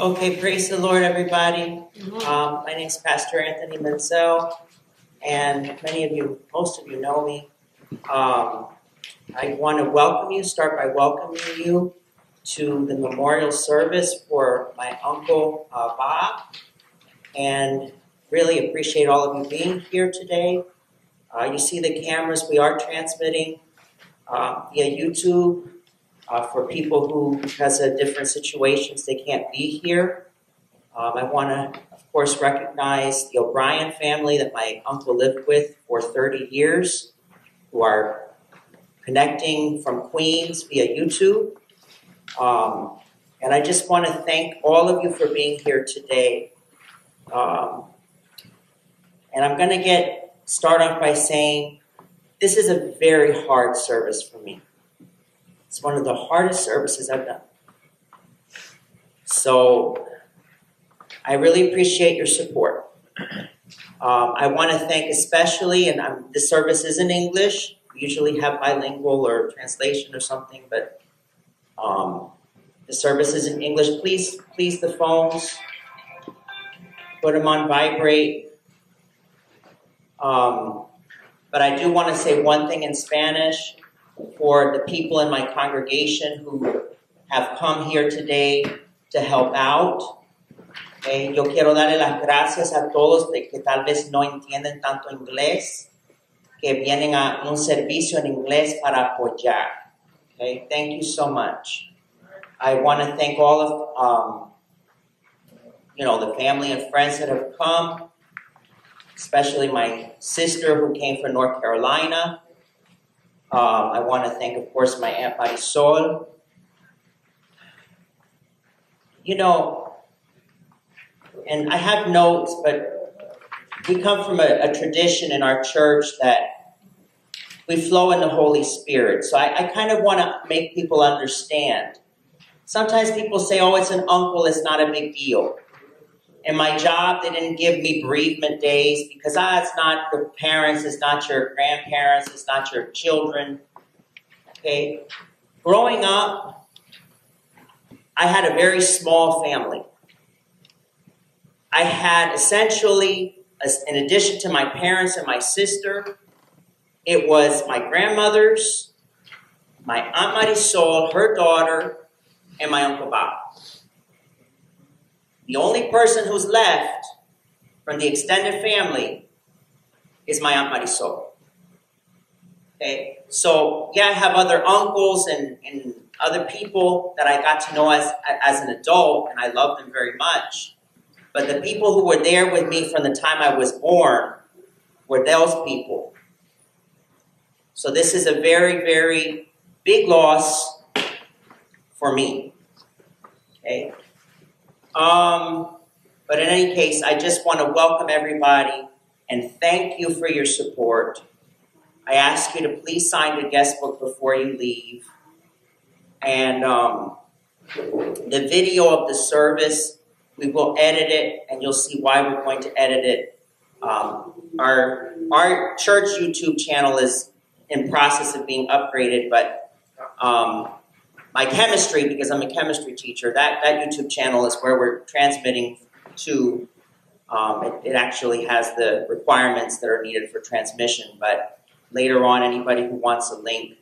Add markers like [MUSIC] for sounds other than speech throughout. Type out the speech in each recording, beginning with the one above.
Okay, praise the Lord, everybody. Um, my name is Pastor Anthony Menzel, and many of you, most of you know me. Um, I want to welcome you, start by welcoming you to the memorial service for my uncle uh, Bob, and really appreciate all of you being here today. Uh, you see the cameras, we are transmitting uh, via YouTube uh, for people who, because of different situations, they can't be here. Um, I want to, of course, recognize the O'Brien family that my uncle lived with for 30 years, who are connecting from Queens via YouTube. Um, and I just want to thank all of you for being here today. Um, and I'm going to get start off by saying this is a very hard service for me. It's one of the hardest services I've done. So I really appreciate your support. Um, I want to thank especially, and I'm, the service is in English. We usually have bilingual or translation or something, but um, the service is in English. Please, please, the phones, put them on vibrate. Um, but I do want to say one thing in Spanish for the people in my congregation who have come here today to help out. Eh, yo quiero darle las gracias a todos de que tal vez no entienden tanto inglés, que vienen a un servicio en inglés para apoyar. Okay, thank you so much. I want to thank all of um, you know the family and friends that have come, especially my sister who came from North Carolina. Um, I want to thank, of course, my Aunt Marisol. You know, and I have notes, but we come from a, a tradition in our church that we flow in the Holy Spirit. So I, I kind of want to make people understand. Sometimes people say, oh, it's an uncle, it's not a big deal. In my job, they didn't give me bereavement days because ah, it's not the parents, it's not your grandparents, it's not your children. Okay? Growing up, I had a very small family. I had essentially, in addition to my parents and my sister, it was my grandmother's, my Aunt Marisol, her daughter, and my Uncle Bob. The only person who's left from the extended family is my Aunt Marisol. Okay, so yeah, I have other uncles and, and other people that I got to know as, as an adult, and I love them very much. But the people who were there with me from the time I was born were those people. So this is a very, very big loss for me. Okay. Um, but in any case, I just want to welcome everybody and thank you for your support. I ask you to please sign the guest book before you leave. And um, the video of the service, we will edit it, and you'll see why we're going to edit it. Um, our our church YouTube channel is in process of being upgraded, but um, my chemistry, because I'm a chemistry teacher, that, that YouTube channel is where we're transmitting to. Um, it, it, actually has the requirements that are needed for transmission, but later on, anybody who wants a link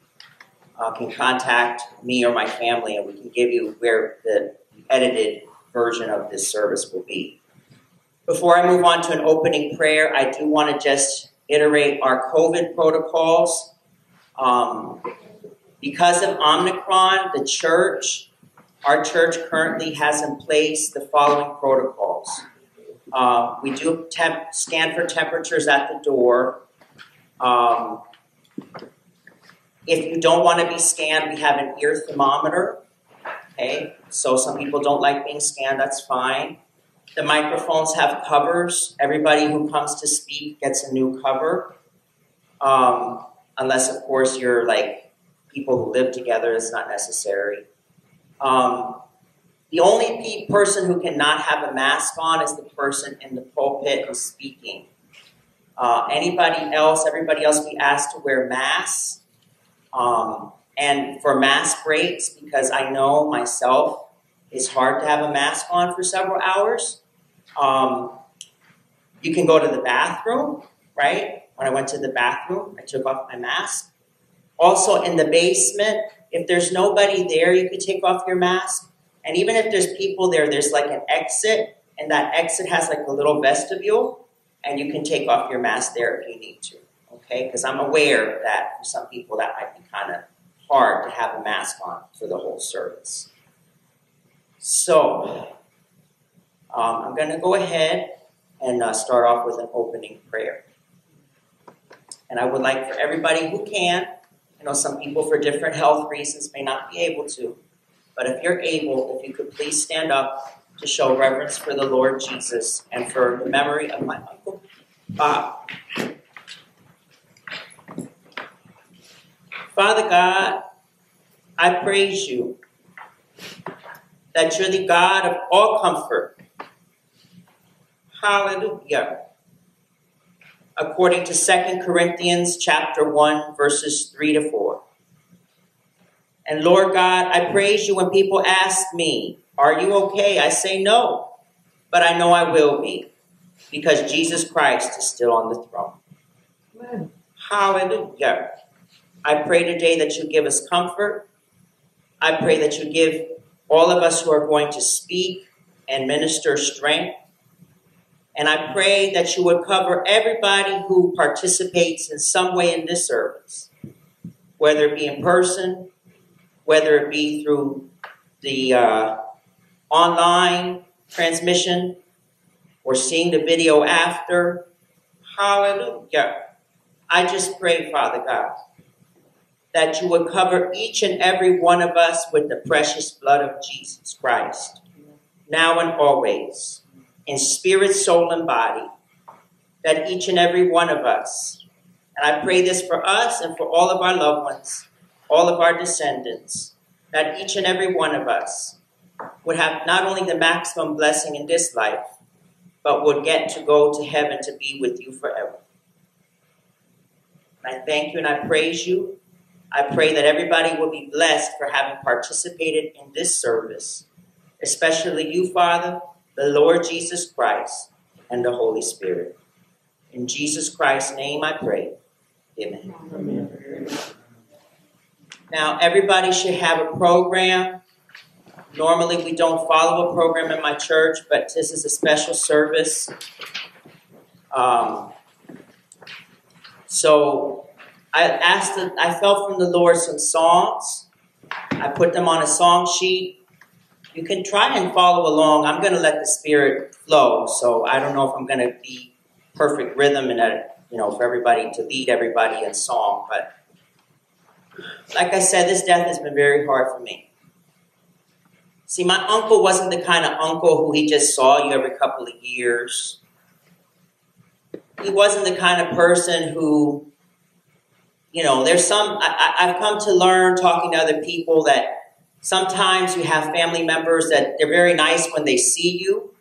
uh, can contact me or my family, and we can give you where the edited version of this service will be. Before I move on to an opening prayer, I do want to just iterate our COVID protocols. Um, because of Omicron, the church, our church currently has in place the following protocols. Uh, we do temp- scan for temperatures at the door. Um, if you don't want to be scanned, we have an ear thermometer. Okay, so some people don't like being scanned, that's fine. The microphones have covers. Everybody who comes to speak gets a new cover. Um, unless, of course, you're like people who live together. It's not necessary. Um, the only person who cannot have a mask on is the person in the pulpit who's speaking. Uh, anybody else, everybody else, be asked to wear masks. Um, and for mask breaks, because I know myself, it's hard to have a mask on for several hours. Um, you can go to the bathroom, right? When I went to the bathroom, I took off my mask. Also, in the basement, if there's nobody there, you can take off your mask. And even if there's people there, there's like an exit, and that exit has like a little vestibule, and you can take off your mask there if you need to. Okay? Because I'm aware that for some people that might be kind of hard to have a mask on for the whole service. So, um, I'm going to go ahead and uh, start off with an opening prayer. And I would like for everybody who can, I know some people for different health reasons may not be able to, but if you're able, if you could please stand up to show reverence for the Lord Jesus and for the memory of my uncle Bob. Father God, I praise you that you're the God of all comfort. Hallelujah. According to 2 Corinthians chapter 1 verses 3 to 4. And Lord God, I praise you when people ask me, are you okay? I say no, but I know I will be because Jesus Christ is still on the throne. Amen. Hallelujah. I pray today that you give us comfort. I pray that you give all of us who are going to speak and minister strength. And I pray that you would cover everybody who participates in some way in this service, whether it be in person, whether it be through the uh, online transmission or seeing the video after. Hallelujah. I just pray, Father God, that you would cover each and every one of us with the precious blood of Jesus Christ, now and always, in spirit, soul, and body, that each and every one of us, and I pray this for us and for all of our loved ones, all of our descendants, that each and every one of us would have not only the maximum blessing in this life, but would get to go to heaven to be with you forever. I thank you and I praise you I pray that everybody will be blessed for having participated in this service, especially you, Father, the Lord Jesus Christ, and the Holy Spirit. In Jesus Christ's name I pray. Amen. Amen. Now, everybody should have a program. Normally, we don't follow a program in my church, but this is a special service. Um, so, I asked, the, I felt from the Lord some songs. I put them on a song sheet. You can try and follow along. I'm going to let the Spirit flow, so I don't know if I'm going to be perfect rhythm and that, you know, for everybody to lead everybody in song. But like I said, this death has been very hard for me. See, my uncle wasn't the kind of uncle who he just saw you every couple of years. He wasn't the kind of person who you know, there's some, I, I've come to learn talking to other people that sometimes you have family members that they're very nice when they see you,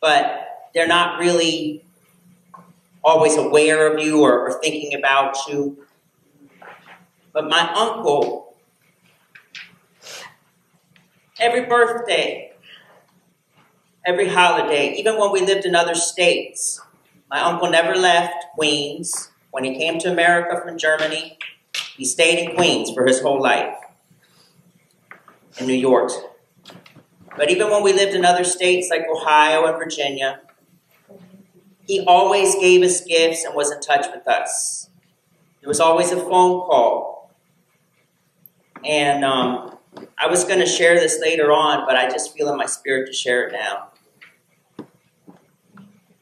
but they're not really always aware of you or, or thinking about you. But my uncle, every birthday, every holiday, even when we lived in other states, my uncle never left Queens. When he came to America from Germany, he stayed in Queens for his whole life, in New York. But even when we lived in other states like Ohio and Virginia, he always gave us gifts and was in touch with us. There was always a phone call. And um, I was going to share this later on, but I just feel in my spirit to share it now.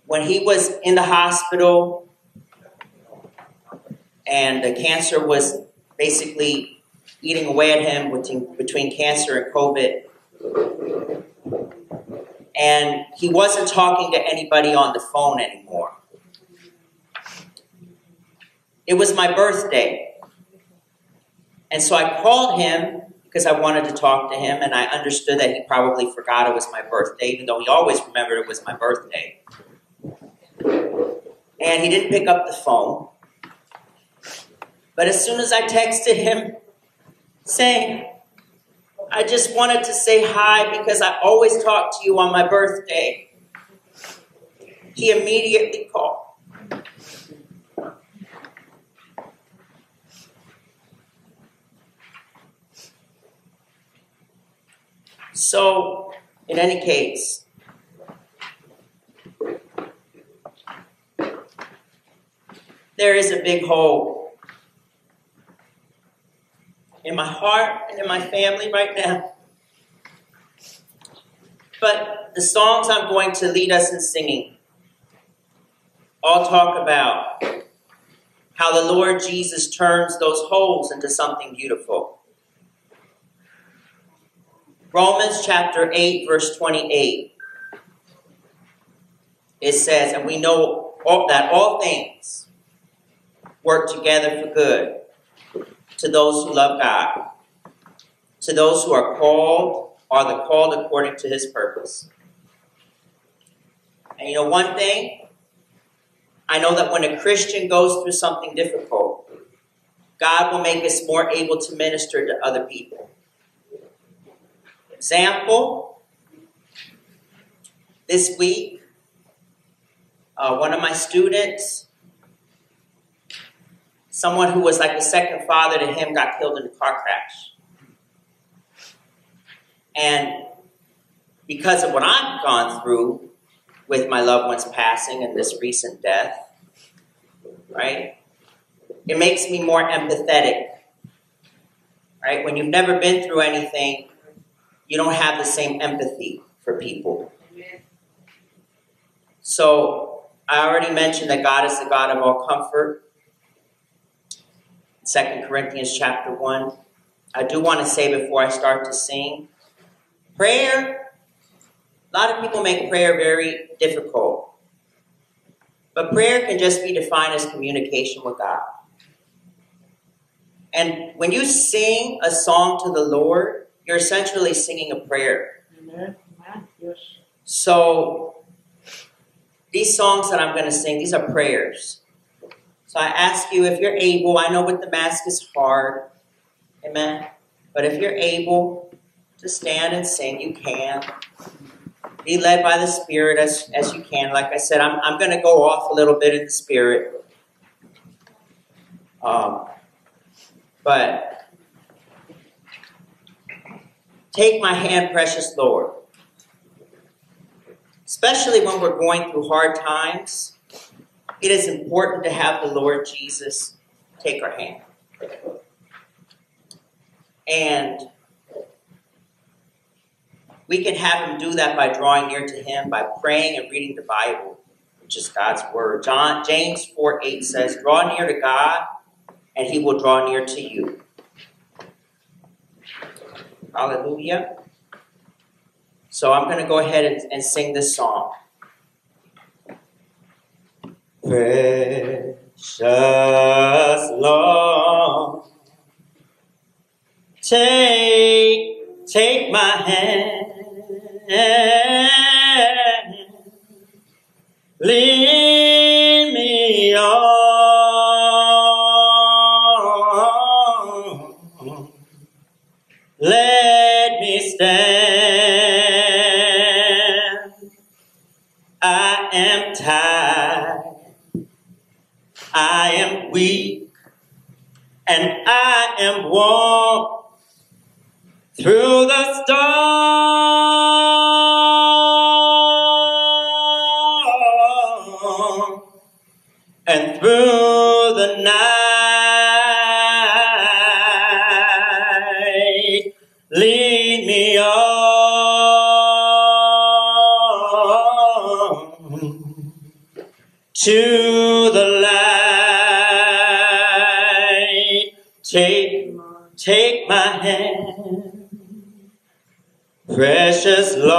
When he was in the hospital, and the cancer was basically eating away at him between, between cancer and COVID. And he wasn't talking to anybody on the phone anymore. It was my birthday. And so I called him because I wanted to talk to him, and I understood that he probably forgot it was my birthday, even though he always remembered it was my birthday. And he didn't pick up the phone. But as soon as I texted him saying, I just wanted to say hi because I always talk to you on my birthday. He immediately called. So, in any case, there is a big hole in my heart and in my family right now. But the songs I'm going to lead us in singing all talk about how the Lord Jesus turns those holes into something beautiful. Romans chapter 8, verse 28. It says, and we know all, that all things work together for good to those who love God, to those who are called, are the called according to his purpose. And you know one thing? I know that when a Christian goes through something difficult, God will make us more able to minister to other people. Example, this week, uh, one of my students Someone who was like a second father to him got killed in a car crash. And because of what I've gone through with my loved one's passing and this recent death, right? It makes me more empathetic. Right? When you've never been through anything, you don't have the same empathy for people. So I already mentioned that God is the God of all comfort. Second Corinthians chapter 1. I do want to say before I start to sing, prayer, a lot of people make prayer very difficult. But prayer can just be defined as communication with God. And when you sing a song to the Lord, you're essentially singing a prayer. Amen. Yes. So these songs that I'm going to sing, these are prayers. So I ask you if you're able, I know with the mask is hard, amen. But if you're able to stand and sing, you can. Be led by the Spirit as, as you can. Like I said, I'm, I'm going to go off a little bit in the Spirit. Um, but take my hand, precious Lord. Especially when we're going through hard times it is important to have the Lord Jesus take our hand. And we can have him do that by drawing near to him, by praying and reading the Bible, which is God's word. John James 4 8 says, Draw near to God, and he will draw near to you. Hallelujah. So I'm going to go ahead and, and sing this song precious Lord. Take, take my hand, Am worn through the storm and through the night. Lead me on to the take my hand, precious Lord,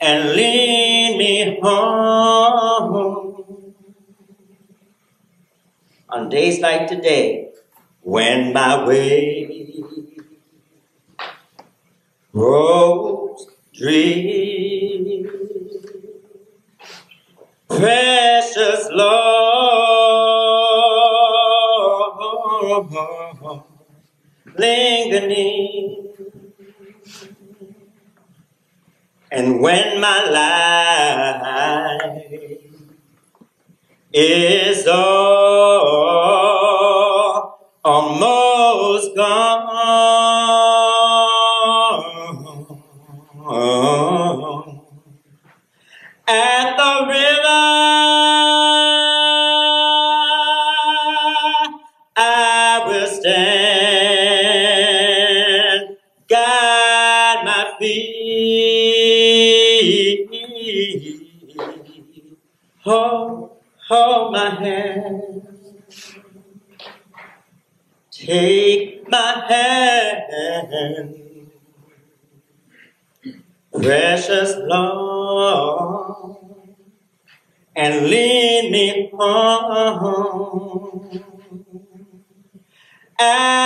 and lead me home. On days like today, when my way grows dreary, when my life is at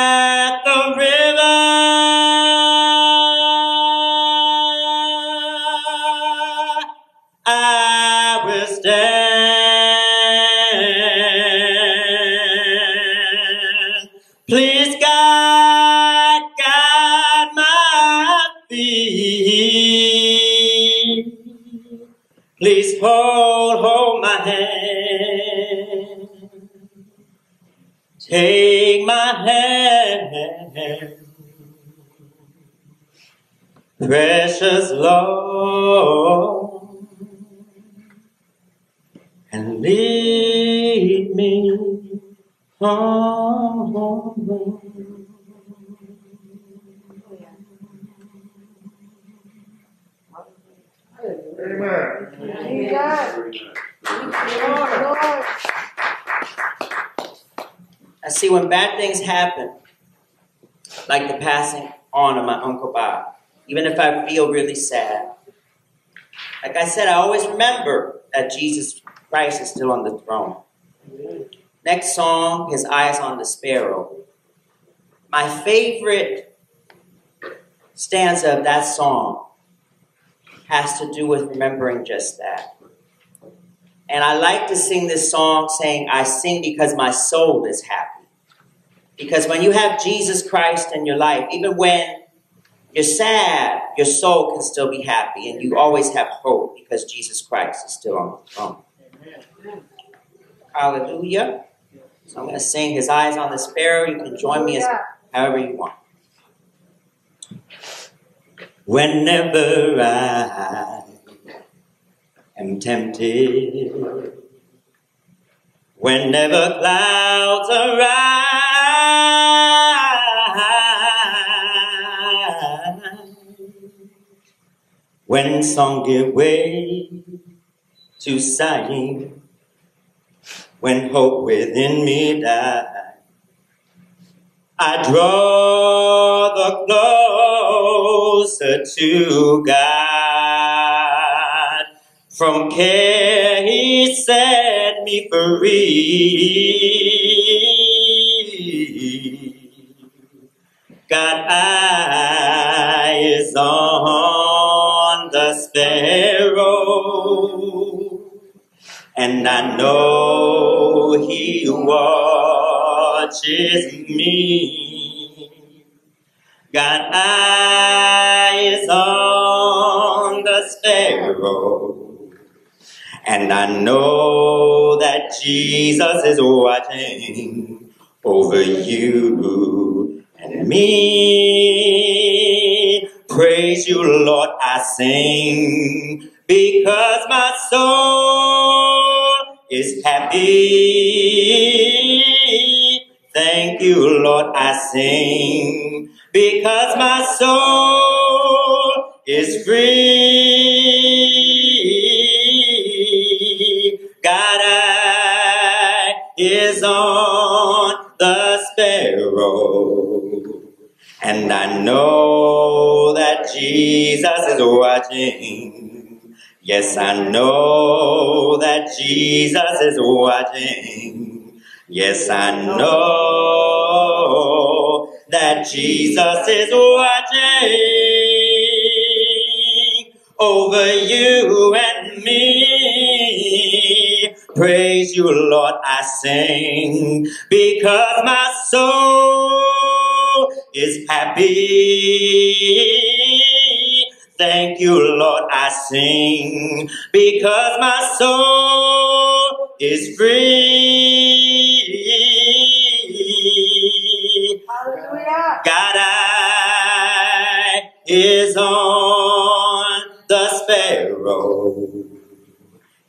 really sad. Like I said, I always remember that Jesus Christ is still on the throne. Next song, His Eyes on the Sparrow. My favorite stanza of that song has to do with remembering just that. And I like to sing this song saying, I sing because my soul is happy. Because when you have Jesus Christ in your life, even when you're sad, your soul can still be happy. And you always have hope because Jesus Christ is still on the throne. Hallelujah. So I'm going to sing His Eyes on the Sparrow. You can join me as however you want. Whenever I am tempted, whenever clouds arise, when song give way to sighing, when hope within me dies. I draw the closer to God. From care he set me free. God eyes on and I know he watches me. Got eyes on the sparrow, and I know that Jesus is watching over you and me. Praise you, Lord, I sing because my soul is happy. Thank you, Lord, I sing because my soul is free. God eye is on the sparrow. And I know that Jesus is watching. Yes, I know that Jesus is watching. Yes, I know that Jesus is watching over you and me. Praise you, Lord, I sing because my soul is happy. Thank you, Lord, I sing because my soul is free. Hallelujah. God eye is on the sparrow,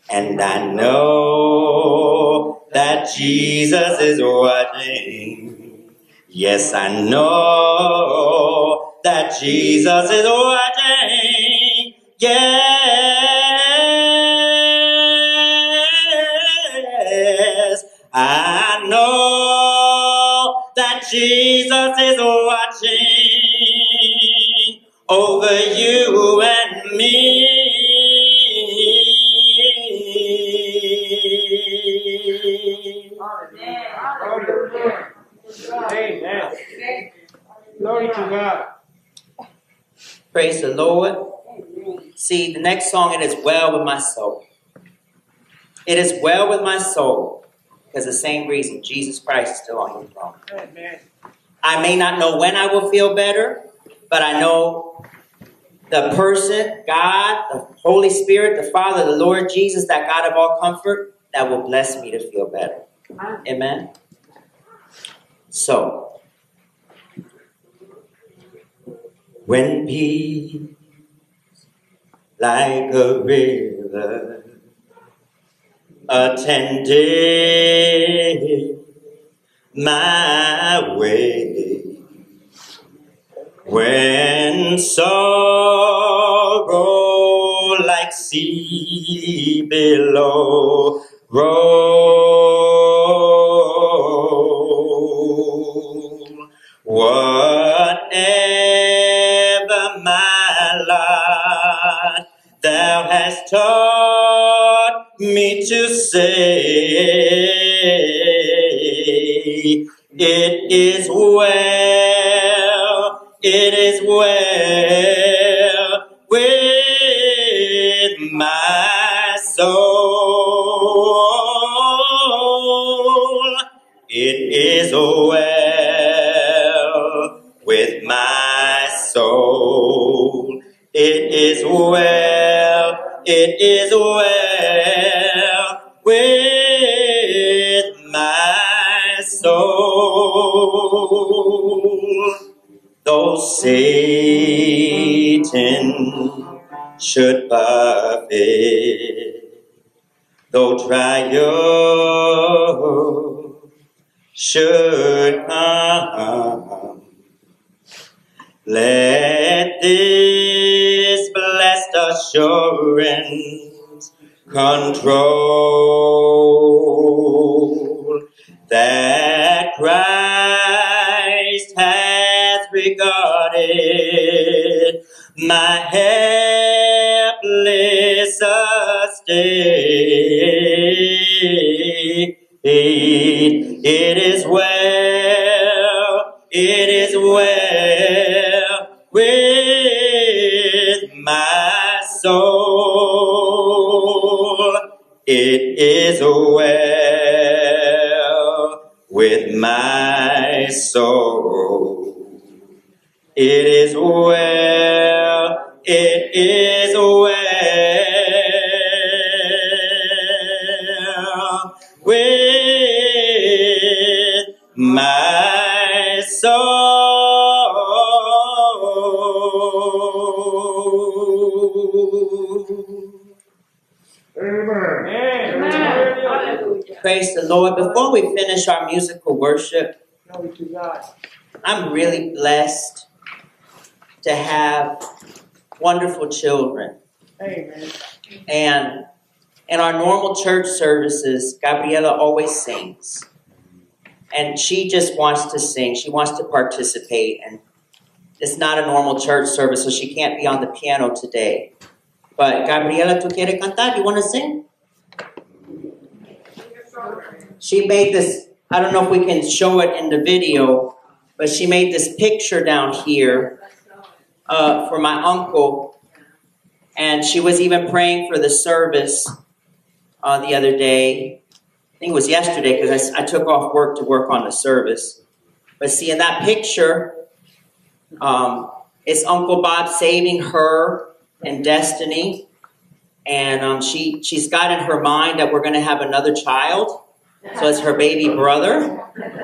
and I know that Jesus is watching. Yes, I know that Jesus is watching. Yes, I know that Jesus is watching over you and me. Hallelujah. Amen. Glory to God. Praise the Lord. See, the next song, it is well with my soul. It is well with my soul. Because the same reason, Jesus Christ is still on his throne. Amen. I may not know when I will feel better, but I know the person, God, the Holy Spirit, the Father, the Lord Jesus, that God of all comfort, that will bless me to feel better. Amen. So, when peace like a river attended my way, when sorrow like sea below roll, whatever lot thou hast taught me to say, it is well, it is well should buffet, though trial should come, let this blessed assurance control that Christ has regarded my estate. It is well, it is well with my soul. It is well with my soul. It is well, it is Praise the Lord. Before we finish our musical worship, Glory to God. I'm really blessed to have wonderful children. Amen. And in our normal church services, Gabriela always sings. And she just wants to sing. She wants to participate. And it's not a normal church service, so she can't be on the piano today. But Gabriela, ¿tú quieres cantar? You want to sing? She made this, I don't know if we can show it in the video, but she made this picture down here uh, for my uncle. And she was even praying for the service uh, the other day. I think it was yesterday because I, I took off work to work on the service. But see, in that picture, um, it's Uncle Bob saving her and Destiny, and um, she she's got in her mind that we're going to have another child. So it's her baby brother,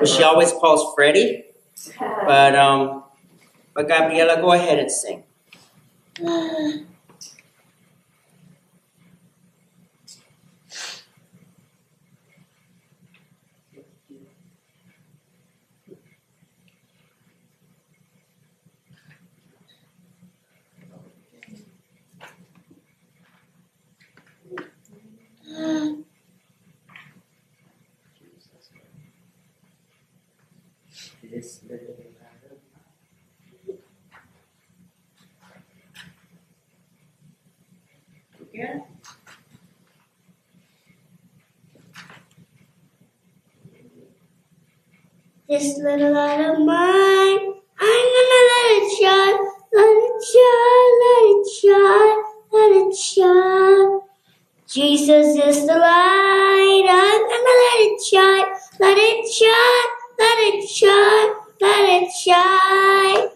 which she always calls Freddie. But um, but Gabriela, go ahead and sing. [SIGHS] [LAUGHS] This little Yeah. This little light of mine, I'm gonna let it shine, let it shine, let it shine, let it shine. Jesus is the light, I'm gonna let it shine, let it shine, let it shine, let it shine.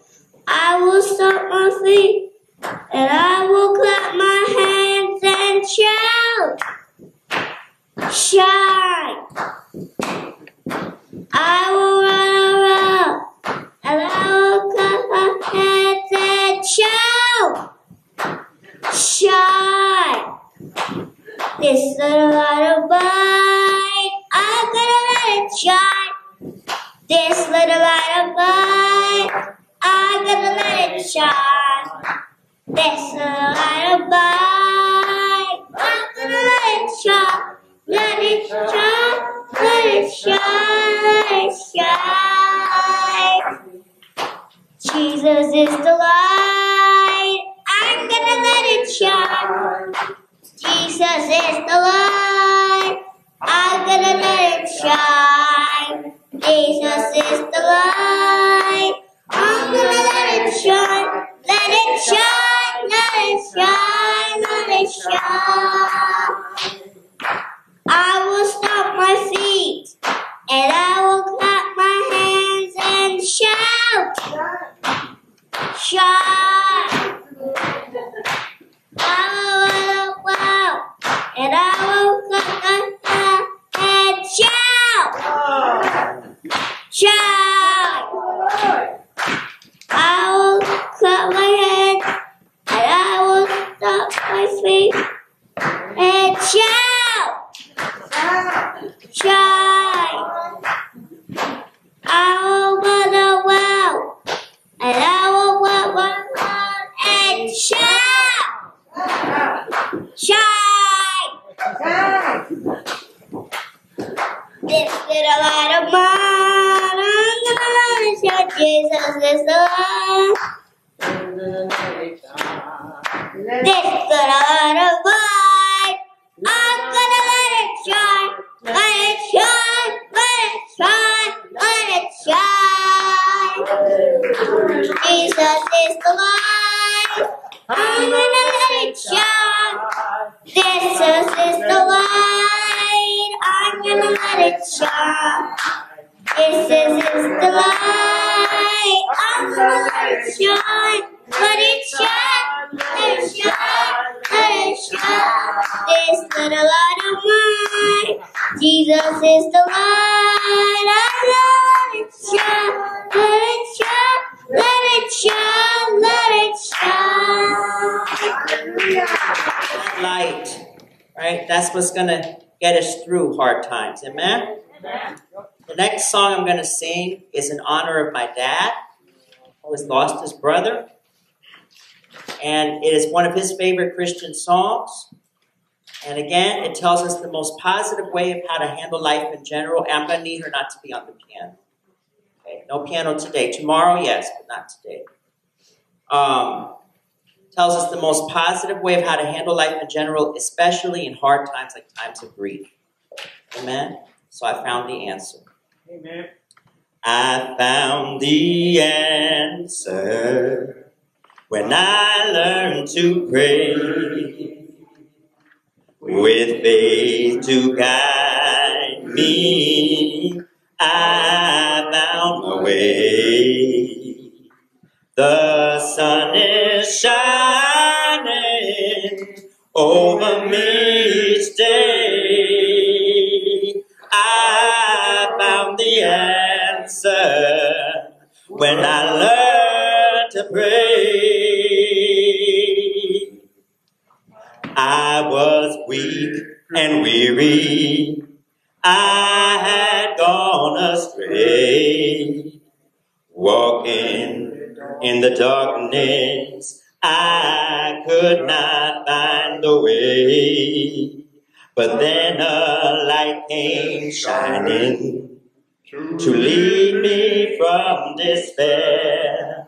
I will stomp my feet and I will clap my hands and shout, shine. I will run around and I will clap my hands and shout, shine. This little light of mine, I'm gonna let it shine. This little light of mine, I'm gonna let it shine. This little light of mine, I'm gonna let it shine. Let it shine, shine, let it shine. Jesus is the light, I'm gonna let it shine. Jesus is the light. I'm gonna let it shine. Jesus is the light. I'm gonna let it shine. Let it shine. Let it shine. Let it shine. I will my feet and I will clap my hands and shout. Shine. I will wow, and I will clap my hands and shout, shout. I will clap my hands and I will my feet and shout, I will run around and walk around and shout. Shine! This little light of mine, I'm gonna shine. Jesus is the light. This little light of mine, I'm gonna Let it shine, let it shine, let it shine. Jesus is the light. I'm gonna let it shine. This is the light. I'm gonna let it shine. This is the light. I'm gonna let it shine. Let it shine. Let it shine. It shine. This little light of mine. Jesus is the light. I'm let it shine. Let it shine. Let it shine. Let it shine. Light, right? That's what's going to get us through hard times. Amen? The next song I'm going to sing is in honor of my dad, who has lost his brother. And it is one of his favorite Christian songs. And again, it tells us the most positive way of how to handle life in general. And I'm going to need her not to be on the piano. Okay, no piano today. Tomorrow, yes, but not today. Um, tells us the most positive way of how to handle life in general, especially in hard times like times of grief. Amen. So I found the answer. Amen. I found the answer when I learned to pray with faith to guide me. I found my way. The sun is shining over me each day. I found the answer when I darkness. I could not find the way. But then a light came shining to lead me from despair.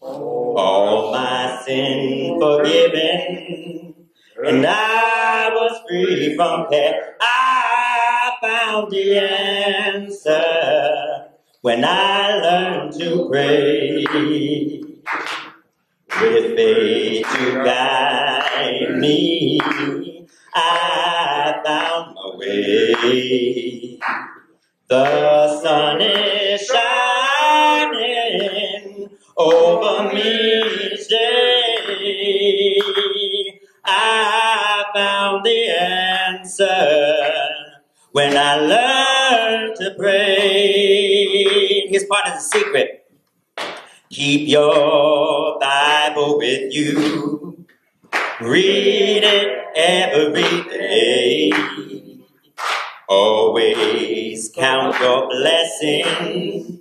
All my sin forgiven, and I was free from care. I found the answer when I learned to pray. With faith to guide me, I found my way. The sun is shining over me each day. I found the answer when I learned to pray. Here's part of the secret. Keep your Bible with you. Read it every day. Always count your blessings.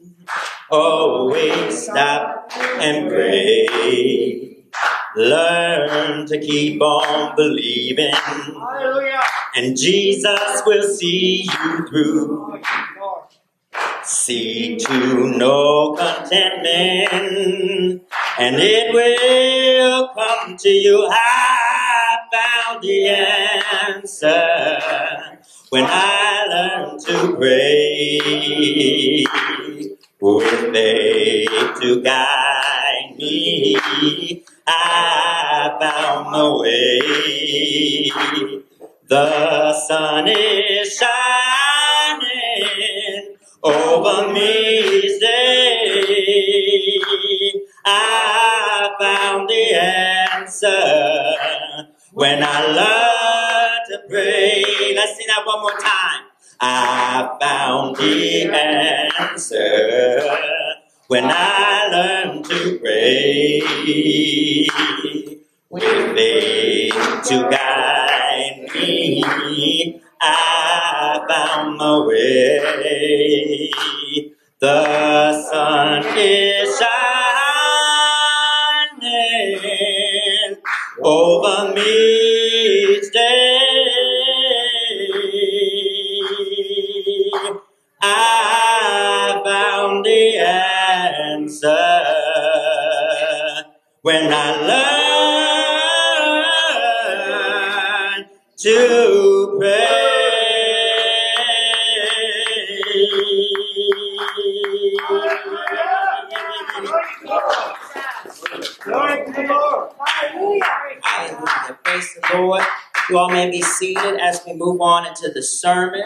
Always stop and pray. Learn to keep on believing, Hallelujah. and Jesus will see you through. See to no contentment, and it will come to you. I found the answer when I learned to pray with faith to guide me. I found the way. The sun is shining over me day. I found the answer when I learned to pray. Let's sing that one more time. I found the answer when I learned to pray with faith to guide me. I found my way. The sun is shining over me each day. I found the answer when I Lord. You all may be seated as we move on into the sermon.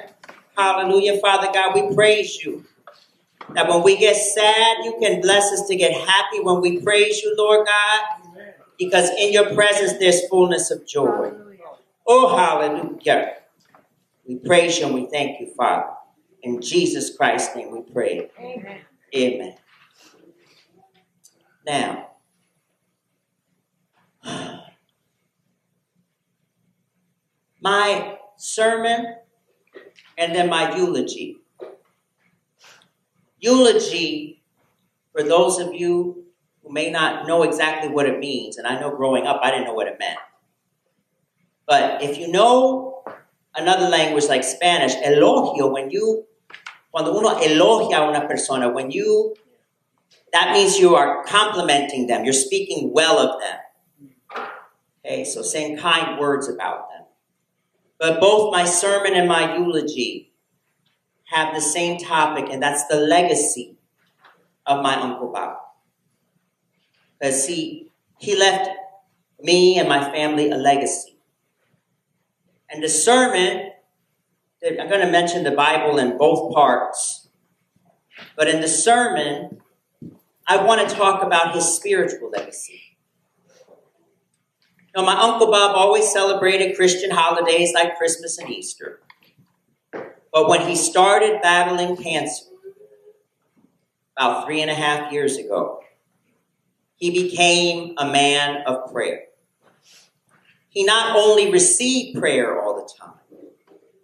Hallelujah. Father God, we praise you. That when we get sad, you can bless us to get happy when we praise you, Lord God, because in your presence there's fullness of joy. Oh, hallelujah. We praise you and we thank you, Father. In Jesus Christ's name we pray. Amen. Amen. Now, my sermon and then my eulogy. Eulogy, for those of you who may not know exactly what it means, and I know growing up I didn't know what it meant. But if you know another language like Spanish, elogio, when you, cuando uno elogia a una persona, when you, that means you are complimenting them, you're speaking well of them. Okay, so saying kind words about them. But both my sermon and my eulogy have the same topic, and that's the legacy of my Uncle Bob. Because he, he left me and my family a legacy. And the sermon, I'm going to mention the Bible in both parts, but in the sermon, I want to talk about his spiritual legacy. Now, my Uncle Bob always celebrated Christian holidays like Christmas and Easter. But when he started battling cancer about three and a half years ago, he became a man of prayer. He not only received prayer all the time,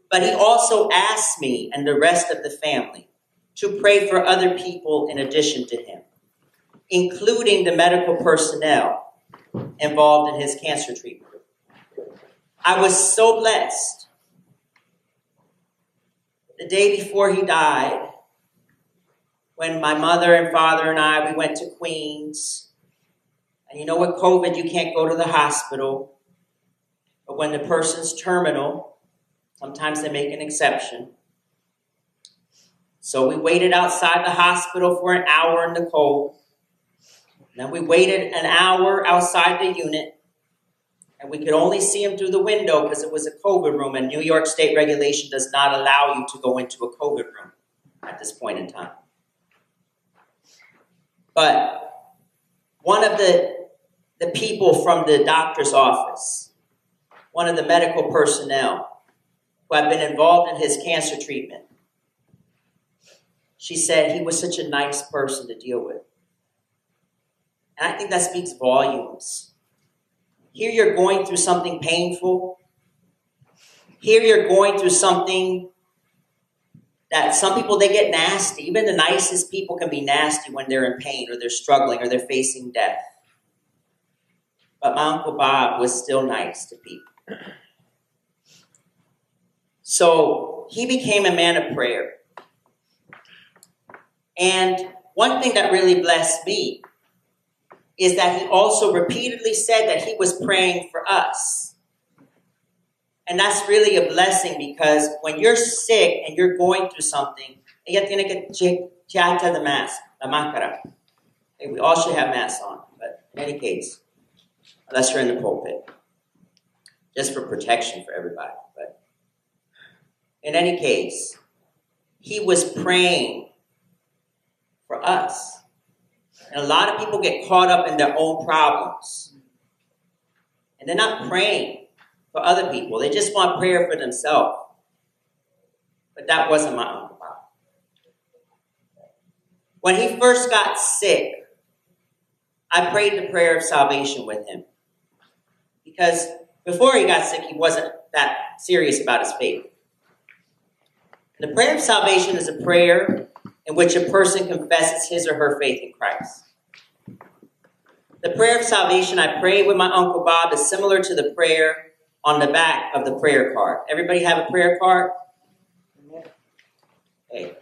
but he also asked me and the rest of the family to pray for other people in addition to him, including the medical personnel involved in his cancer treatment. I was so blessed. The day before he died, when my mother and father and I we went to Queens, and you know with COVID you can't go to the hospital, but when the person's terminal, sometimes they make an exception. So we waited outside the hospital for an hour in the cold. Then we waited an hour outside the unit, and we could only see him through the window because it was a COVID room, and New York State regulation does not allow you to go into a COVID room at this point in time. But one of the, the people from the doctor's office, one of the medical personnel who had been involved in his cancer treatment, she said he was such a nice person to deal with. And I think that speaks volumes. Here you're going through something painful. Here you're going through something that some people they get nasty. Even the nicest people can be nasty when they're in pain or they're struggling or they're facing death. But my Uncle Bob was still nice to people. So he became a man of prayer. And one thing that really blessed me is that he also repeatedly said that he was praying for us. And that's really a blessing because when you're sick and you're going through something, ella tiene que echarte the mask, la máscara. We all should have masks on, but in any case, unless you're in the pulpit, just for protection for everybody. But in any case, he was praying for us. And a lot of people get caught up in their own problems. And they're not praying for other people. They just want prayer for themselves. But that wasn't my Uncle Bob. When he first got sick, I prayed the prayer of salvation with him. Because before he got sick, he wasn't that serious about his faith. The prayer of salvation is a prayer in which a person confesses his or her faith in Christ. The prayer of salvation I prayed with my Uncle Bob is similar to the prayer on the back of the prayer card. Everybody have a prayer card? Okay.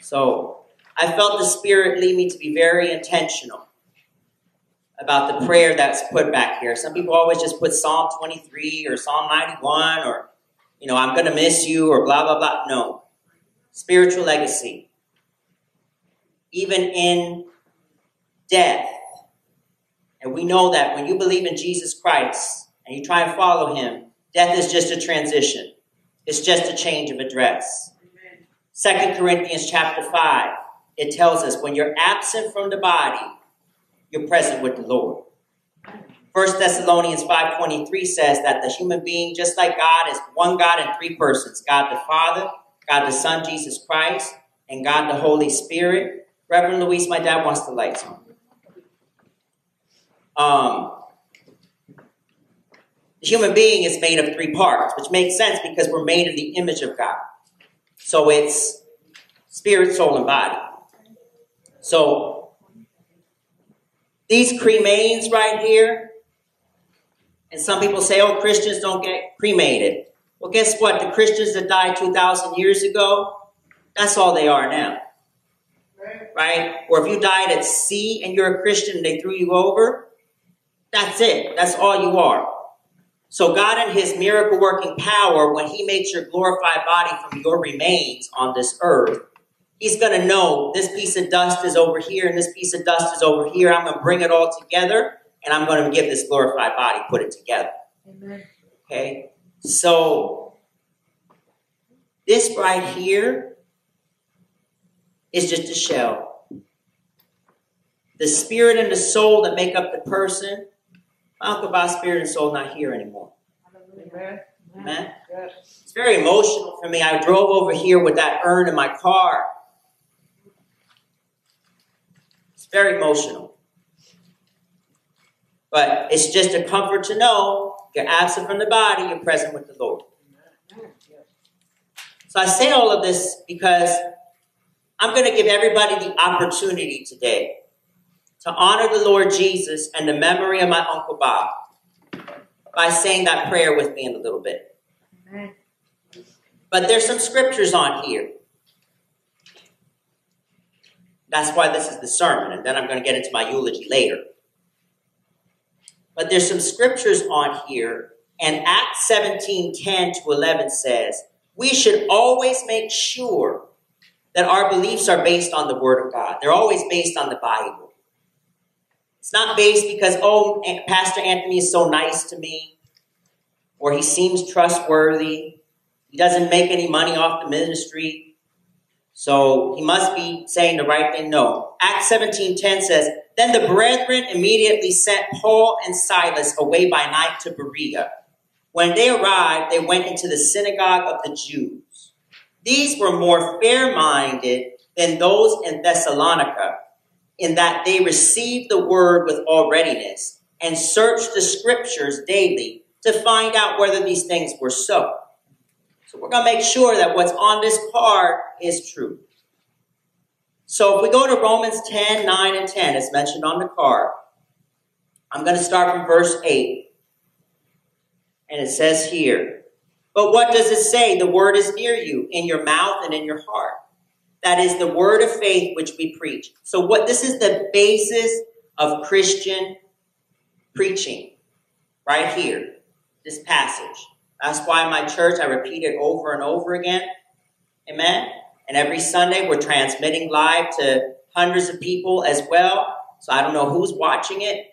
So I felt the Spirit lead me to be very intentional about the prayer that's put back here. Some people always just put Psalm 23 or Psalm 91 or, you know, I'm going to miss you or blah, blah, blah. No. Spiritual legacy. Even in death. And we know that when you believe in Jesus Christ and you try and follow him, death is just a transition. It's just a change of address. Second Corinthians chapter 5, it tells us when you're absent from the body, you're present with the Lord. First Thessalonians 5.23 says that the human being, just like God, is one God in three persons. God the Father, God the Son, Jesus Christ, and God the Holy Spirit. Reverend Luis, my dad wants the lights on. Um, the human being is made of three parts, which makes sense because we're made in the image of God. So it's spirit, soul, and body. So these cremains right here, and some people say, oh, Christians don't get cremated. Well, guess what? The Christians that died 2,000 years ago, that's all they are now. Right? Or if you died at sea and you're a Christian and they threw you over, that's it. That's all you are. So God in his miracle working power, when he makes your glorified body from your remains on this earth, he's going to know this piece of dust is over here and this piece of dust is over here. I'm going to bring it all together and I'm going to give this glorified body, put it together. Amen. Okay. So this right here is just a shell. The spirit and the soul that make up the person My Uncle Bob's spirit and soul not here anymore. Amen. Amen. It's very emotional for me. I drove over here with that urn in my car. It's very emotional. But it's just a comfort to know you're absent from the body, you're present with the Lord. So I say all of this because I'm going to give everybody the opportunity today to honor the Lord Jesus and the memory of my Uncle Bob by saying that prayer with me in a little bit. But there's some scriptures on here. That's why this is the sermon, and then I'm going to get into my eulogy later. But there's some scriptures on here, and Acts 17 10 to 11 says, We should always make sure that our beliefs are based on the Word of God. They're always based on the Bible. It's not based because, oh, Pastor Anthony is so nice to me, or he seems trustworthy, he doesn't make any money off the ministry. So he must be saying the right thing. No. Acts 17:10 says, Then the brethren immediately sent Paul and Silas away by night to Berea. When they arrived, they went into the synagogue of the Jews. These were more fair-minded than those in Thessalonica, in that they received the word with all readiness and searched the scriptures daily to find out whether these things were so. So we're going to make sure that what's on this card is true. So if we go to Romans 10, 9, and 10, as mentioned on the card, I'm going to start from verse 8. And it says here, But what does it say? The word is near you, in your mouth and in your heart. That is the word of faith which we preach. So what this is the basis of Christian preaching right here, this passage. That's why my church, I repeat it over and over again. Amen. And every Sunday we're transmitting live to hundreds of people as well. So I don't know who's watching it.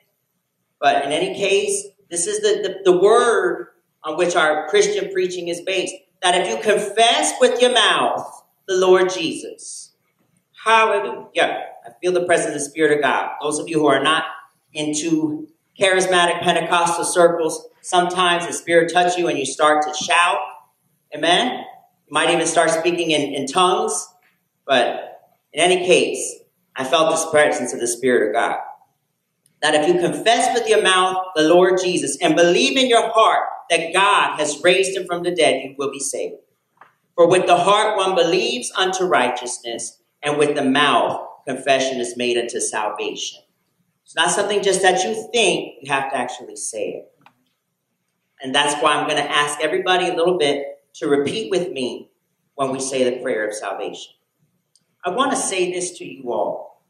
But in any case, this is the, the, the word on which our Christian preaching is based. That if you confess with your mouth the Lord Jesus, hallelujah. I feel the presence of the Spirit of God. Those of you who are not into charismatic Pentecostal circles, sometimes the Spirit touch you and you start to shout. Amen. You might even start speaking in, in tongues. But in any case, I felt the presence of the Spirit of God. That if you confess with your mouth the Lord Jesus and believe in your heart that God has raised him from the dead, you will be saved. For with the heart one believes unto righteousness, and with the mouth confession is made unto salvation. It's not something just that you think, you have to actually say it. And that's why I'm going to ask everybody a little bit to repeat with me when we say the prayer of salvation. I want to say this to you all,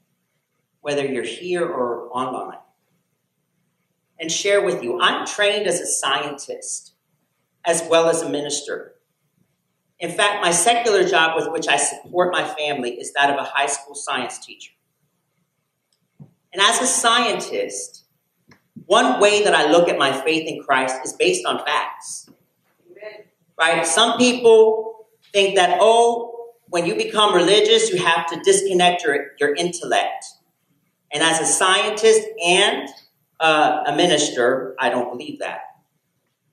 whether you're here or online, and share with you. I'm trained as a scientist as well as a minister. In fact, my secular job with which I support my family is that of a high school science teacher. And as a scientist, one way that I look at my faith in Christ is based on facts. Right? Some people think that, oh, when you become religious, you have to disconnect your, your intellect. And as a scientist and uh, a minister, I don't believe that.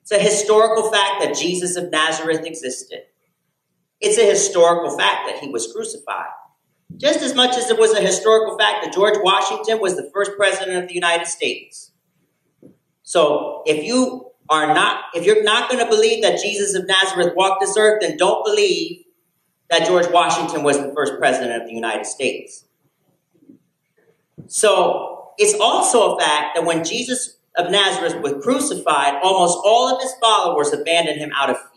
It's a historical fact that Jesus of Nazareth existed. It's a historical fact that he was crucified. Just as much as it was a historical fact that George Washington was the first president of the United States. So if you are not, if you're not going to believe that Jesus of Nazareth walked this earth, then don't believe that George Washington was the first president of the United States. So it's also a fact that when Jesus of Nazareth was crucified, almost all of his followers abandoned him out of fear.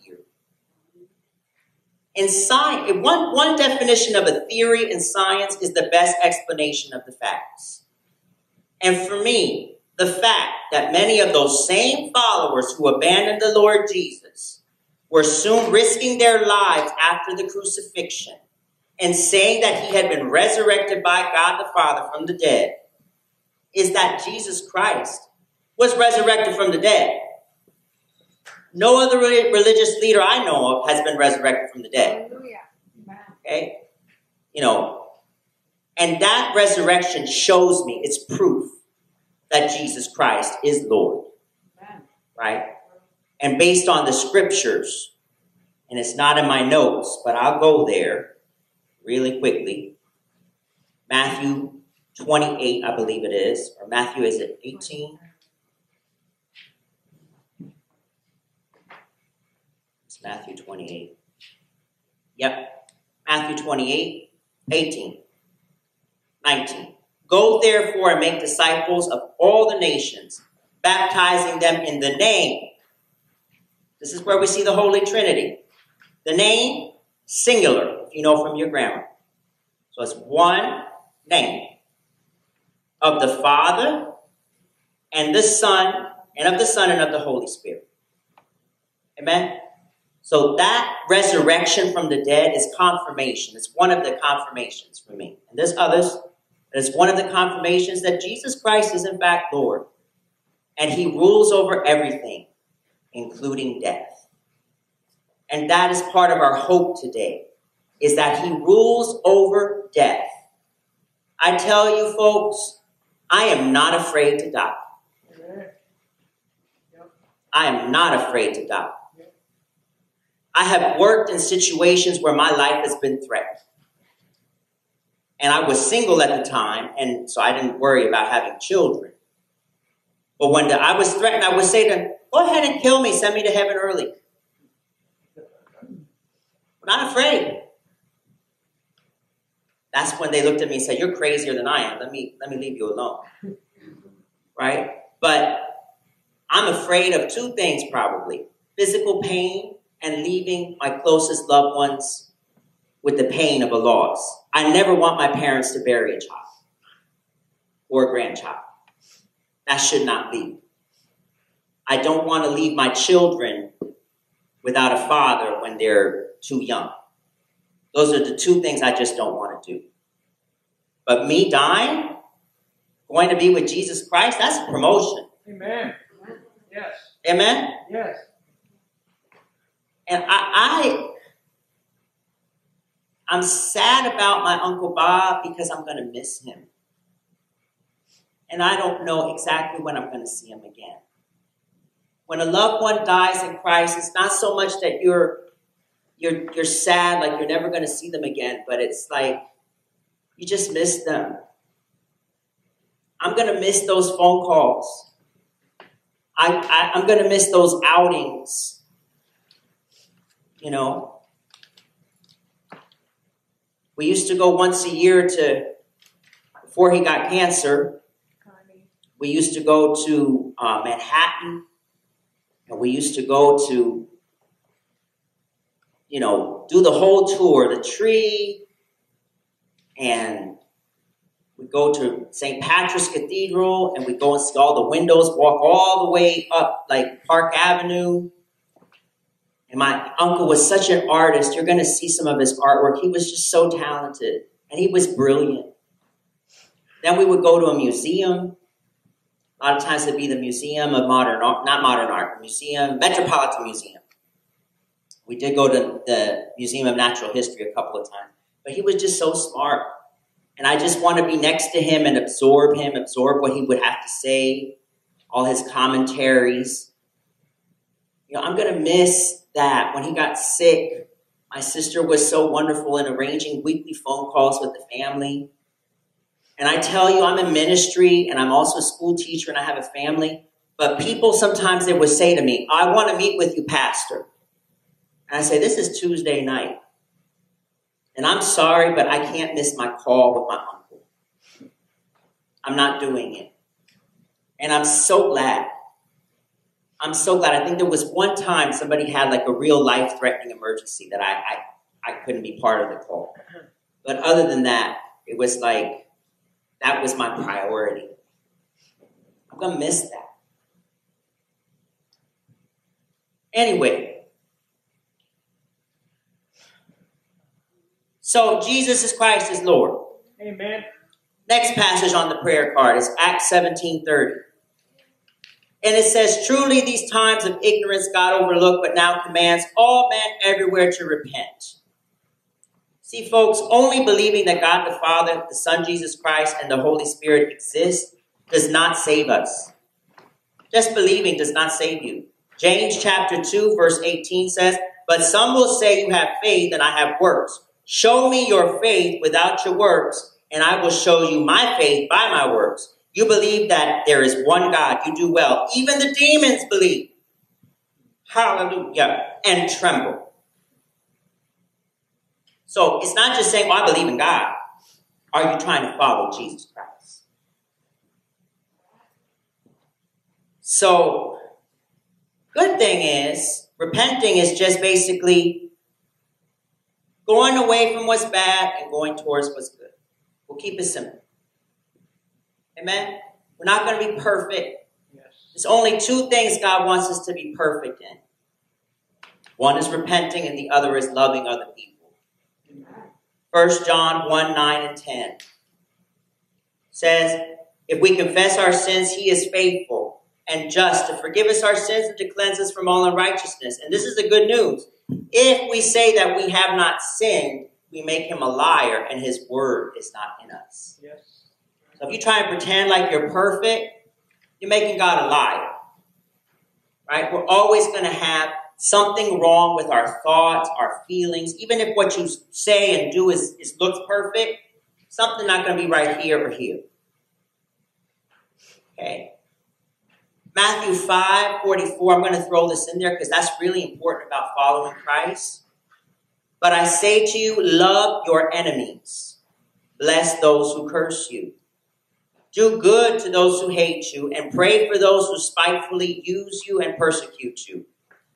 In science, one, one definition of a theory in science is the best explanation of the facts. And for me, the fact that many of those same followers who abandoned the Lord Jesus were soon risking their lives after the crucifixion and saying that he had been resurrected by God the Father from the dead is that Jesus Christ was resurrected from the dead. No other religious leader I know of has been resurrected from the dead. Okay? You know, and that resurrection shows me, it's proof that Jesus Christ is Lord. right? And based on the scriptures, and it's not in my notes, but I'll go there really quickly. Matthew 28, I believe it is, or Matthew, is it 18? Matthew 28. Yep, Matthew 28, 18, 19. Go therefore and make disciples of all the nations, baptizing them in the name. This is where we see the Holy Trinity. The name, singular, if you know from your grammar. So it's one name of the Father and the Son, and of the Son and of the Holy Spirit. Amen? So that resurrection from the dead is confirmation. It's one of the confirmations for me. And there's others. But it's one of the confirmations that Jesus Christ is in fact Lord. And he rules over everything, including death. And that is part of our hope today, is that he rules over death. I tell you folks, I am not afraid to die. I am not afraid to die. I have worked in situations where my life has been threatened. And I was single at the time, and so I didn't worry about having children. But when the, I was threatened, I would say to them, Go ahead and kill me, send me to heaven early. I'm not afraid. That's when they looked at me and said, You're crazier than I am. Let me, let me leave you alone. [LAUGHS] Right? But I'm afraid of two things probably physical pain and leaving my closest loved ones with the pain of a loss. I never want my parents to bury a child or a grandchild. That should not be. I don't want to leave my children without a father when they're too young. Those are the two things I just don't want to do. But me dying, going to be with Jesus Christ, that's a promotion. Amen. Yes. Amen? Yes. And I, I I'm sad about my Uncle Bob because I'm going to miss him. And I don't know exactly when I'm going to see him again. When a loved one dies in Christ, it's not so much that you're you're you're sad like you're never going to see them again, but it's like you just miss them. I'm going to miss those phone calls. I, I I'm going to miss those outings. You know, we used to go once a year to, before he got cancer, we used to go to uh, Manhattan, and we used to go to, you know, do the whole tour, the tree, and we go to St. Patrick's Cathedral, and we go and see all the windows, walk all the way up like Park Avenue. And my uncle was such an artist. You're going to see some of his artwork. He was just so talented, and he was brilliant. Then we would go to a museum. A lot of times it'd be the Museum of Modern Art, not Modern Art, Museum, Metropolitan Museum. We did go to the Museum of Natural History a couple of times. But he was just so smart. And I just want to be next to him and absorb him, absorb what he would have to say, all his commentaries. You know, I'm going to miss that. When he got sick, my sister was so wonderful in arranging weekly phone calls with the family. And I tell you, I'm in ministry and I'm also a school teacher and I have a family. But people sometimes they would say to me, I want to meet with you, Pastor. And I say, This is Tuesday night. And I'm sorry, but I can't miss my call with my uncle. I'm not doing it. And I'm so glad. I'm so glad. I think there was one time somebody had like a real life threatening emergency that I, I, I couldn't be part of the call. But other than that, it was like, that was my priority. I'm to miss that. Anyway, so Jesus is Christ is Lord. Amen. Next passage on the prayer card is Acts 17:30. And it says, Truly these times of ignorance God overlooked, but now commands all men everywhere to repent. See, folks, only believing that God the Father, the Son Jesus Christ, and the Holy Spirit exist does not save us. Just believing does not save you. James chapter 2, verse 18 says, But some will say you have faith and I have works. Show me your faith without your works, and I will show you my faith by my works. You believe that there is one God. You do well. Even the demons believe. Hallelujah. And tremble. So it's not just saying, well, I believe in God. Are you trying to follow Jesus Christ? So, good thing is, repenting is just basically going away from what's bad and going towards what's good. We'll keep it simple. Amen? We're not going to be perfect. Yes. There's only two things God wants us to be perfect in. One is repenting, and the other is loving other people. 1 John 1 9 and 10 says, If we confess our sins, he is faithful and just to forgive us our sins and to cleanse us from all unrighteousness. And this is the good news. If we say that we have not sinned, we make him a liar, and his word is not in us. Yes. So if you try and pretend like you're perfect, you're making God a liar. Right? We're always going to have something wrong with our thoughts, our feelings. Even if what you say and do is, is looks perfect, something not going to be right here or here. Okay. Matthew 5, 44, I'm going to throw this in there because that's really important about following Christ. But I say to you, love your enemies. Bless those who curse you. Do good to those who hate you, and pray for those who spitefully use you and persecute you,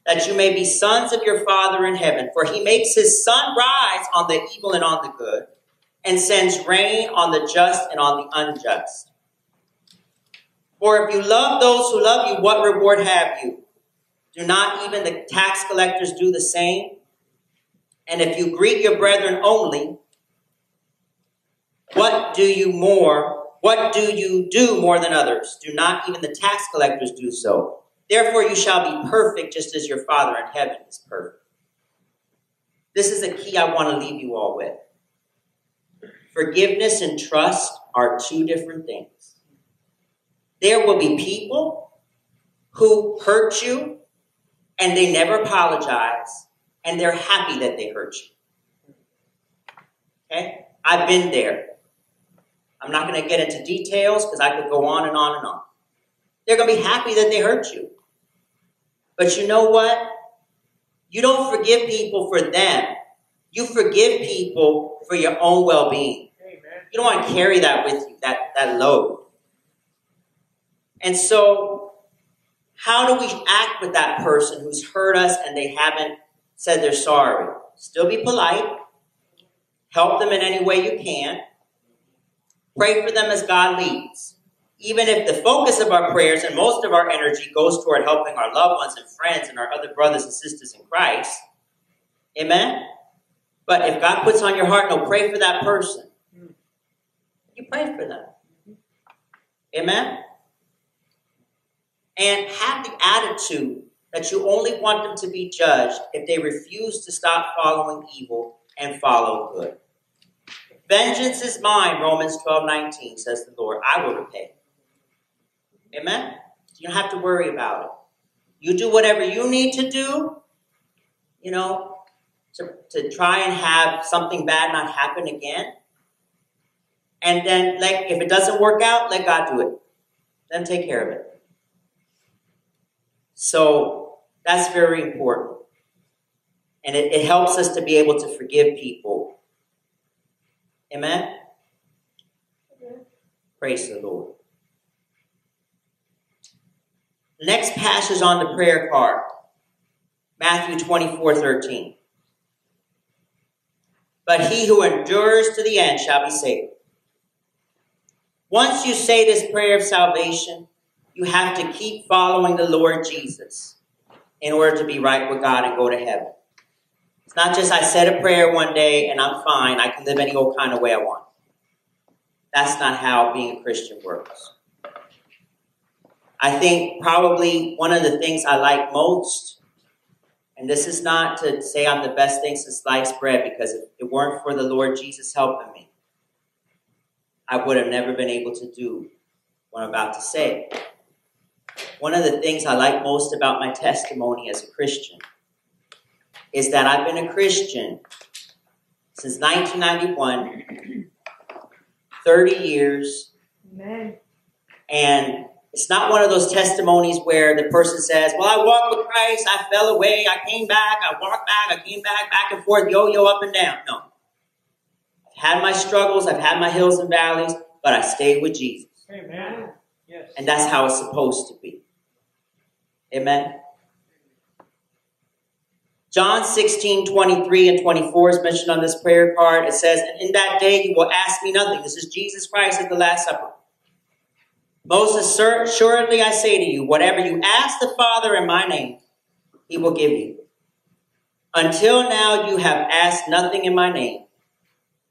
that you may be sons of your Father in heaven. For he makes his sun rise on the evil and on the good, and sends rain on the just and on the unjust. For if you love those who love you, what reward have you? Do not even the tax collectors do the same? And if you greet your brethren only, what do you more? What do you do more than others? Do not even the tax collectors do so? Therefore, you shall be perfect just as your Father in heaven is perfect. This is a key I want to leave you all with. Forgiveness and trust are two different things. There will be people who hurt you and they never apologize and they're happy that they hurt you. Okay? I've been there. I'm not going to get into details because I could go on and on and on. They're going to be happy that they hurt you. But you know what? You don't forgive people for them. You forgive people for your own well being. You don't want to carry that with you, that, that load. And so, how do we act with that person who's hurt us and they haven't said they're sorry? Still be polite. Help them in any way you can. Pray for them as God leads. Even if the focus of our prayers and most of our energy goes toward helping our loved ones and friends and our other brothers and sisters in Christ. Amen? But if God puts on your heart, no, pray for that person. You pray for them. Amen? And have the attitude that you only want them to be judged if they refuse to stop following evil and follow good. Vengeance is mine, Romans 12 19 says the Lord. I will repay. Amen? You don't have to worry about it. You do whatever you need to do, you know, to, to try and have something bad not happen again. And then, like, if it doesn't work out, let God do it. Him take care of it. So that's very important. And it, it helps us to be able to forgive people. Amen? Praise the Lord. Next passage on the prayer card Matthew 24 13. But he who endures to the end shall be saved. Once you say this prayer of salvation, you have to keep following the Lord Jesus in order to be right with God and go to heaven. It's not just I said a prayer one day and I'm fine, I can live any old kind of way I want. That's not how being a Christian works. I think probably one of the things I like most, and this is not to say I'm the best thing since sliced bread, because if it weren't for the Lord Jesus helping me, I would have never been able to do what I'm about to say. one of the things I like most about my testimony as a Christian is that I've been a Christian since 1991, 30 years, Amen. and it's not one of those testimonies where the person says, Well, I walked with Christ, I fell away, I came back, I walked back, I came back, back and forth, yo yo, up and down. No. I've had my struggles, I've had my hills and valleys, but I stayed with Jesus. Amen. Yes. And that's how it's supposed to be. Amen. John 16, 23 and 24 is mentioned on this prayer card. It says, And in that day you will ask me nothing. This is Jesus Christ at the Last Supper. Most assuredly I say to you, whatever you ask the Father in my name, he will give you. Until now you have asked nothing in my name.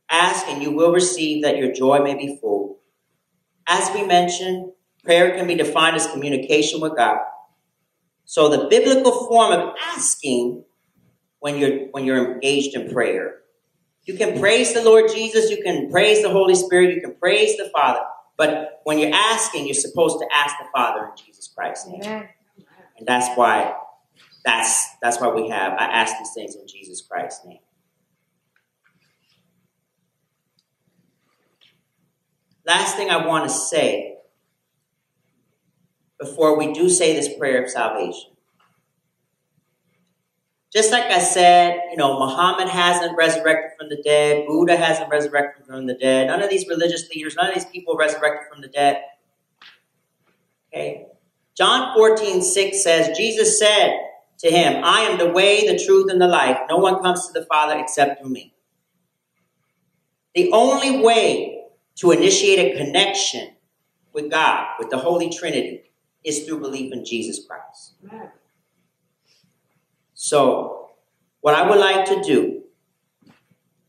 Ask and you will receive that your joy may be full. As we mentioned, prayer can be defined as communication with God. So the biblical form of asking when you're when you're engaged in prayer. You can praise the Lord Jesus, you can praise the Holy Spirit, you can praise the Father. But when you're asking, you're supposed to ask the Father in Jesus Christ's name. And that's why that's that's why we have I ask these things in Jesus Christ's name. Last thing I want to say before we do say this prayer of salvation. Just like I said, you know, Muhammad hasn't resurrected from the dead, Buddha hasn't resurrected from the dead, none of these religious leaders, none of these people resurrected from the dead. Okay? John 14, 6 says, Jesus said to him, I am the way, the truth, and the life. No one comes to the Father except through me. The only way to initiate a connection with God, with the Holy Trinity, is through belief in Jesus Christ. Amen. So, what I would like to do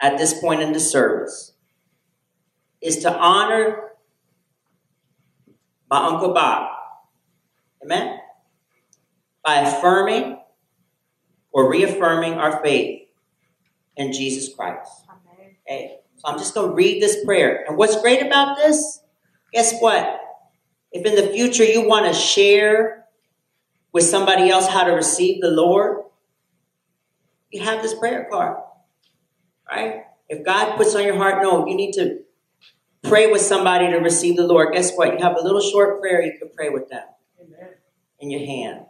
at this point in the service is to honor my Uncle Bob. Amen? By affirming or reaffirming our faith in Jesus Christ. Amen. Okay? So I'm just going to read this prayer. And what's great about this? Guess what? If in the future you want to share with somebody else how to receive the Lord, you have this prayer card. Right? If God puts on your heart, no, you need to pray with somebody to receive the Lord. Guess what? You have a little short prayer you can pray with them Amen. in your hand.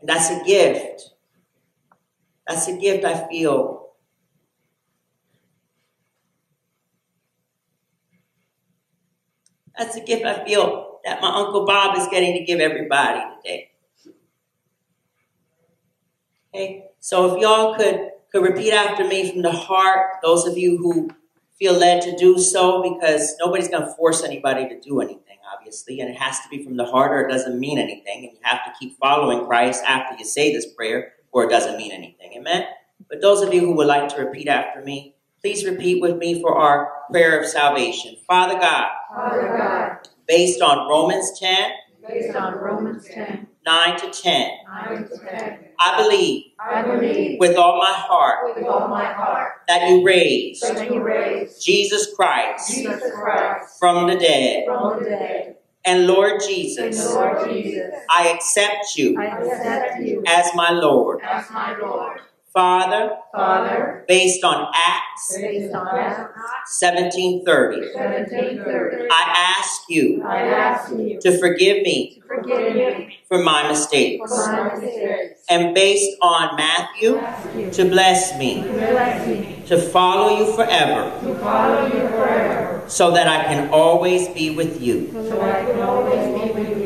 And that's a gift. That's a gift I feel. That's a gift I feel that my Uncle Bob is getting to give everybody today. Okay, so if y'all could could repeat after me from the heart, those of you who feel led to do so, because nobody's going to force anybody to do anything, obviously, and it has to be from the heart, or it doesn't mean anything, and you have to keep following Christ after you say this prayer, or it doesn't mean anything. Amen. But those of you who would like to repeat after me, please repeat with me for our prayer of salvation. Father God, Father God, based on Romans 10, based on Romans 10, 9 to 10, 9 to 10, I believe I believe with all my heart with all my heart that you raised that you raised Jesus Christ Jesus Christ from the dead. from the dead. And Lord And Jesus, Lord Jesus, I accept you I accept you as my Lord. as my Lord. Father, Father, based on Acts based on Acts 1730, 1730, I ask you I ask you to forgive me to forgive me for my for mistakes. my mistakes. And based on Matthew, you to bless me, to bless me, to follow you forever, to follow you forever, so that I can always be with you. so I can always be with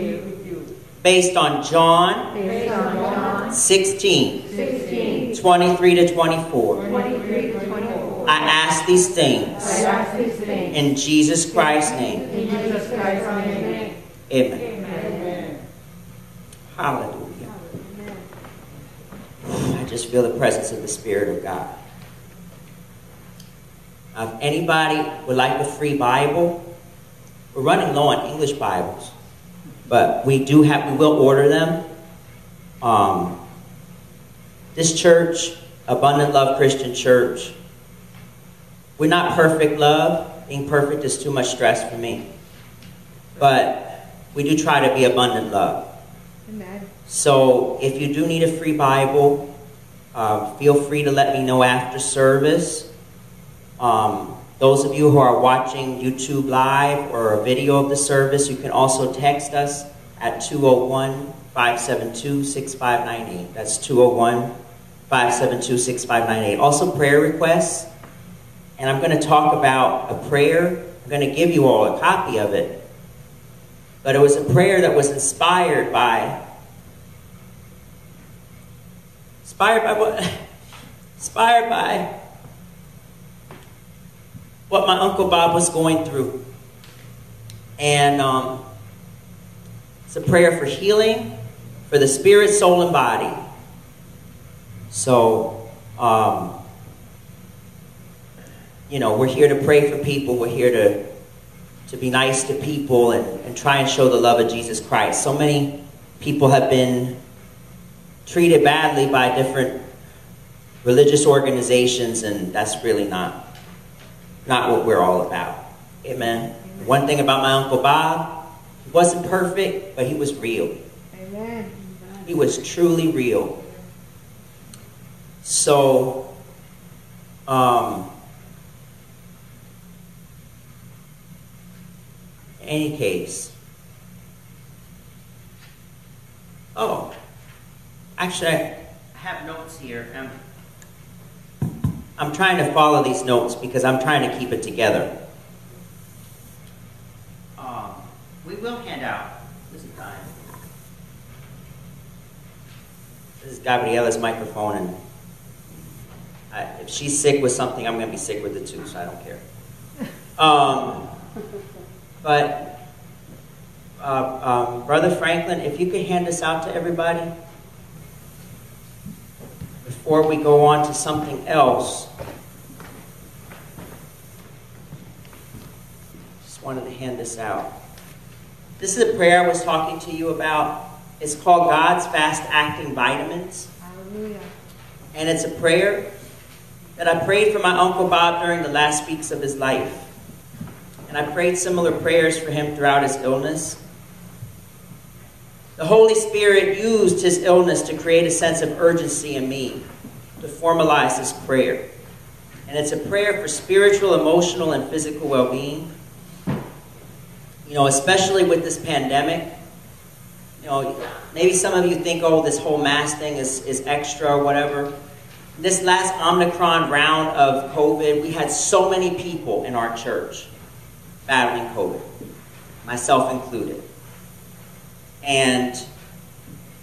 you. Based on John Based on John 16, 16, 23 to 24. 23 to 24. I ask these things ask these things in Jesus Christ's name. in Jesus Christ's name. Amen. Amen. Hallelujah. I just feel the presence of the Spirit of God. Now, if anybody would like a free Bible, we're running low on English Bibles, but we do have, we will order them. Um, this church, Abundant Love Christian Church, we're not perfect love. Being perfect is too much stress for me. But we do try to be abundant love. Amen. So if you do need a free Bible, uh, feel free to let me know after service. Um, those of you who are watching YouTube Live or a video of the service, you can also text us at 201 572 6598. That's 201 572 6598. Also, prayer requests. And I'm going to talk about a prayer. I'm going to give you all a copy of it. But it was a prayer that was inspired by inspired by what [LAUGHS] inspired by what my uncle Bob was going through. And um, it's a prayer for healing for the spirit, soul, and body. So, um, you know, we're here to pray for people. We're here to to be nice to people and, and try and show the love of Jesus Christ. So many people have been treated badly by different religious organizations, and that's really not not what we're all about. Amen. One thing about my Uncle Bob, he wasn't perfect, but he was real. He was truly real. So, um, any case, oh, actually, I have notes here. Um, I'm trying to follow these notes because I'm trying to keep it together. Um, we will hand out. This is time. This is Gabriella's microphone, and I, if she's sick with something, I'm going to be sick with it too, so I don't care. Um, but, uh, um, Brother Franklin, if you could hand this out to everybody before we go on to something else. Just wanted to hand this out. This is a prayer I was talking to you about. It's called God's Fast Acting Vitamins. Hallelujah. And it's a prayer that I prayed for my Uncle Bob during the last weeks of his life. And I prayed similar prayers for him throughout his illness. The Holy Spirit used his illness to create a sense of urgency in me to formalize this prayer. And it's a prayer for spiritual, emotional, and physical well being. You know, especially with this pandemic. You know, maybe some of you think, oh, this whole mask thing is, is extra or whatever. This last Omicron round of COVID, we had so many people in our church battling COVID, myself included. And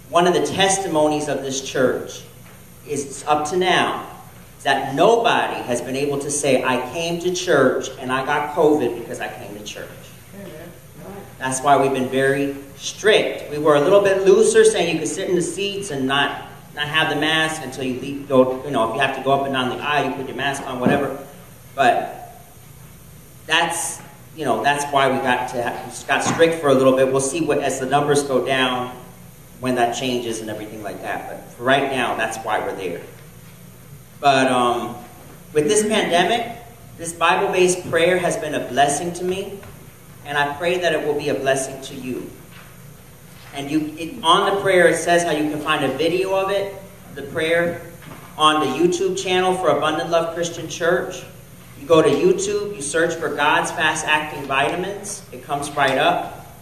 one of the testimonies of this church is up to now that nobody has been able to say, I came to church and I got COVID because I came to church. That's why we've been very strict. We were a little bit looser, saying you could sit in the seats and not, not have the mask until you leave, go, you know, if you have to go up and down the aisle, you put your mask on, whatever. But that's, you know, that's why we got to got strict for a little bit. We'll see what as the numbers go down when that changes and everything like that. But for right now, that's why we're there. But um, with this pandemic, this Bible-based prayer has been a blessing to me, and I pray that it will be a blessing to you. And you, it, on the prayer, it says how you can find a video of it, the prayer, on the YouTube channel for Abundant Love Christian Church. You go to YouTube, you search for God's Fast Acting Vitamins. It comes right up.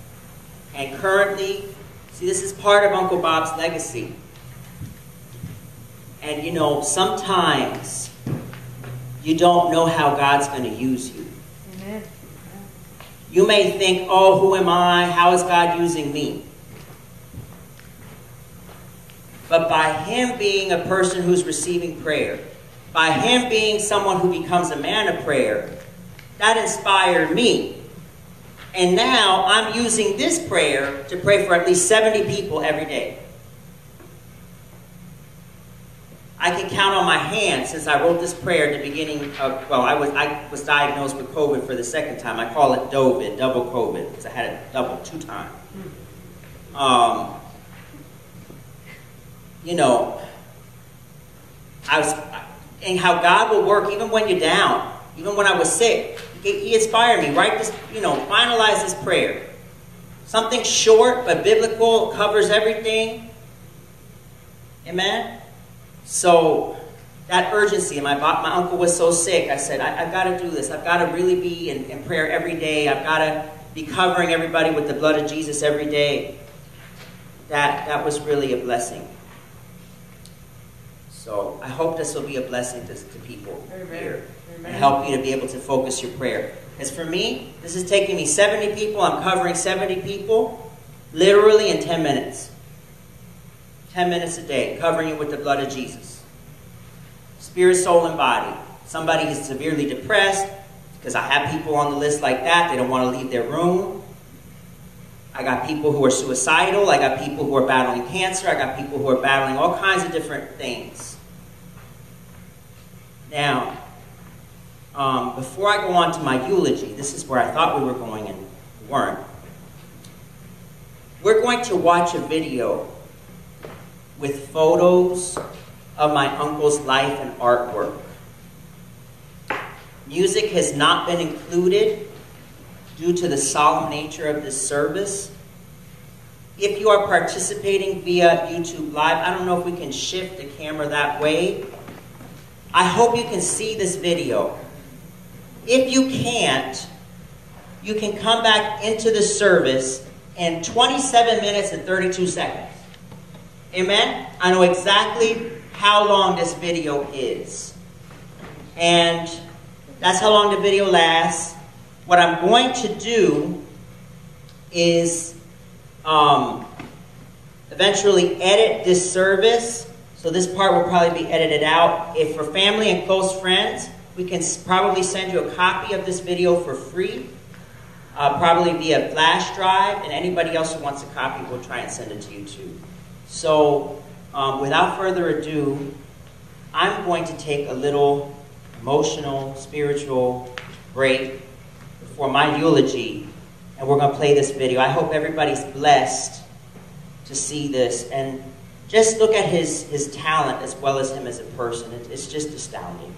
And currently, see, this is part of Uncle Bob's legacy. And you know, sometimes you don't know how God's going to use you. Amen. You may think, oh, who am I? How is God using me? But by Him being a person who's receiving prayer, by Him being someone who becomes a man of prayer, that inspired me. And now I'm using this prayer to pray for at least 70 people every day. I can count on my hand since I wrote this prayer at the beginning of, well, I was, I was diagnosed with COVID for the second time. I call it DOVID, double COVID, because I had it double two times. Um, you know, I was, and how God will work even when you're down, even when I was sick. He, inspired me, write this, you know, finalize this prayer. Something short but biblical, covers everything. Amen? So, that urgency, and my, my uncle was so sick. I said, I, have got to do this. I've got to really be in, in prayer every day. I've got to be covering everybody with the blood of Jesus every day. That, that was really a blessing. So I hope this will be a blessing to, to people Amen. here Amen. and help you to be able to focus your prayer. Because for me, this is taking me 70 people. I'm covering 70 people literally in 10 minutes. 10 minutes a day, covering you with the blood of Jesus. Spirit, soul, and body. Somebody is severely depressed, because I have people on the list like that. They don't want to leave their room. I got people who are suicidal. I got people who are battling cancer. I got people who are battling all kinds of different things. Now, um, before I go on to my eulogy, this is where I thought we were going and weren't. We're going to watch a video with photos of my uncle's life and artwork. Music has not been included due to the solemn nature of this service. If you are participating via YouTube Live, I don't know if we can shift the camera that way. I hope you can see this video. If you can't, you can come back into the service in 27 minutes and 32 seconds. Amen? I know exactly how long this video is. And that's how long the video lasts. What I'm going to do is um, eventually edit this service. So this part will probably be edited out. If for family and close friends, we can probably send you a copy of this video for free. Uh, probably via flash drive. And anybody else who wants a copy, we'll try and send it to you too. So um, without further ado, I'm going to take a little emotional, spiritual break before my eulogy, and we're going to play this video. I hope everybody's blessed to see this and just look at his, his talent as well as him as a person. It, it's just astounding.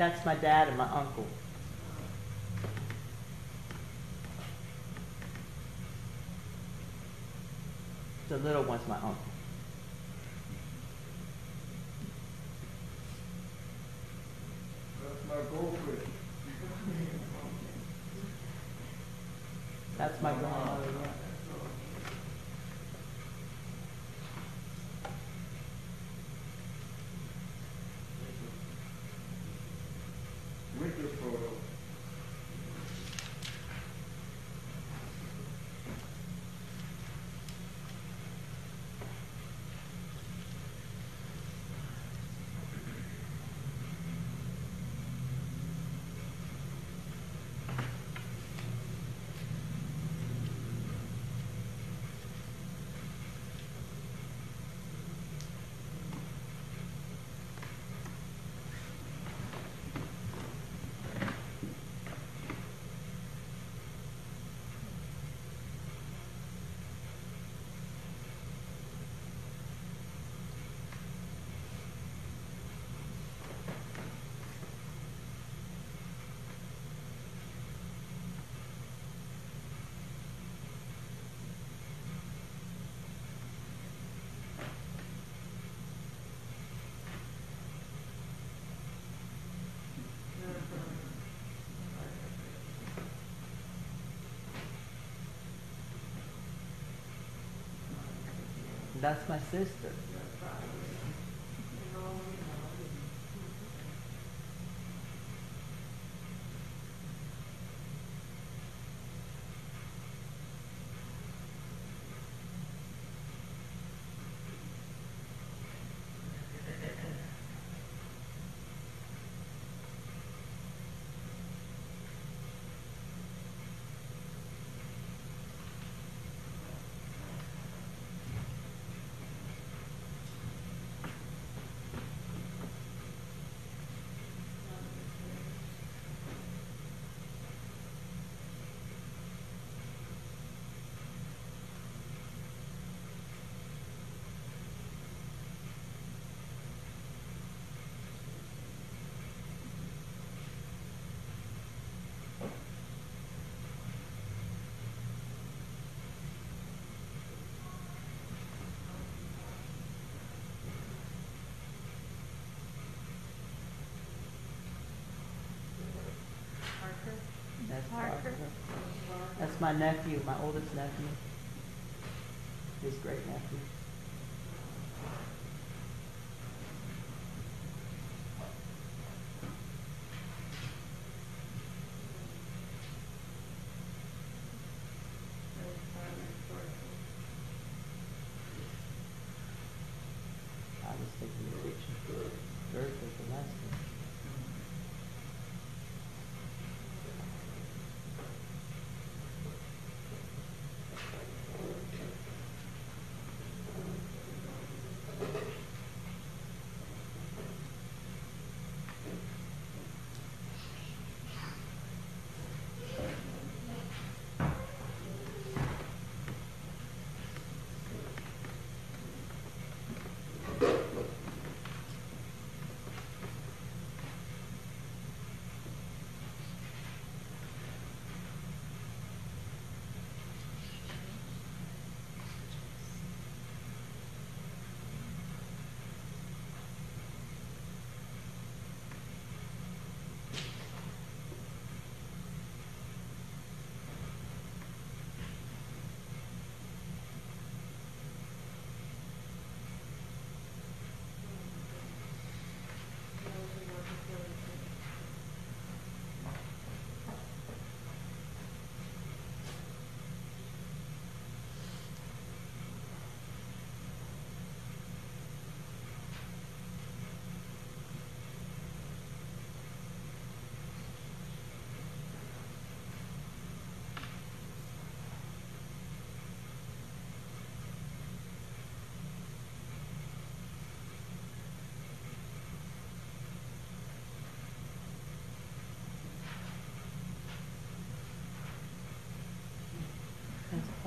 That's my dad and my uncle. The little one's my uncle. That's my girlfriend. That's my grandmother. Winter photo. That's my sister. That's That's my nephew, my oldest nephew. His great nephew.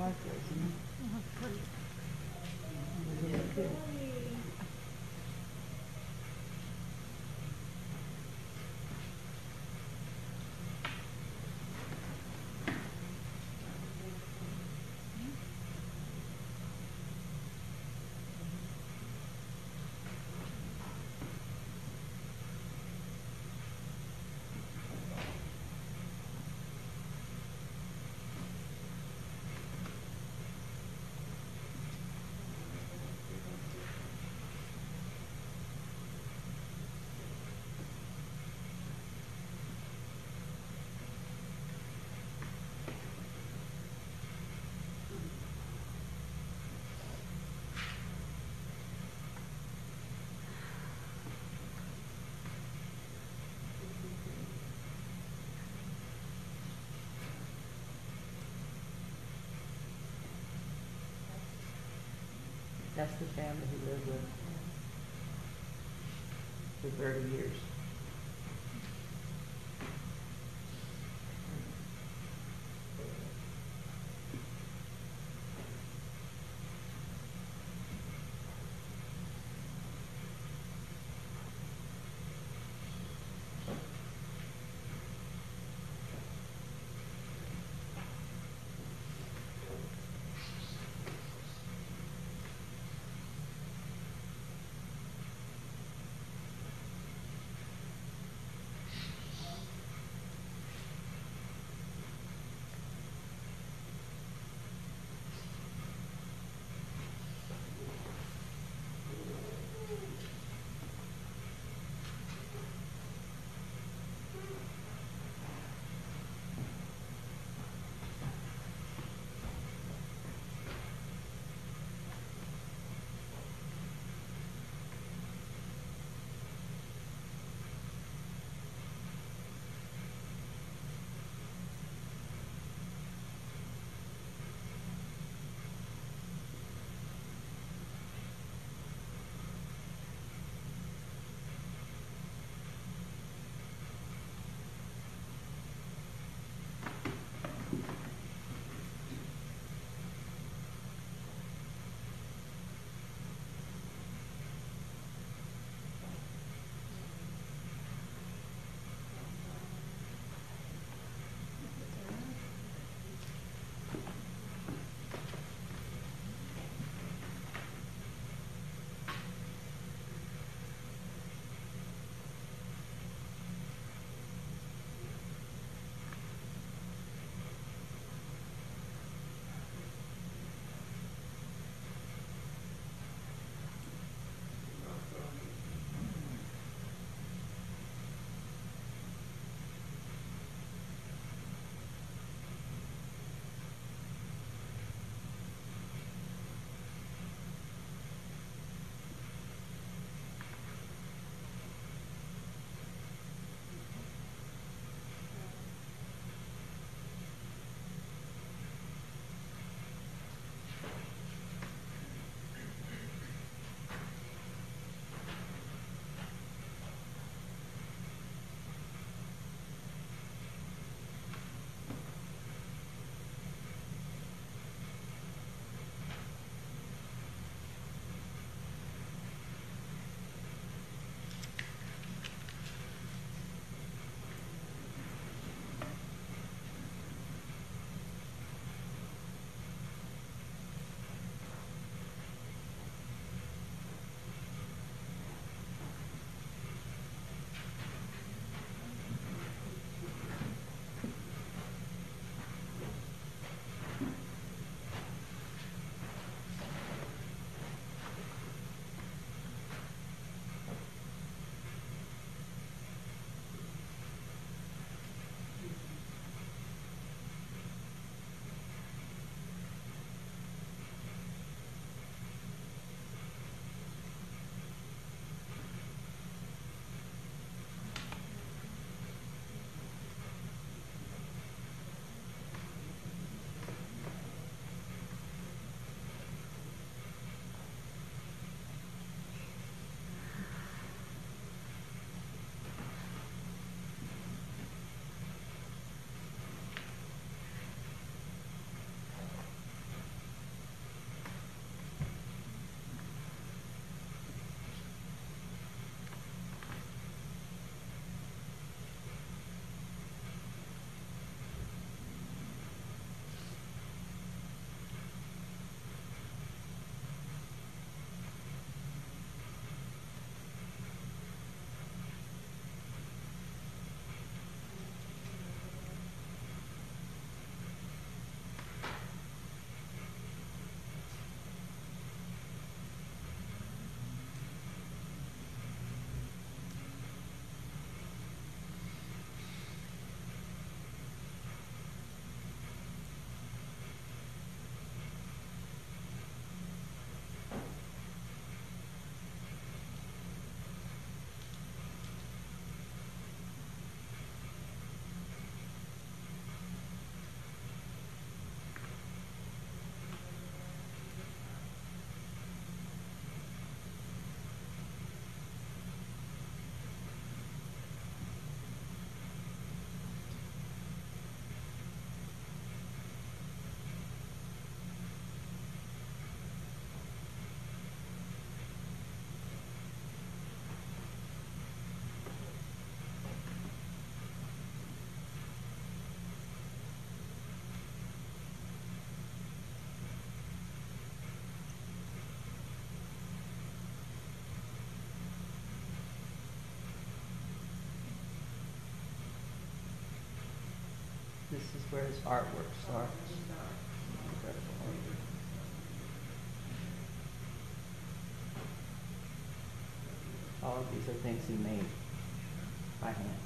That's Parker, isn't it? That's the family he lived with for thirty years. This is where his artwork starts. All of these are things he made by hand.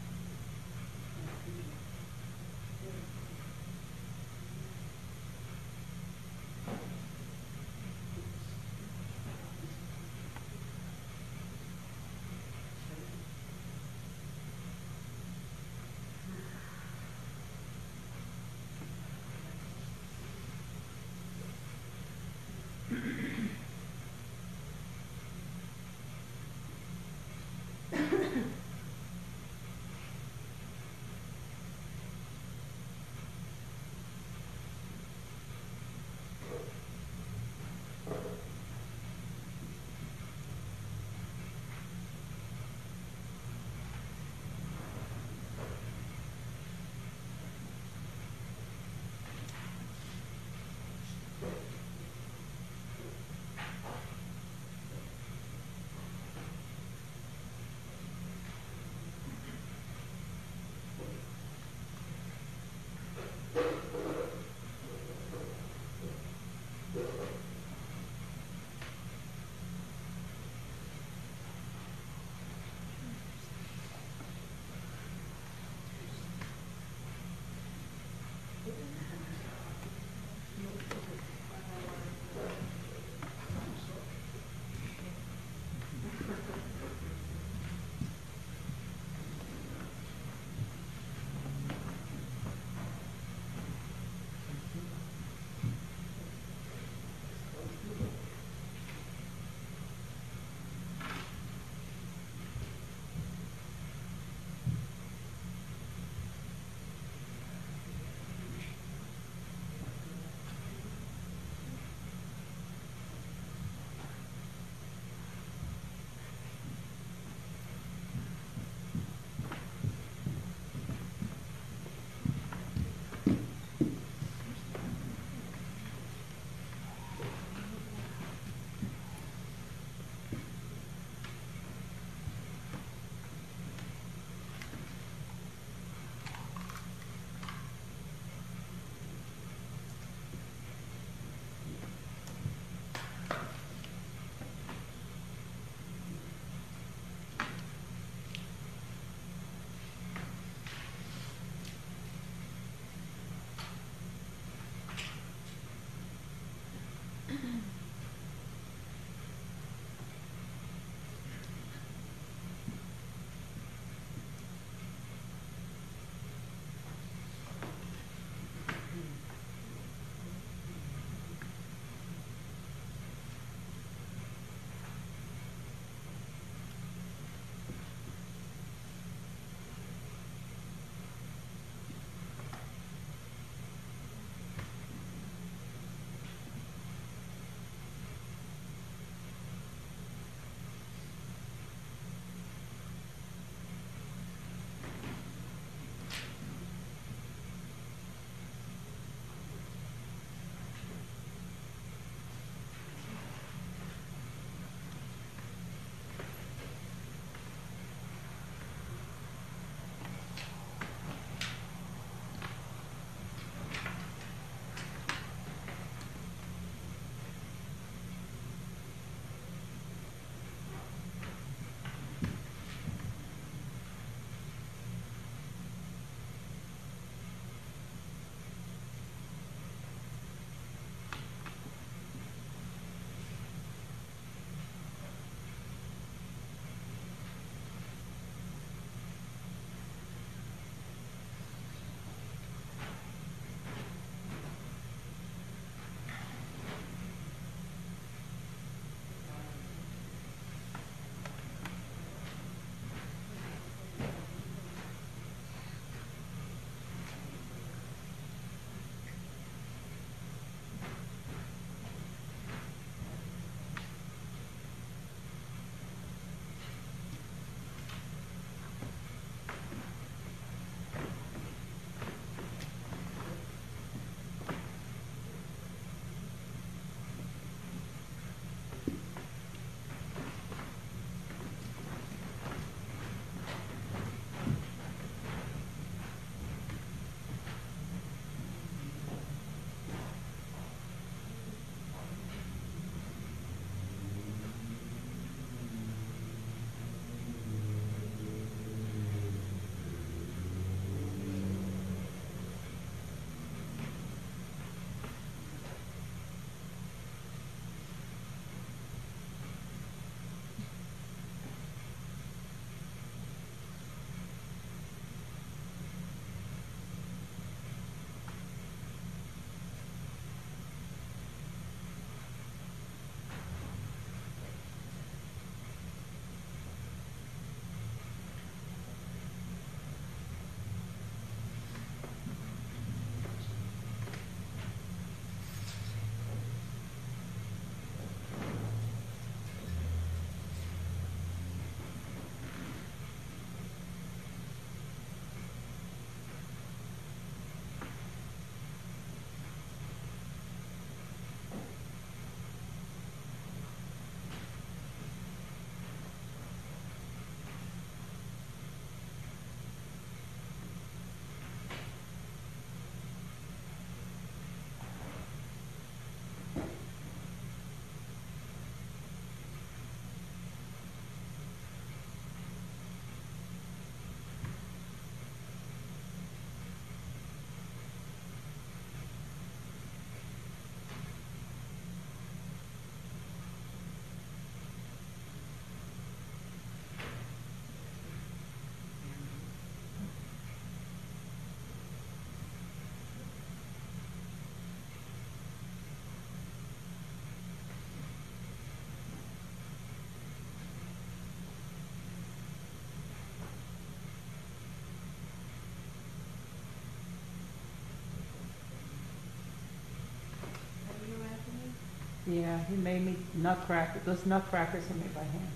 Yeah, he made me nutcracker. Those nutcrackers are made by hand.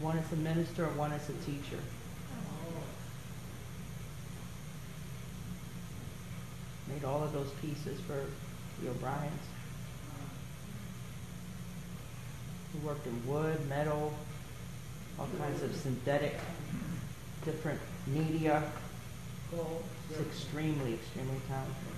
One is a minister one is a teacher. Made all of those pieces for the O'Briens. He worked in wood, metal, all kinds of synthetic, different media. He's extremely, extremely talented.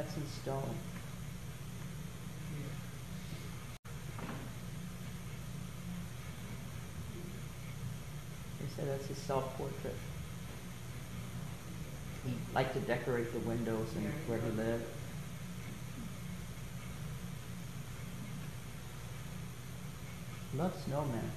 That's in stone. They said that's a self-portrait. He liked to decorate the windows and where he lived. Love snowmen.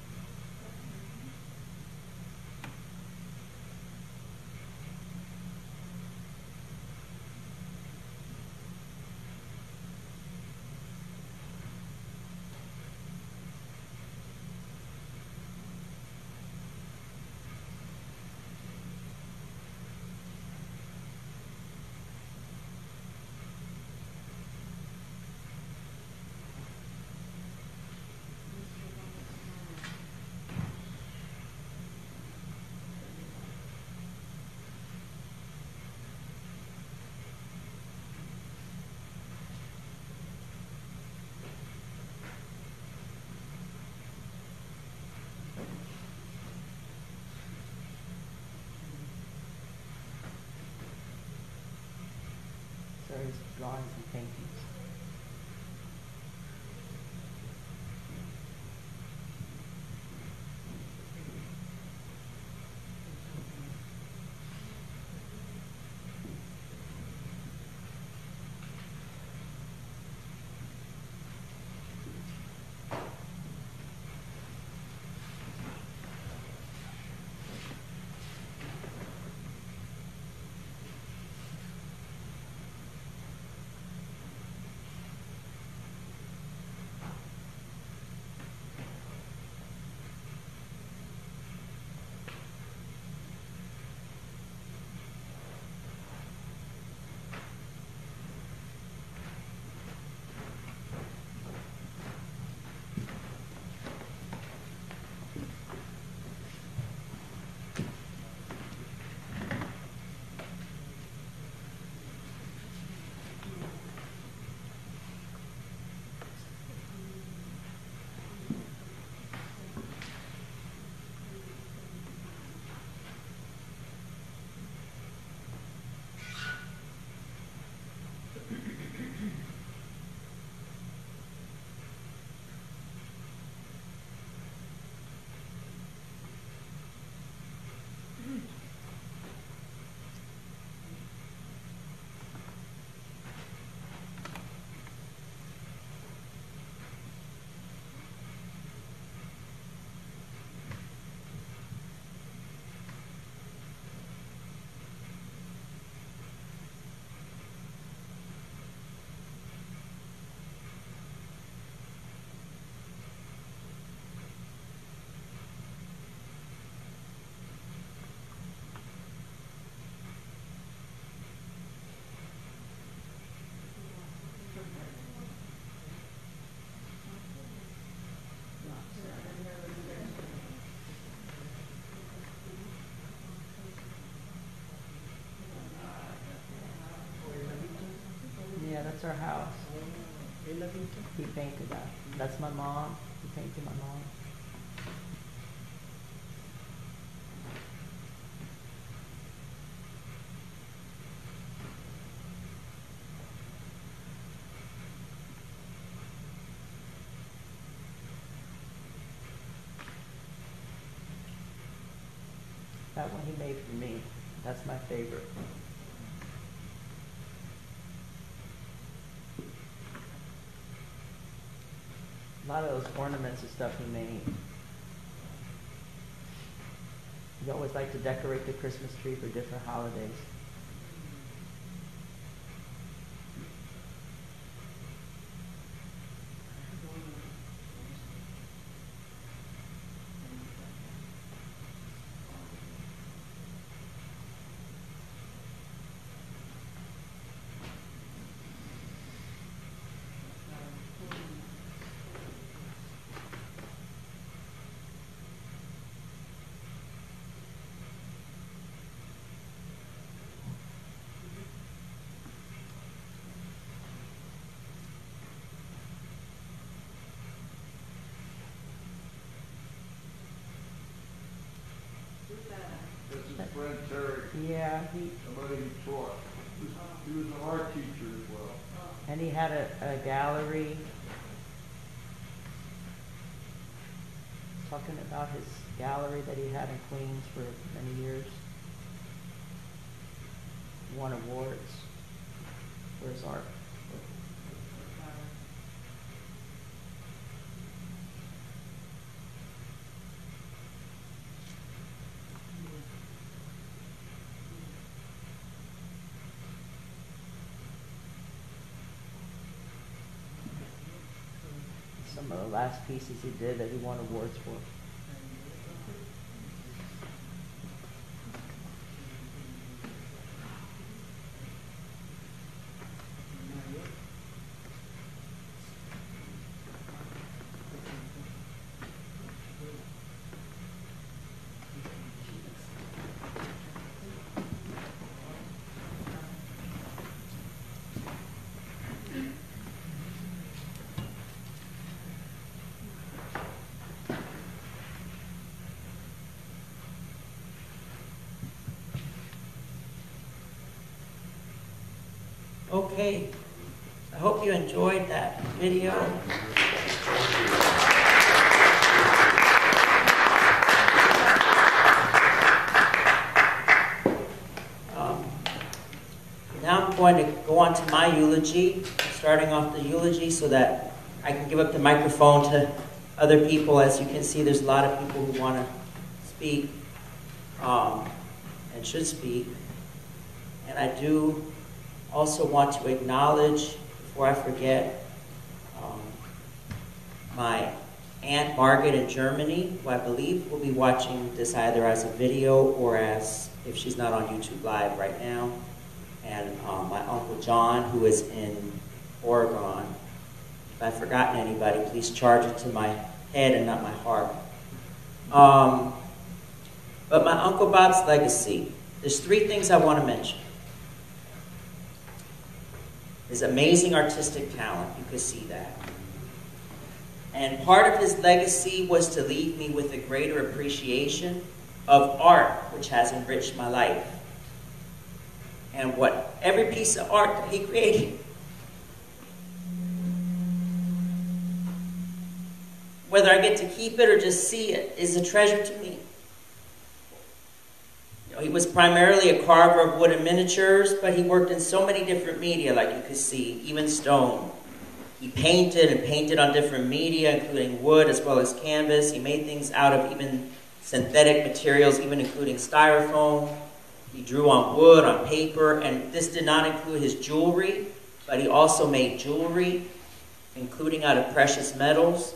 His drawings and paintings. Our house. He painted that. That's my mom. He painted my mom. That one he made for me. That's my favorite. A lot of those ornaments and stuff made. He always liked to decorate the Christmas tree for different holidays. This is Fred Terry, Yeah, he somebody he taught. He was- He was an art teacher as well. and he had a, a gallery talking about his gallery that he had in Queens for many years. Won awards for his art. Some of the last pieces he did that he won awards for. Okay, I hope you enjoyed that video. Um, Now I'm going to go on to my eulogy, starting off the eulogy so that I can give up the microphone to other people. As you can see, there's a lot of people who want to speak um, and should speak. And I do also want to acknowledge, before I forget, um, my Aunt Margaret in Germany, who I believe will be watching this either as a video or as, if she's not on YouTube Live right now, and um, my Uncle John, who is in Oregon. If I've forgotten anybody, please charge it to my head and not my heart. Um, but my Uncle Bob's legacy, there's three things I want to mention his amazing artistic talent. You could see that. And part of his legacy was to leave me with a greater appreciation of art, which has enriched my life. And what every piece of art that he created, whether I get to keep it or just see it, is a treasure to me. He was primarily a carver of wooden miniatures, but he worked in so many different media, like you could see, even stone. He painted and painted on different media, including wood as well as canvas. He made things out of even synthetic materials, even including styrofoam. He drew on wood, on paper, and this did not include his jewelry, but he also made jewelry, including out of precious metals.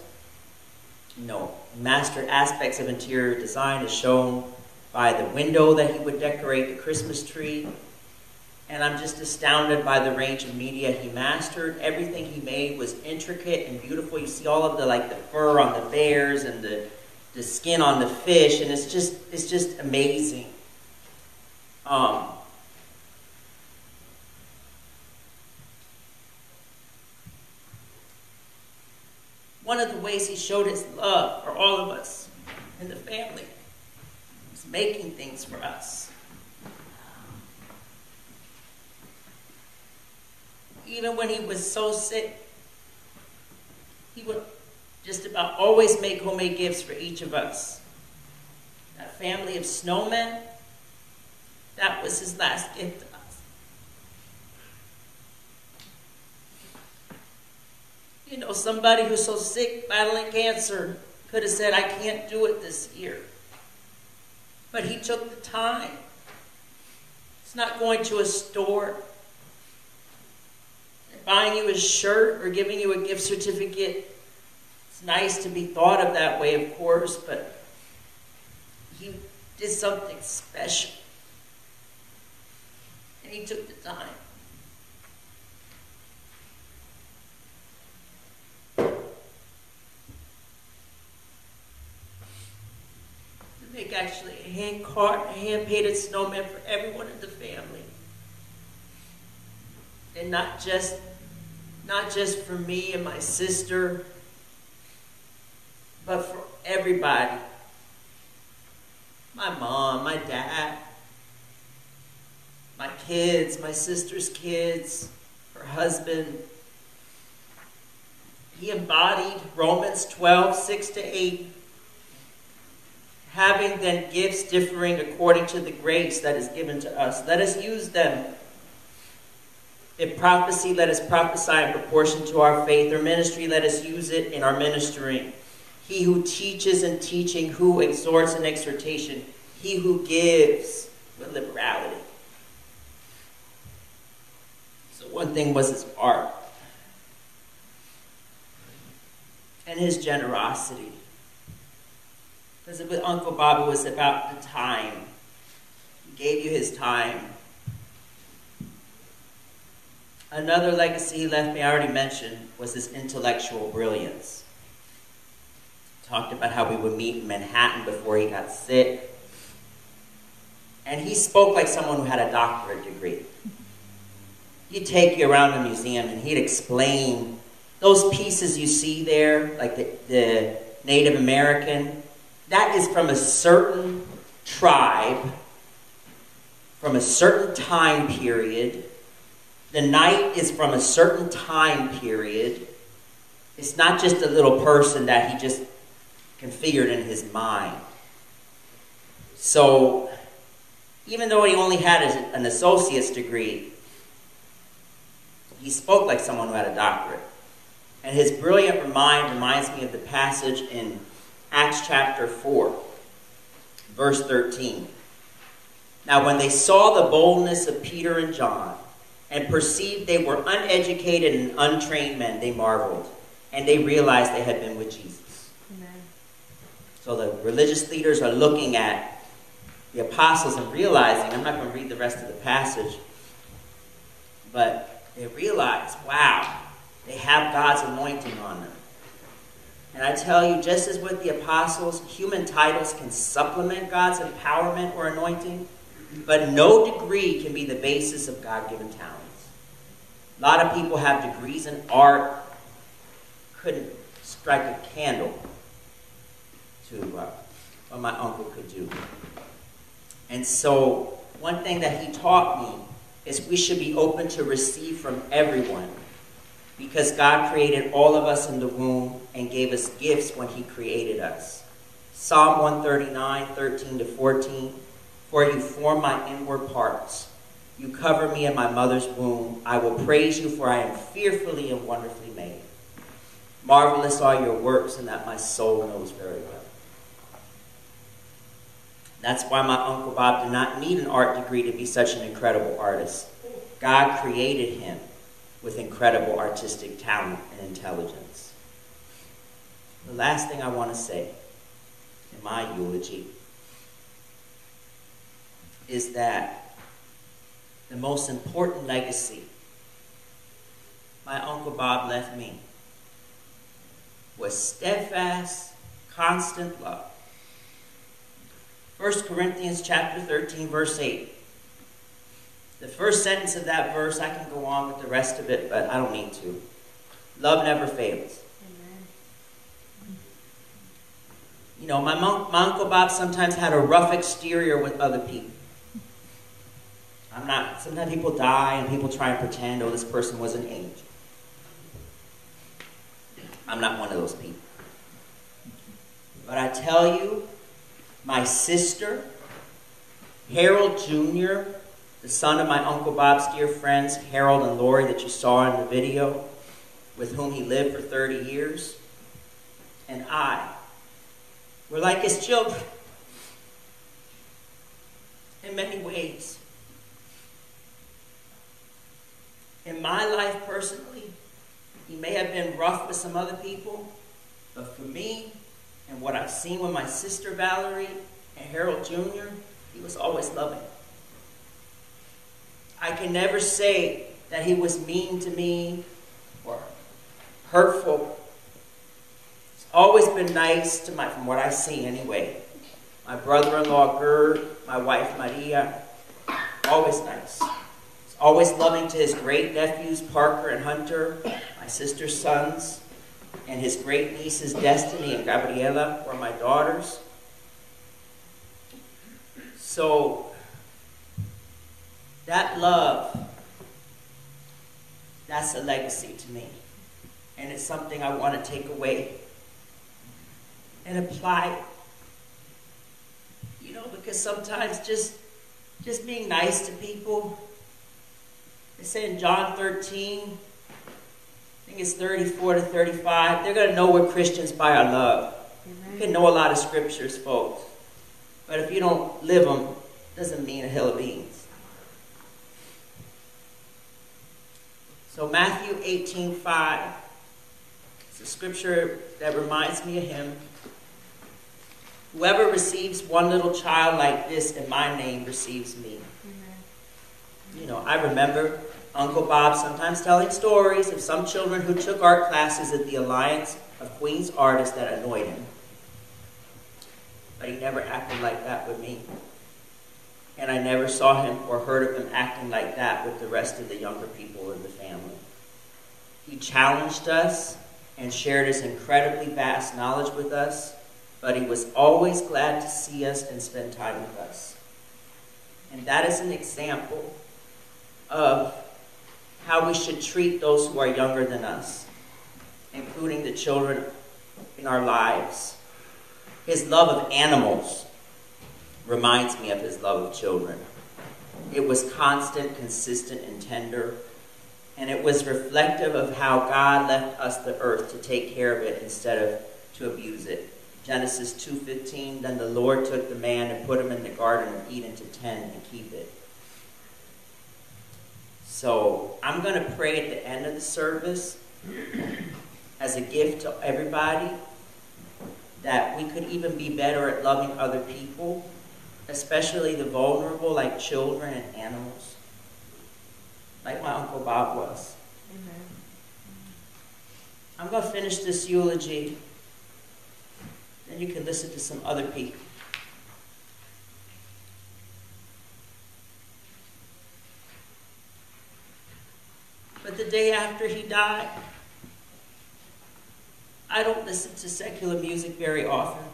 You know, mastered aspects of interior design is shown by the window that he would decorate the Christmas tree. And I'm just astounded by the range of media he mastered. Everything he made was intricate and beautiful. You see all of the like the fur on the bears and the, the skin on the fish, and it's just it's just amazing. Um, one of the ways he showed his love for all of us in the family was making things for us. Even when he was so sick, he would just about always make homemade gifts for each of us. That family of snowmen, that was his last gift to us. You know, somebody who's so sick, battling cancer, could have said, I can't do it this year. But he took the time. It's not going to a store, buying you a shirt, or giving you a gift certificate. It's nice to be thought of that way, of course, but he did something special. And he took the time. Make actually a hand carved, hand painted snowman for everyone in the family. And not just not just for me and my sister, but for everybody. My mom, my dad, my kids, my sister's kids, her husband. He embodied Romans 12, 6 to 8. Having then gifts differing according to the grace that is given to us, let us use them. If prophecy, let us prophesy in proportion to our faith, or ministry, let us use it in our ministering. He who teaches in teaching, who exhorts in exhortation, he who gives with liberality. So one thing was his art and his generosity. Because with Uncle Bob, it was about the time. He gave you his time. Another legacy he left me, I already mentioned, was his intellectual brilliance. Talked about how we would meet in Manhattan before he got sick. And he spoke like someone who had a doctorate degree. He'd take you around the museum and he'd explain those pieces you see there, like the, the Native American, that is from a certain tribe, from a certain time period. The night is from a certain time period. It's not just a little person that he just configured in his mind. So, even though he only had an associate's degree, he spoke like someone who had a doctorate. And his brilliant mind reminds me of the passage in Acts chapter 4, verse 13. Now, when they saw the boldness of Peter and John and perceived they were uneducated and untrained men, they marveled. And they realized they had been with Jesus. Amen. So the religious leaders are looking at the apostles and realizing, I'm not going to read the rest of the passage, but they realize, wow, they have God's anointing on them. And I tell you, just as with the apostles, human titles can supplement God's empowerment or anointing, but no degree can be the basis of God given talents. A lot of people have degrees in art, couldn't strike a candle to uh, what my uncle could do. And so, one thing that he taught me is we should be open to receive from everyone because God created all of us in the womb and gave us gifts when he created us. Psalm 139, 13 to 14. For you form my inward parts. You cover me in my mother's womb. I will praise you, for I am fearfully and wonderfully made. Marvelous are your works, and that my soul knows very well. That's why my Uncle Bob did not need an art degree to be such an incredible artist. God created him with incredible artistic talent and intelligence. The last thing I want to say in my eulogy is that the most important legacy my Uncle Bob left me was steadfast, constant love. 1 Corinthians chapter 13, verse 8. The first sentence of that verse, I can go on with the rest of it, but I don't need to. Love never fails. Amen. You know, my, my Uncle Bob sometimes had a rough exterior with other people. I'm not, sometimes people die and people try and pretend, oh, this person was an angel. I'm not one of those people. But I tell you, my sister, Harold Jr., the son of my Uncle Bob's dear friends, Harold and Lori, that you saw in the video, with whom he lived for 30 years, and I were like his children in many ways. In my life personally, he may have been rough with some other people, but for me, and what I've seen with my sister Valerie and Harold Jr., he was always loving. I can never say that he was mean to me or hurtful. He's always been nice to my, from what I see anyway. My brother-in-law Gerd, my wife Maria, always nice. He's always loving to his great nephews Parker and Hunter, my sister's sons, and his great nieces Destiny and Gabriela were my daughters. So that love, that's a legacy to me. And it's something I want to take away and apply. You know, because sometimes just just being nice to people. They say in John 13, I think it's 34 to 35, they're going to know we're Christians by our love. You can know a lot of scriptures, folks. But if you don't live them, doesn't mean a hill of beans. So Matthew 18, 5. It's a scripture that reminds me of him. Whoever receives one little child like this in my name receives me. You know, I remember Uncle Bob sometimes telling stories of some children who took art classes at the Alliance of Queens Artists that annoyed him. But he never acted like that with me. And I never saw him or heard of him acting like that with the rest of the younger people in the family. He challenged us and shared his incredibly vast knowledge with us, but he was always glad to see us and spend time with us. And that is an example of how we should treat those who are younger than us, including the children in our lives. His love of animals reminds me of his love of children. It was constant, consistent, and tender, and it was reflective of how God left us the earth to take care of it instead of to abuse it. Genesis 2:15 Then the Lord took the man and put him in the garden of Eden to tend and keep it. So, I'm going to pray at the end of the service [CLEARS THROAT] as a gift to everybody that we could even be better at loving other people, especially the vulnerable like children and animals, like my Uncle Bob was. Amen. I'm going to finish this eulogy, then you can listen to some other people. But the day after he died, I don't listen to secular music very often.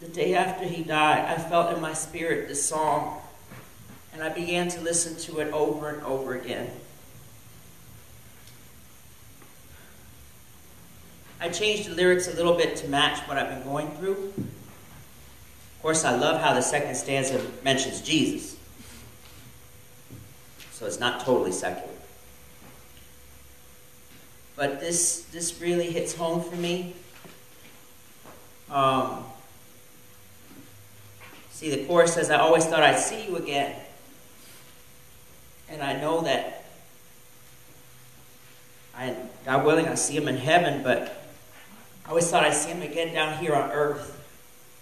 The day after he died, I felt in my spirit this song, and I began to listen to it over and over again. I changed the lyrics a little bit to match what I've been going through. Of course, I love how the second stanza mentions Jesus. So it's not totally secular. But this this really hits home for me. Um, see, the chorus says, I always thought I'd see you again. And I know that I, God willing, I see him in heaven, but I always thought I'd see him again down here on earth.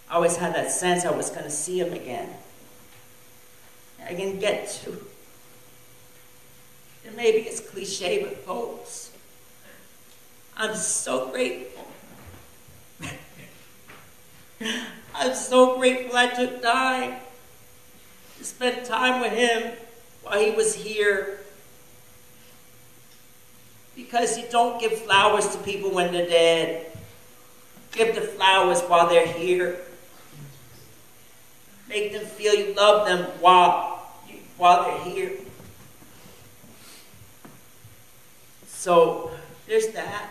I always had that sense I was going to see him again. I can get to. And maybe it's cliche, but folks, I'm so grateful. [LAUGHS] I'm so grateful I took time to spend time with him while he was here. Because you don't give flowers to people when they're dead. Give the flowers while they're here. Make them feel you love them while, while they're here. So there's that.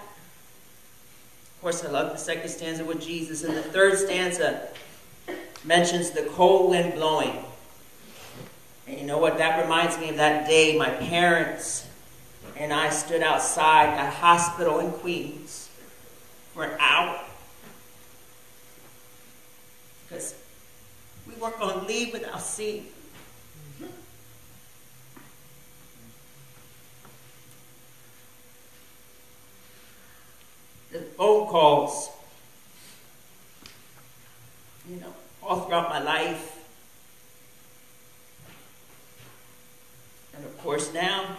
Of course, I love the second stanza with Jesus. And the third stanza mentions the cold wind blowing. And you know what? That reminds me of that day my parents and I stood outside a hospital in Queens for an hour. Because we weren't going to leave without seeing. The phone calls, you know, all throughout my life. And of course, now, I'm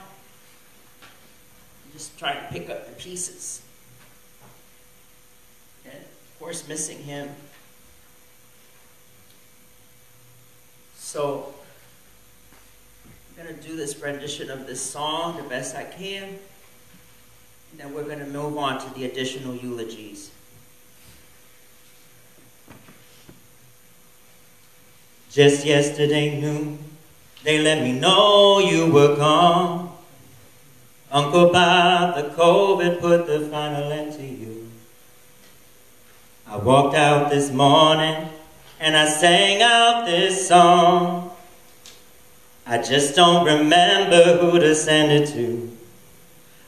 just trying to pick up the pieces. And of course, missing him. So, I'm going to do this rendition of this song the best I can. And then we're going to move on to the additional eulogies. Just yesterday noon, they let me know you were gone. Uncle Bob, the COVID put the final end to you. I walked out this morning and I sang out this song. I just don't remember who to send it to.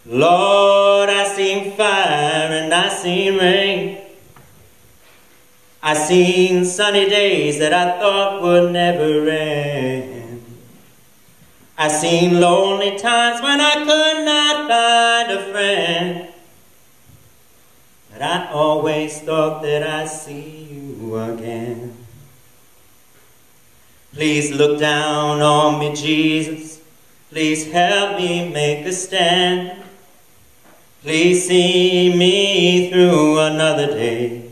Lord, I seen fire and I seen rain. I seen sunny days that I thought would never end. I seen lonely times when I could not find a friend. But I always thought that I'd see you again. Please look down on me, Jesus. Please help me make a stand. Please see me through another day.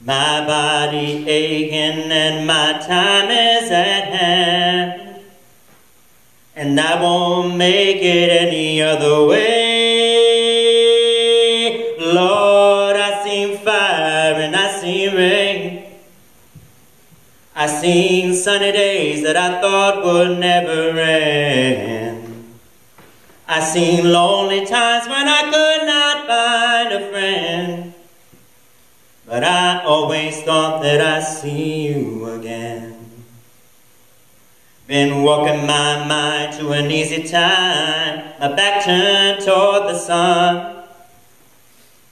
My body aching and my time is at hand. And I won't make it any other way. Lord, I seen fire and I seen rain. I seen sunny days that I thought would never end. I seen lonely times when I could not find a friend. But I always thought that I'd see you again. Been walking my mind to an easy time, my back turned toward the sun.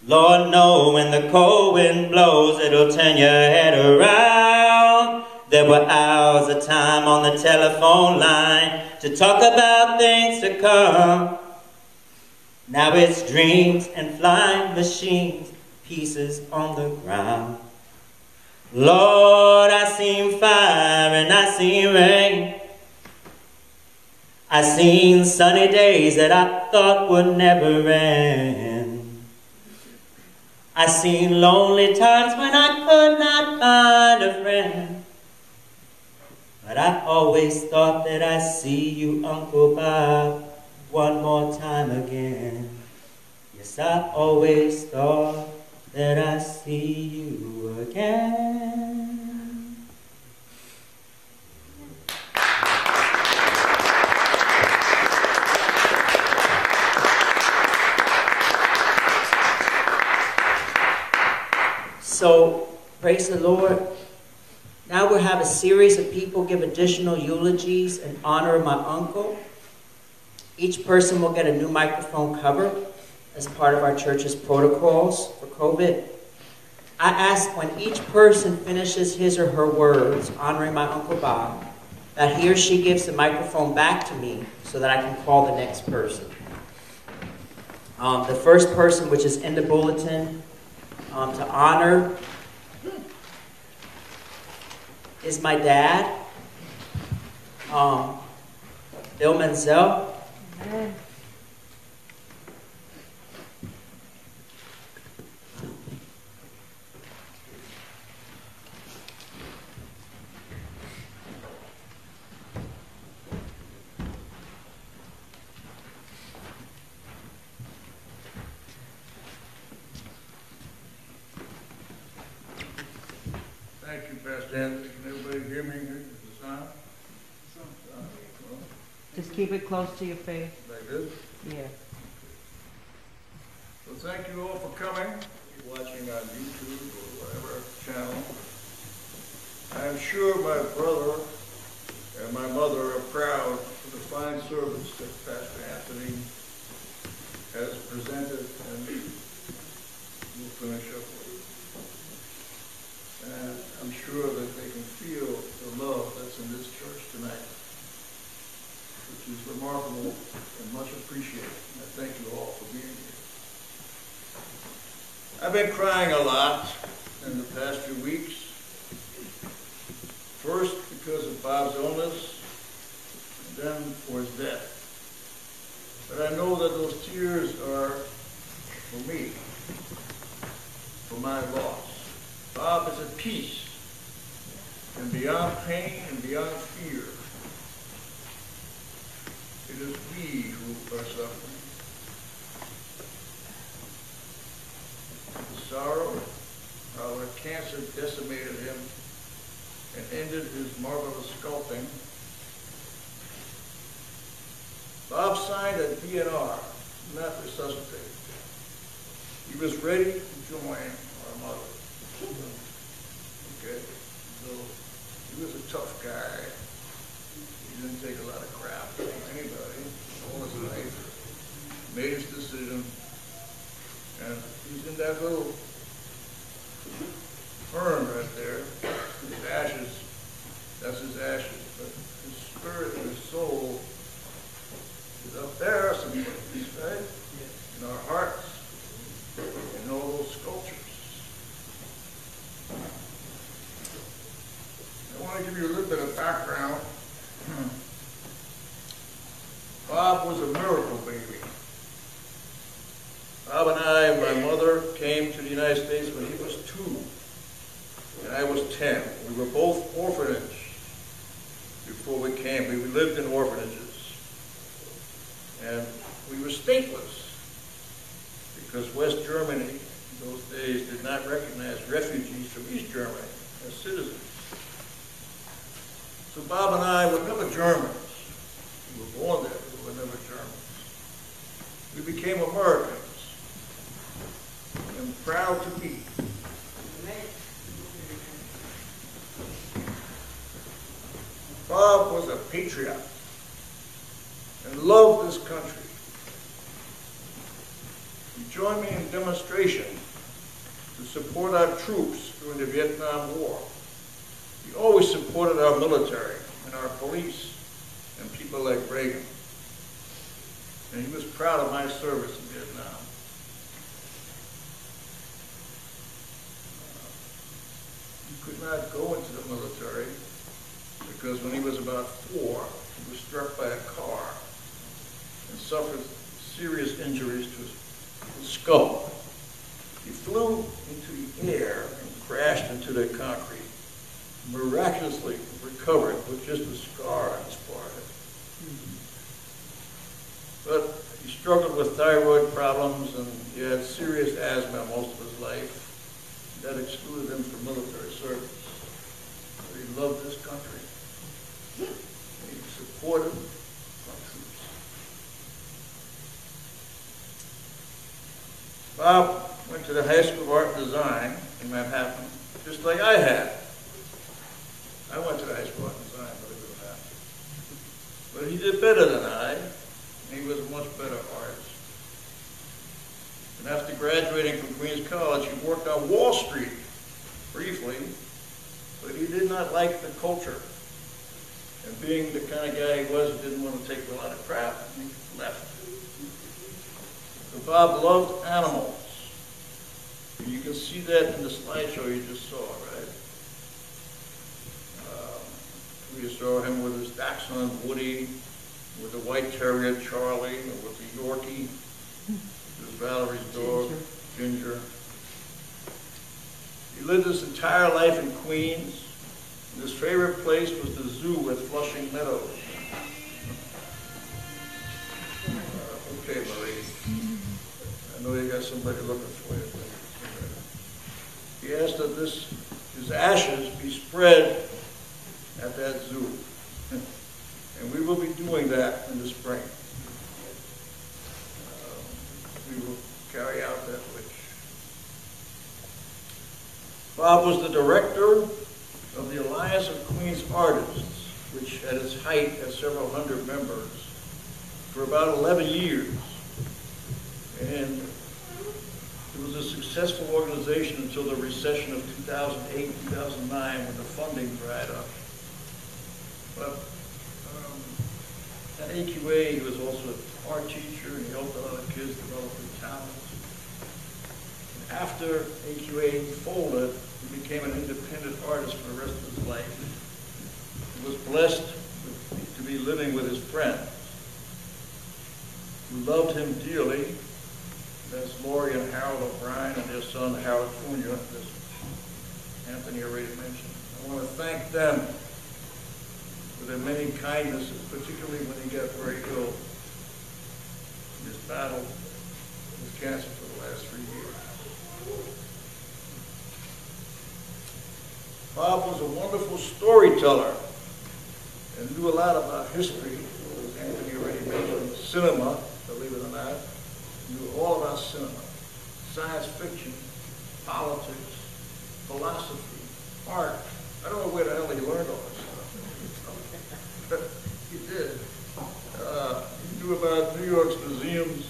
Lord, know when the cold wind blows, it'll turn your head around. There were hours of time on the telephone line to talk about things to come. Now it's dreams and flying machines, pieces on the ground. Lord, I seen fire and I seen rain. I seen sunny days that I thought would never end. I've seen lonely times when I could not find a friend. But I always thought that I'd see you, Uncle Bob, one more time again. Yes, I always thought that I'd see you again. So, praise the Lord. Now we'll have a series of people give additional eulogies in honor of my uncle. Each person will get a new microphone cover as part of our church's protocols for COVID. I ask when each person finishes his or her words honoring my Uncle Bob, that he or she gives the microphone back to me so that I can call the next person. Um, the first person, which is in the bulletin, um, to honor is my dad, um, Bill Menzel. Amen. close to your face. Like this? Yeah. patriot. Bob loved animals. You can see that in the slideshow you just saw, right? Um, we saw him with his dachshund, Woody, with the white terrier, Charlie, and with the Yorkie, with Valerie's dog, Ginger. Ginger. He lived his entire life in Queens, and his favorite place was the zoo at Flushing Meadows. I know you got somebody looking for you. Uh, he asked that this, his ashes be spread at that zoo. [LAUGHS] And we will be doing that in the spring. Uh, we will carry out that wish. Bob was the director of the Alliance of Queens Artists, which at its height had several hundred members, for about 11 years. And it was a successful organization until the recession of 2008, 2009, when the funding dried up. But um, at AQA, he was also an art teacher, and he helped a lot of kids develop their talents. And After AQA folded, he became an independent artist for the rest of his life. He was blessed with- to be living with his friends, who loved him dearly. That's Lori and Harold O'Brien and their son Harold Jr., as Anthony already mentioned. I want to thank them for their many kindnesses, particularly when he got very ill in his battle with cancer for the last three years. Bob was a wonderful storyteller and knew a lot about history, as Anthony already mentioned, cinema, believe it or not, knew all about cinema, science fiction, politics, philosophy, art. I don't know where the hell he learned all this stuff. But [LAUGHS] he did. Uh, he knew about New York's museums,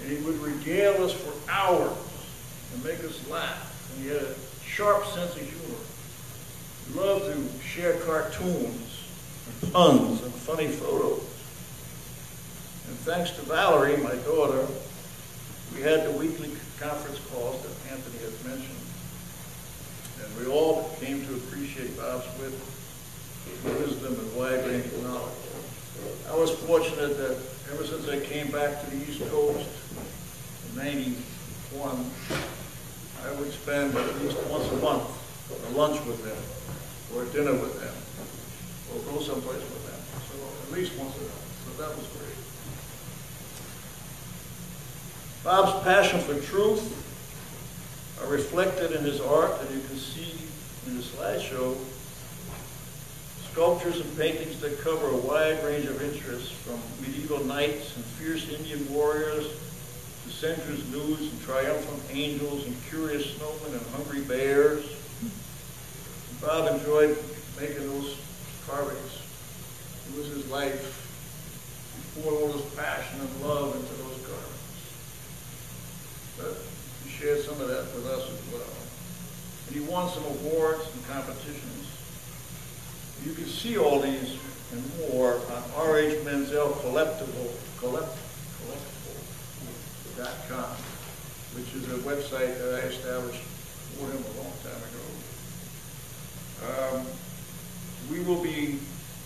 and he would regale us for hours and make us laugh. And he had a sharp sense of humor. He loved to share cartoons, and puns, and funny photos. And thanks to Valerie, my daughter, we had the weekly conference calls that Anthony has mentioned. And we all came to appreciate Bob's wit, wisdom, and wide-ranging knowledge. I was fortunate that ever since I came back to the East Coast in ninety-one, I would spend at least once a month a lunch with them, or a dinner with them, or go someplace with them. So at least once a month, so that was great. Bob's passion for truth are reflected in his art, and you can see in the slideshow sculptures and paintings that cover a wide range of interests, from medieval knights and fierce Indian warriors to centuries nudes and triumphant angels and curious snowmen and hungry bears. Bob enjoyed making those carvings. It was his life. He poured all his passion and love into those. But he shared some of that with us as well. And he won some awards and competitions. You can see all these and more on R.H. Menzel Collectible, collect, collectible.com, which is a website that I established for him a long time ago. Um, we will be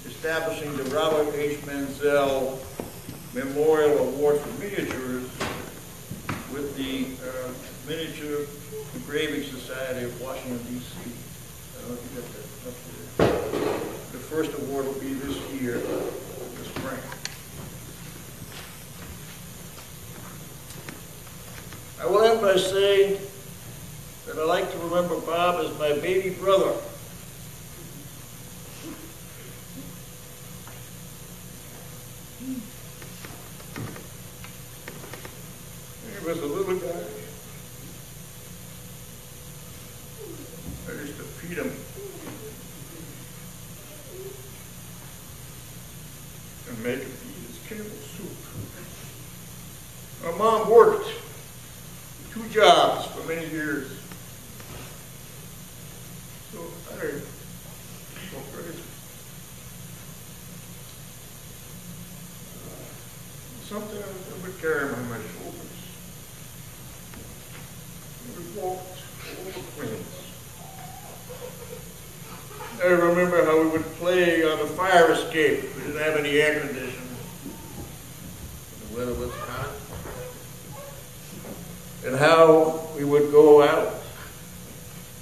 establishing the Robert H. Menzel Memorial Award for Miniatures with the uh, Miniature Engraving Society of Washington DC. The first award will be this year, this spring. I will end by saying that I like to remember Bob as my baby brother. He was a little guy. I used to feed him and make him eat his Campbell soup. My mom worked two jobs for many years. So I so crazy. Something I would carry on my shoulders. We walked all the Queens. I remember how we would play on the fire escape. We didn't have any air conditioning. The weather was hot. And how we would go out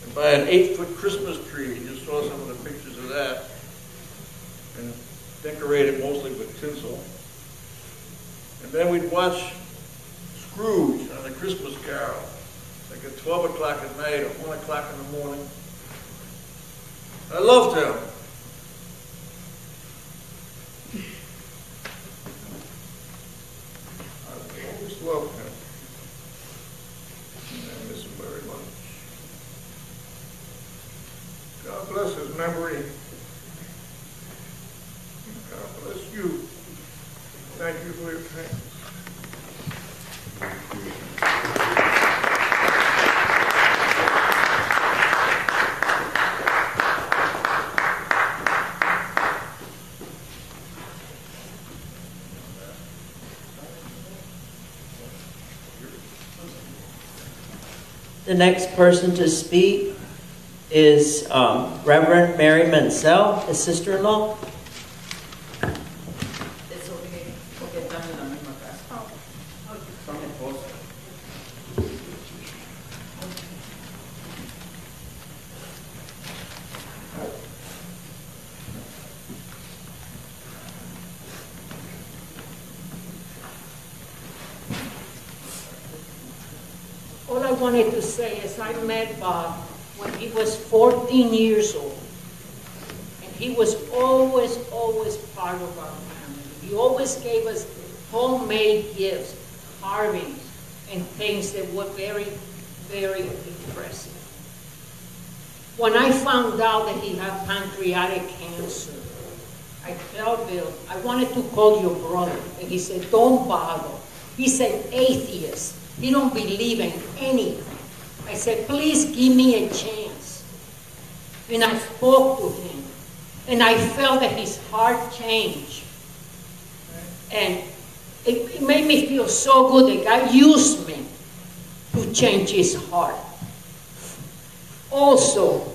and buy an eight-foot Christmas tree. You saw some of the pictures of that. And decorate it mostly with tinsel. And then we'd watch Scrooge on the Christmas Carol. like at 12 o'clock at night or 1 o'clock in the morning. I loved him. I always loved him. And I miss him very much. God bless his memory. God bless you. Thank you for your kindness. The next person to speak is um, Reverend Mary Menzel, his sister-in-law. It's okay, porque están en la misma casa. Son esposos. All I wanted to say is I met Bob when he was 14 years old. And he was always, always part of our family. He always gave us homemade gifts, carvings, and things that were very, very impressive. When I found out that he had pancreatic cancer, I tell Bill, I wanted to call your brother. And he said, don't bother. He's an atheist. He don't believe in anything. I said, please give me a chance. And I spoke to him. And I felt that his heart changed. And it, it made me feel so good that God used me to change his heart. Also,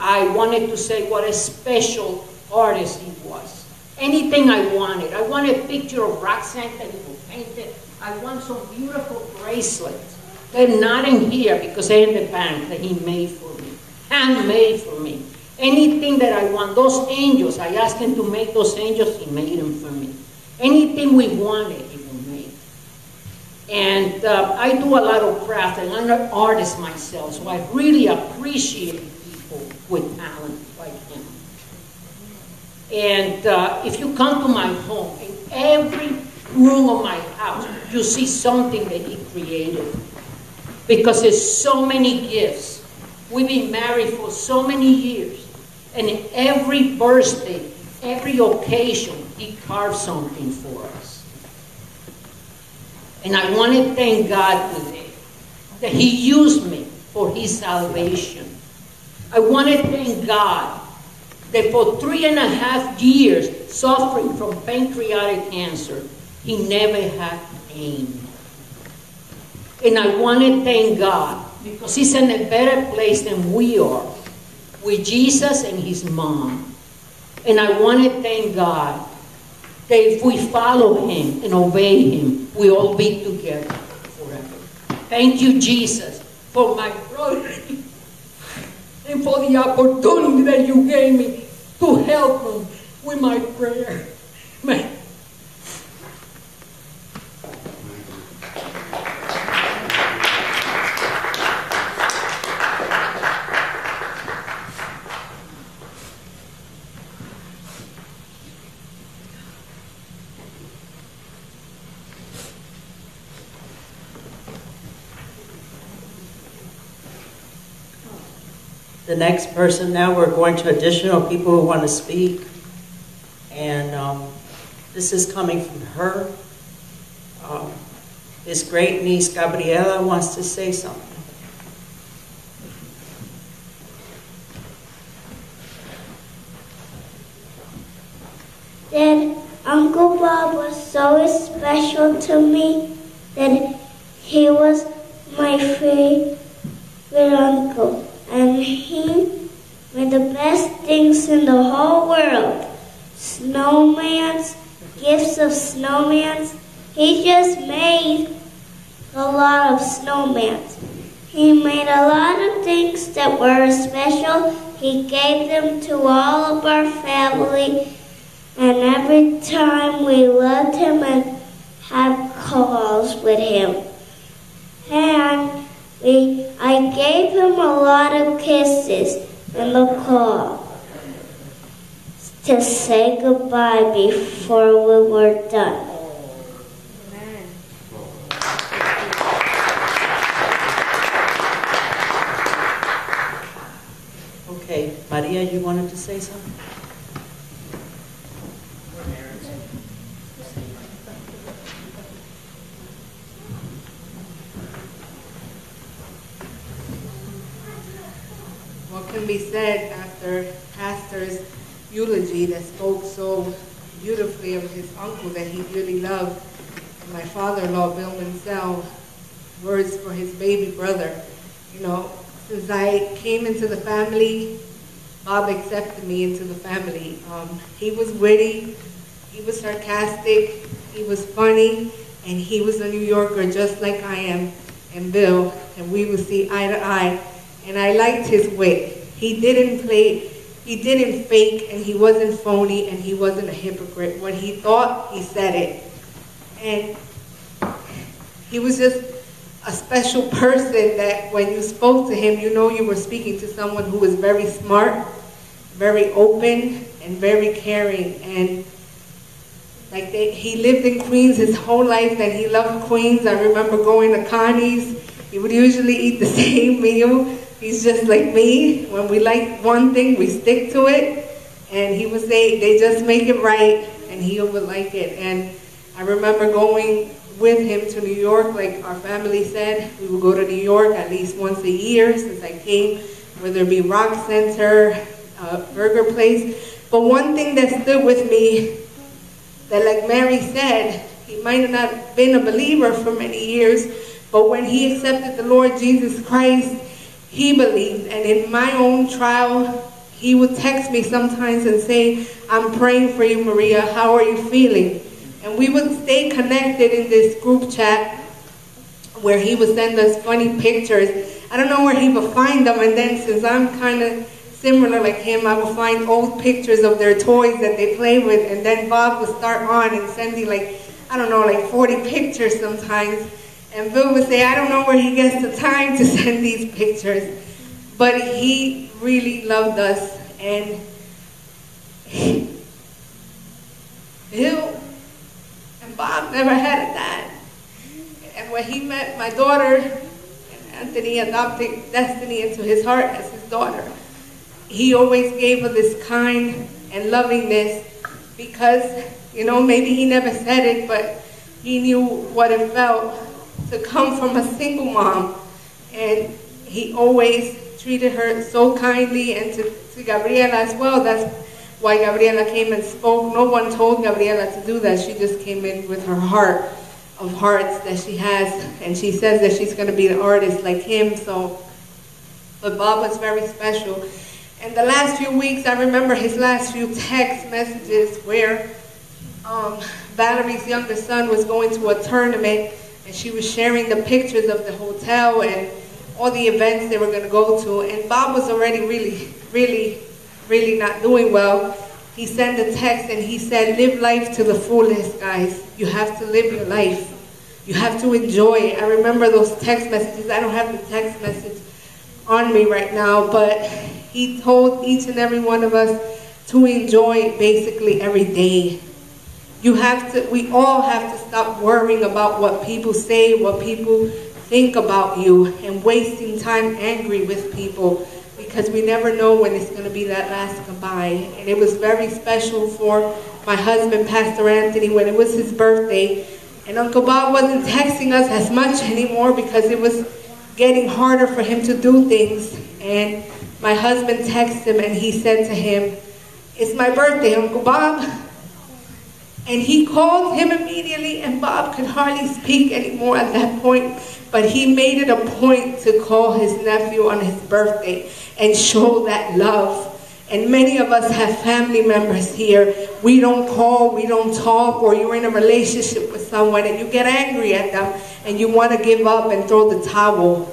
I wanted to say what a special artist he was. Anything I wanted. I wanted a picture of Roxanne that he would paint it. I want some beautiful bracelets. They're not in here because they're in the bank that he made for me. Handmade for me. Anything that I want. Those angels, I asked him to make those angels, he made them for me. Anything we wanted, he would make. And uh, I do a lot of craft, and I'm an artist myself, so I really appreciate people with talent like him. And uh, if you come to my home, in every room of my house, you see something that he created. Because there's so many gifts. We've been married for so many years. And every birthday, every occasion, he carved something for us. And I want to thank God today that he used me for his salvation. I want to thank God that for three and a half years, suffering from pancreatic cancer, he never had pain. And I want to thank God because he's in a better place than we are with Jesus and his mom. And I want to thank God that if we follow him and obey him, we all be together forever. Thank you, Jesus, for my brother [LAUGHS] and for the opportunity that you gave me to help him with my prayer. [LAUGHS] Man. The next person now, we're going to additional people who want to speak. And um, this is coming from her. Um, his great niece, Gabriela, wants to say something. that Uncle Bob was so special to me that he was my favorite uncle. And he made the best things in the whole world. Snowmans, gifts of snowmans. He just made a lot of snowmans. He made a lot of things that were special. He gave them to all of our family. And every time we loved him and had calls with him. And we, I gave him a lot of kisses in the car to say goodbye before we were done. Okay, Maria, you wanted to say something? What can said after Pastor's eulogy that spoke so beautifully of his uncle that he really loved, my father-in-law, Bill Menzel, words for his baby brother. You know, since I came into the family, Bob accepted me into the family. Um, he was witty, he was sarcastic, he was funny, and he was a New Yorker just like I am and Bill, and we would see eye to eye. And I liked his wit. He didn't play, he didn't fake, and he wasn't phony, and he wasn't a hypocrite. When he thought, he said it. And he was just a special person that when you spoke to him, you know you were speaking to someone who was very smart, very open, and very caring. And like they, he lived in Queens his whole life, and he loved Queens. I remember going to Connie's. He would usually eat the [LAUGHS] same meal. He's just like me. When we like one thing, we stick to it. And he would say, they just make it right, and he would like it. And I remember going with him to New York, like our family said. We would go to New York at least once a year since I came, whether it be Rock Center, uh, Burger Place. But one thing that stood with me, that like Mary said, he might have not been a believer for many years, but when he accepted the Lord Jesus Christ, he believed. And in my own trial, he would text me sometimes and say, I'm praying for you, Maria. How are you feeling? And we would stay connected in this group chat where he would send us funny pictures. I don't know where he would find them. And then since I'm kind of similar like him, I would find old pictures of their toys that they play with. And then Bob would start on and send me like, I don't know, like 40 pictures sometimes. And Bill would say, I don't know where he gets the time to [LAUGHS] send these pictures. But he really loved us. And Bill and Bob never had a dad. And when he met my daughter, Anthony adopted Destiny into his heart as his daughter, he always gave her this kind and lovingness because, you know, maybe he never said it, but he knew what it felt to come from a single mom. And he always treated her so kindly and to, to Gabriela as well. That's why Gabriela came and spoke. No one told Gabriela to do that. She just came in with her heart of hearts that she has. And she says that she's going to be an artist like him. So, but Bob was very special. And the last few weeks, I remember his last few text messages where um, Valerie's younger son was going to a tournament and she was sharing the pictures of the hotel and all the events they were going to go to. And Bob was already really, really, really not doing well. He sent a text and he said, live life to the fullest, guys. You have to live your life. You have to enjoy. I remember those text messages. I don't have the text message on me right now, but he told each and every one of us to enjoy basically every day. You have to, we all have to stop worrying about what people say, what people think about you, and wasting time angry with people because we never know when it's going to be that last goodbye. And it was very special for my husband, Pastor Anthony, when it was his birthday. And Uncle Bob wasn't texting us as much [LAUGHS] anymore because it was getting harder for him to do things. And my husband texted him and he said to him, It's my birthday, Uncle Bob. [LAUGHS] And he called him immediately, and Bob could hardly speak anymore at that point. But he made it a point to call his nephew on his birthday and show that love. And many of us have family members here. We don't call, we don't talk, or you're in a relationship with someone and you get angry at them and you want to give up and throw the towel.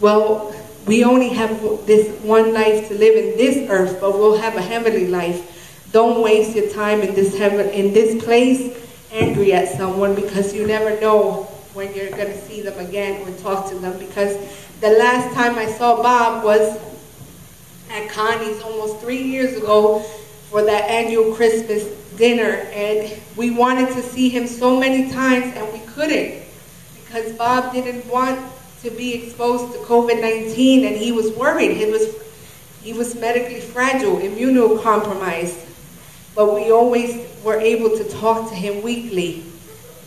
Well, we only have this one life to live in this earth, but we'll have a heavenly life. Don't waste your time in this heaven, in this place, angry at someone because you never know when you're going to see them again or talk to them because the last time I saw Bob was at Connie's almost three years ago for that annual Christmas dinner. And we wanted to see him so many times and we couldn't because Bob didn't want to be exposed to COVID-19 and he was worried. He was, he was medically fragile, immunocompromised. But we always were able to talk to him weekly.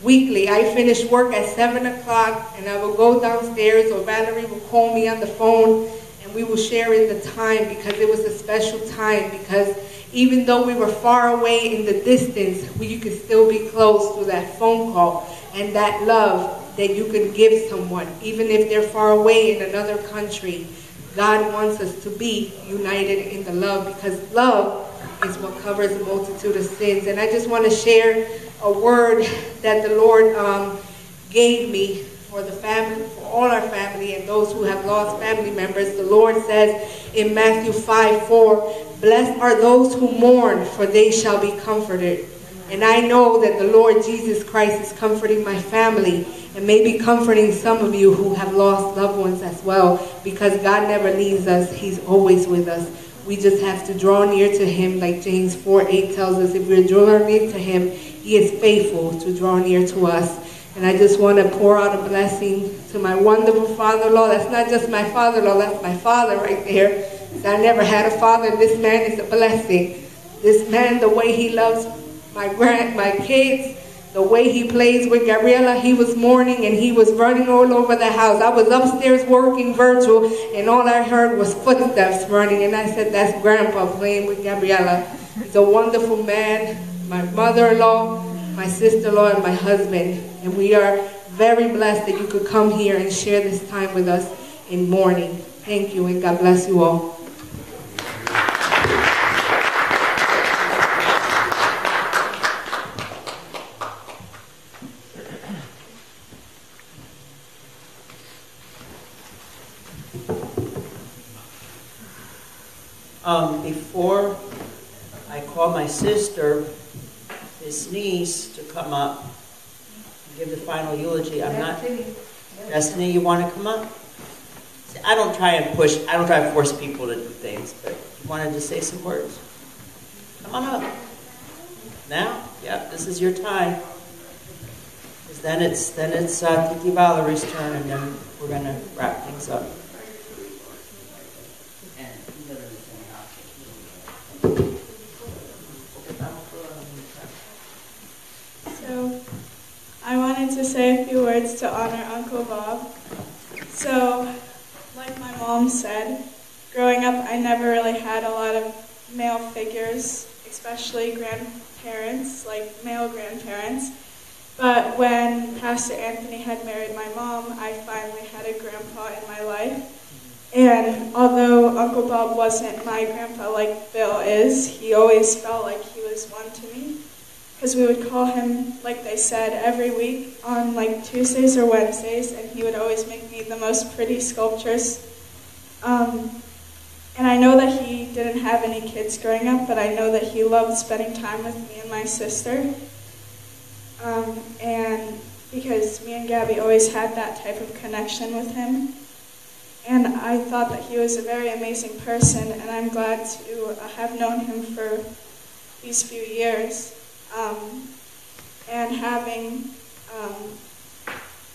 Weekly. I finished work at 7 o'clock and I would go downstairs or Valerie would call me on the phone and we will share in the time because it was a special time because even though we were far away in the distance, we, you could still be close through that phone call and that love that you can give someone, even if they're far away in another country. God wants us to be united in the love because love is what covers a multitude of sins. And I just want to share a word that the Lord um, gave me for the family, for all our family and those who have lost family members. The Lord says in Matthew 5 4, Blessed are those who mourn, for they shall be comforted. And I know that the Lord Jesus Christ is comforting my family and maybe comforting some of you who have lost loved ones as well because God never leaves us. He's always with us. We just have to draw near to him like James 4 8 tells us. If we draw near to him, he is faithful to draw near to us. And I just want to pour out a blessing to my wonderful father-in-law. That's not just my father-in-law, that's my father right there. I never had a father. This man is a blessing. This man, the way he loves my grand, my kids, the way he plays with Gabriela, he was mourning and he was running all over the house. I was upstairs working virtual and all I heard was footsteps running and I said, that's grandpa playing with Gabriela. He's a wonderful man, my mother-in-law, my sister-in-law, and my husband. And we are very blessed that you could come here and share this time with us in mourning. Thank you and God bless you all. Um, before I call my sister, his niece, to come up and give the final eulogy, I'm not. Destiny, you want to come up? See, I don't try and push, I don't try to force people to do things, but you wanted to say some words? Come on up. Now? Yep, this is your time. Because then it's, then it's uh, Titi Valerie's turn, and then we're going to wrap things up. So, I wanted to say a few words to honor Uncle Bob. So, like my mom said, growing up, I never really had a lot of male figures, especially grandparents, like male grandparents. But when Pastor Anthony had married my mom, I finally had a grandpa in my life. And although Uncle Bob wasn't my grandpa like Bill is, he always felt like he was one to me. Because we would call him, like they said, every week on like Tuesdays or Wednesdays, and he would always make me the most pretty sculptures. Um, and I know that he didn't have any kids growing up, but I know that he loved spending time with me and my sister. Um, and because me and Gabby always had that type of connection with him. And I thought that he was a very amazing person, and I'm glad to have known him for these few years. Um, and having um,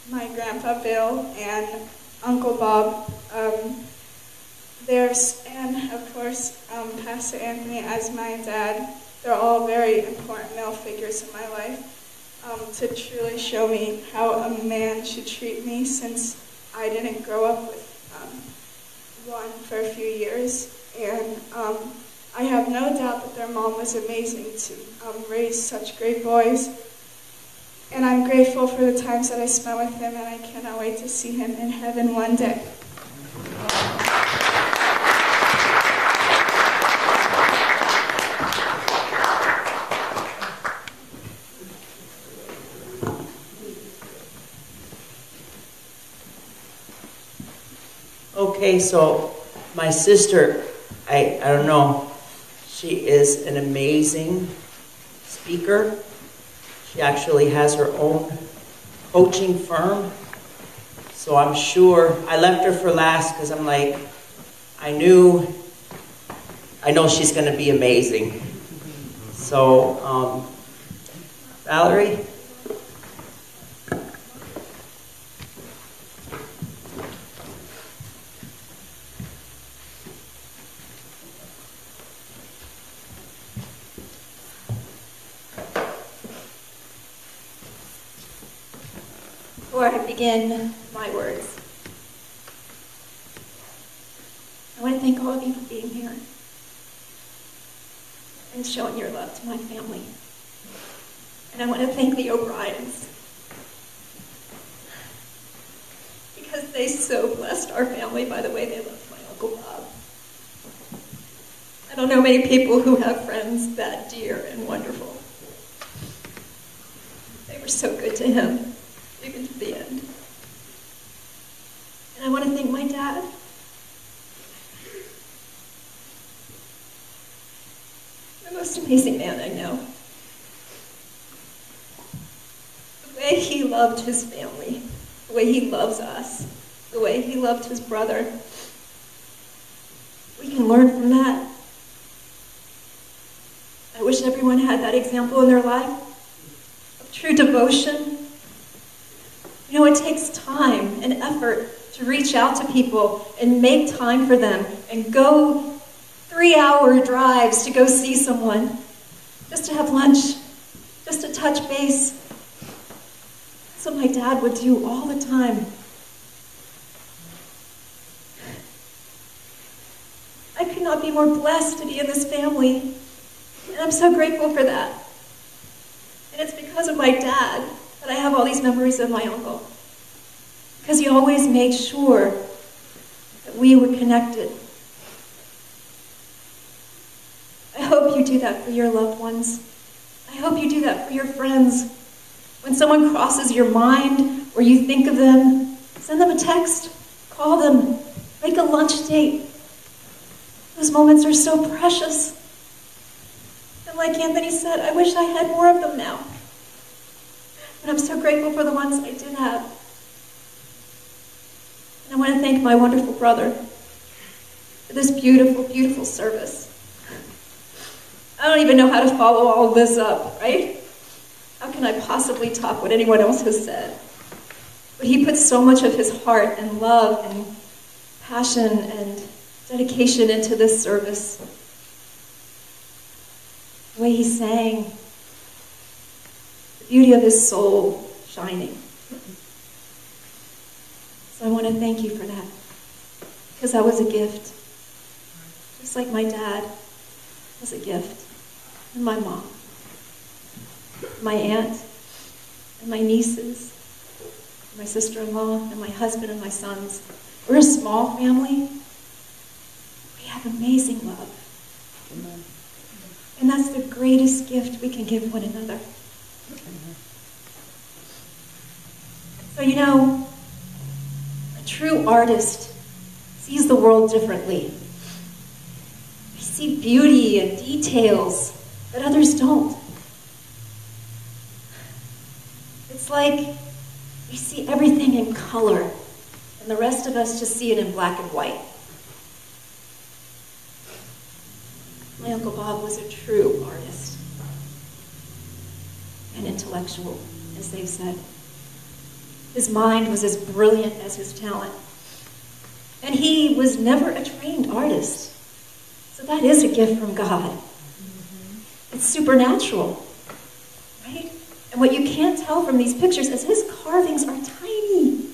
my grandpa Bill and Uncle Bob um, there's, and of course, um, Pastor Anthony as my dad. They're all very important male figures in my life um, to truly show me how a man should treat me since I didn't grow up with one for a few years. And um, I have no doubt that their mom was amazing to um, raise such great boys. And I'm grateful for the times that I spent with him, and I cannot wait to see him in heaven one day. Okay, so my sister, I, I don't know, she is an amazing speaker. She actually has her own coaching firm. So I'm sure I left her for last because I'm like, I knew, I know she's going to be amazing. So, um, Valerie? Before I begin my words, I want to thank all of you for being here and showing your love to my family. And I want to thank the O'Briens because they so blessed our family by the way they loved my Uncle Bob. I don't know many people who have friends that dear and wonderful. They were so good to him, even to the end. And I want to thank my dad. The most amazing man I know. The way he loved his family, the way he loves us, the way he loved his brother. We can learn from that. I wish everyone had that example in their life of true devotion. You know, it takes time and effort to reach out to people and make time for them and go three hour drives to go see someone, just to have lunch, just to touch base. That's what my dad would do all the time. I could not be more blessed to be in this family. And I'm so grateful for that. And it's because of my dad that I have all these memories of my uncle. Because he always made sure that we were connected. I hope you do that for your loved ones. I hope you do that for your friends. When someone crosses your mind or you think of them, send them a text, call them, make a lunch date. Those moments are so precious. And like Anthony said, I wish I had more of them now. But I'm so grateful for the ones I did have. And I want to thank my wonderful brother for this beautiful, beautiful service. I don't even know how to follow all this up, right? How can I possibly top what anyone else has said? But he put so much of his heart and love and passion and dedication into this service. The way he sang, beauty of his soul shining. So I want to thank you for that. Because that was a gift. Just like my dad was a gift. And my mom. My aunt. And my nieces. My sister-in-law. And my husband and my sons. We're a small family. We have amazing love. And that's the greatest gift we can give one another. So, you know, a true artist sees the world differently. We see beauty and details that others don't. It's like we see everything in color, and the rest of us just see it in black and white. My Uncle Bob was a true artist, an intellectual, as they've said. His mind was as brilliant as his talent. And he was never a trained artist. So that is a gift from God. It's supernatural, right? And what you can't tell from these pictures is his carvings are tiny.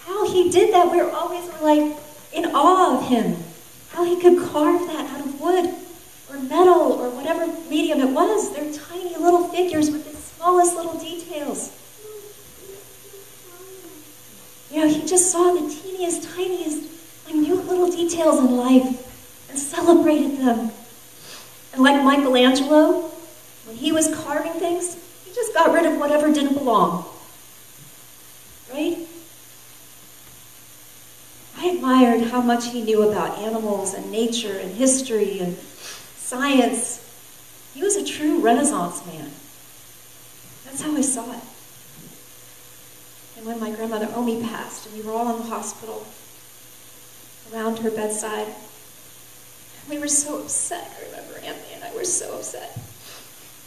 How he did that, we're always like in awe of him. How he could carve that out of wood or metal or whatever medium it was. They're tiny little figures with the smallest little details. You know, he just saw the teeniest, tiniest, minute little details in life and celebrated them. And like Michelangelo, when he was carving things, he just got rid of whatever didn't belong. Right? I admired how much he knew about animals and nature and history and science. He was a true Renaissance man. That's how I saw it. And when my grandmother Omi passed, and we were all in the hospital around her bedside. We were so upset. I remember Anthony and I were so upset.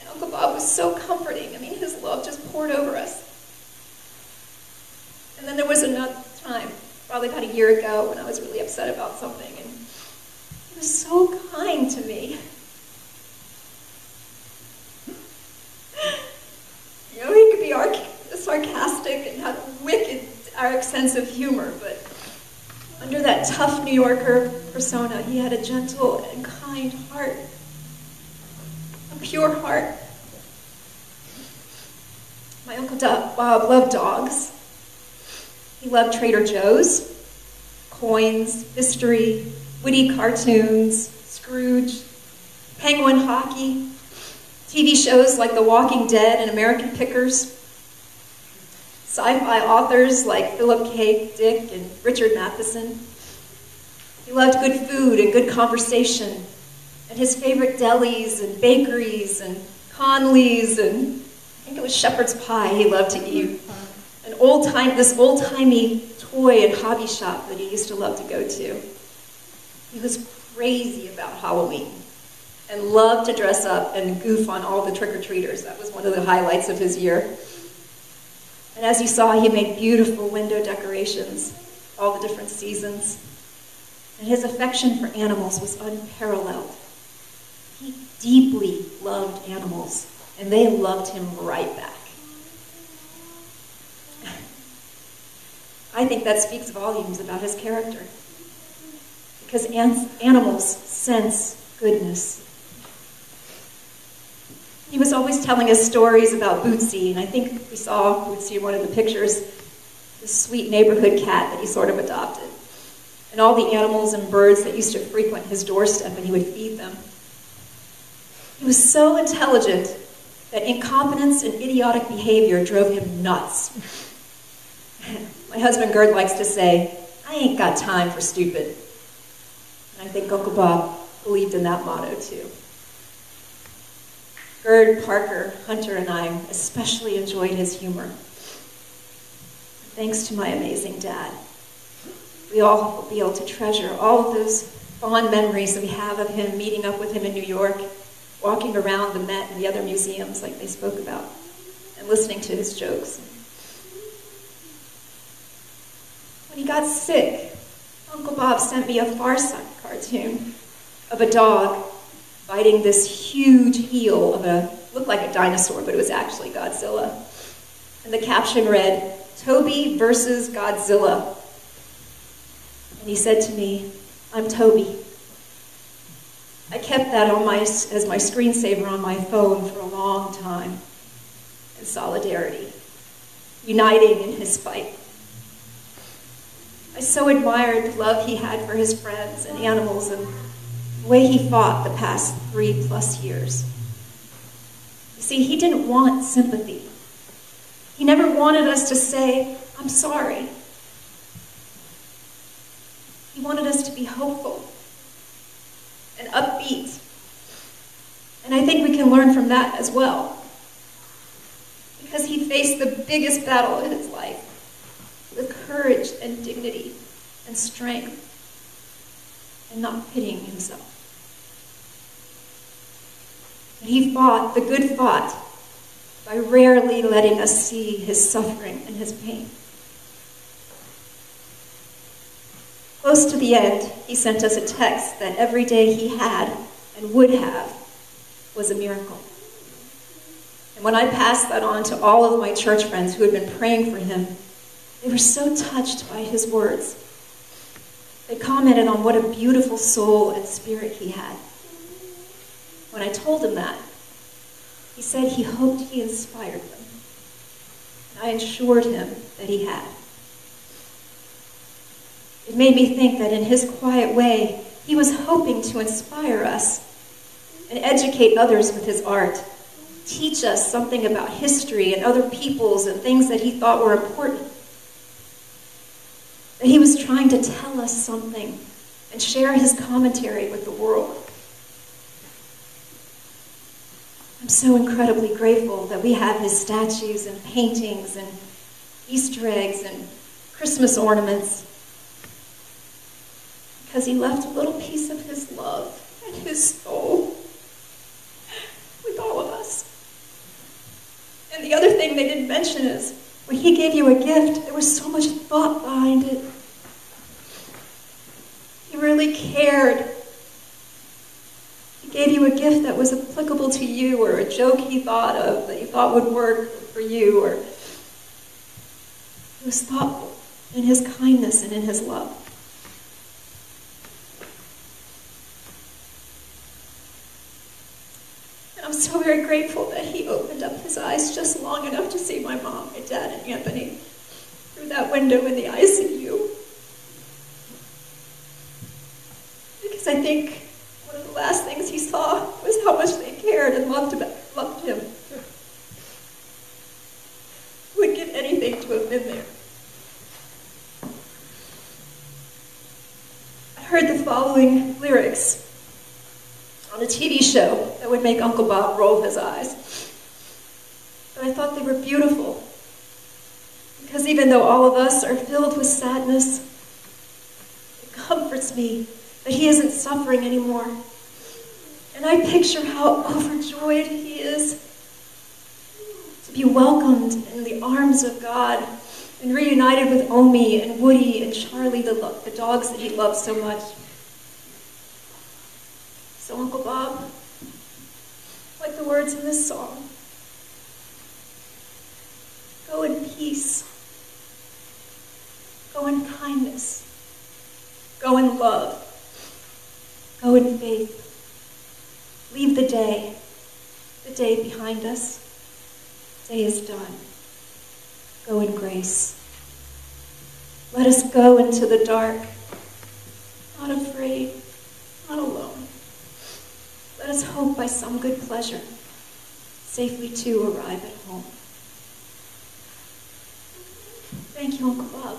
And Uncle Bob was so comforting. I mean, his love just poured over us. And then there was another time, probably about a year ago, when I was really upset about something, and he was so kind to me. [LAUGHS] You know, he could be arc- sarcastic and have wicked, arc sense of humor, but under that tough New Yorker persona, he had a gentle and kind heart, a pure heart. My Uncle Bob loved dogs. He loved Trader Joe's, coins, history, witty cartoons, Scrooge, penguin hockey, TV shows like The Walking Dead and American Pickers, sci-fi authors like Philip K. Dick and Richard Matheson. He loved good food and good conversation, and his favorite delis and bakeries and Conleys and I think it was shepherd's pie he loved to eat. An old time, this old timey toy and hobby shop that he used to love to go to. He was crazy about Halloween and loved to dress up and goof on all the trick or treaters. That was one of the highlights of his year. And as you saw, he made beautiful window decorations, all the different seasons. And his affection for animals was unparalleled. He deeply loved animals, and they loved him right back. I think that speaks volumes about his character. Because animals sense goodness. He was always telling us stories about Bootsy, and I think we saw Bootsy in one of the pictures, this sweet neighborhood cat that he sort of adopted, and all the animals and birds that used to frequent his doorstep, and he would feed them. He was so intelligent that incompetence and idiotic behavior drove him nuts. [LAUGHS] My husband Gerd likes to say, I ain't got time for stupid. And I think Uncle Bob believed in that motto too. Gerd, Parker, Hunter, and I especially enjoyed his humor. Thanks to my amazing dad, we all will be able to treasure all of those fond memories that we have of him meeting up with him in New York, walking around the Met and the other museums like they spoke about, and listening to his jokes. When he got sick, Uncle Bob sent me a Far Side cartoon of a dog fighting this huge heel of a, looked like a dinosaur, but it was actually Godzilla. And the caption read, Toby versus Godzilla. And he said to me, I'm Toby. I kept that on my, as my screensaver on my phone for a long time. In solidarity, uniting in his fight. I so admired the love he had for his friends and animals and the way he fought the past three plus years. You see, he didn't want sympathy. He never wanted us to say, I'm sorry. He wanted us to be hopeful and upbeat. And I think we can learn from that as well. Because he faced the biggest battle in his life with courage and dignity and strength and not pitying himself. And he fought the good fight by rarely letting us see his suffering and his pain. Close to the end, he sent us a text that every day he had and would have was a miracle. And when I passed that on to all of my church friends who had been praying for him, they were so touched by his words. They commented on what a beautiful soul and spirit he had. When I told him that, he said he hoped he inspired them. I assured him that he had. It made me think that in his quiet way, he was hoping to inspire us and educate others with his art, teach us something about history and other peoples and things that he thought were important. That he was trying to tell us something and share his commentary with the world. I'm so incredibly grateful that we have his statues and paintings and Easter eggs and Christmas ornaments because he left a little piece of his love and his soul with all of us. And the other thing they didn't mention is when he gave you a gift, there was so much thought behind it. He really cared. He gave you a gift that was applicable to you, or a joke he thought of that you thought would work for you, or he was thoughtful in his kindness and in his love. I'm so very grateful that he opened up his eyes just long enough to see my mom, my dad, and Anthony through that window in the ICU. Because I think one of the last things he saw was how much they cared and loved, about, loved him. Would give anything to have been there. I heard the following lyrics on a TV show that would make Uncle Bob roll his eyes. But I thought they were beautiful. Because even though all of us are filled with sadness, it comforts me that he isn't suffering anymore. And I picture how overjoyed he is to be welcomed in the arms of God and reunited with Omi and Woody and Charlie, the, the dogs that he loves so much. So, Uncle Bob, like the words in this song, go in peace, go in kindness, go in love, go in faith. Leave the day, the day behind us. Day is done. Go in grace. Let us go into the dark, not afraid, not alone. Let us hope by some good pleasure safely to arrive at home. Thank you, Uncle Bob,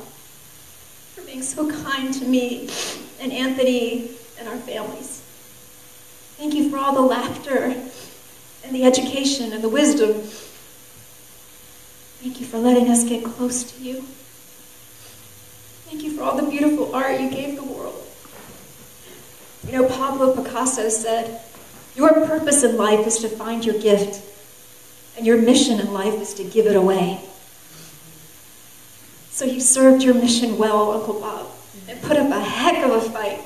for being so kind to me and Anthony and our families. Thank you for all the laughter and the education and the wisdom. Thank you for letting us get close to you. Thank you for all the beautiful art you gave the world. You know, Pablo Picasso said, Your purpose in life is to find your gift, and your mission in life is to give it away. So you served your mission well, Uncle Bob, and put up a heck of a fight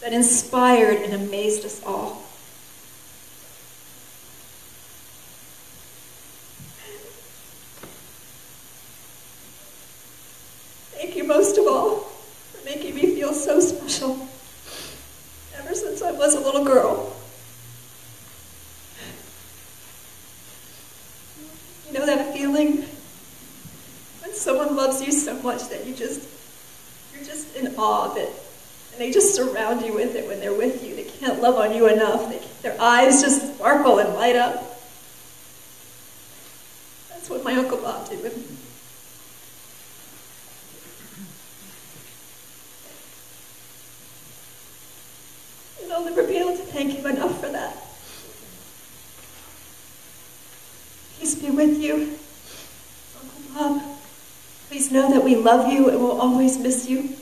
that inspired and amazed us all. Thank you most of all for making me feel so special ever since I was a little girl. You know that feeling when someone loves you so much that you just you're just in awe of it. And they just surround you with it when they're with you. They can't love on you enough. They, their eyes just sparkle and light up. That's what my Uncle Bob did with me. And I'll never be able to thank him enough for that. Be with you, Uncle Bob. Please know that we love you and will always miss you.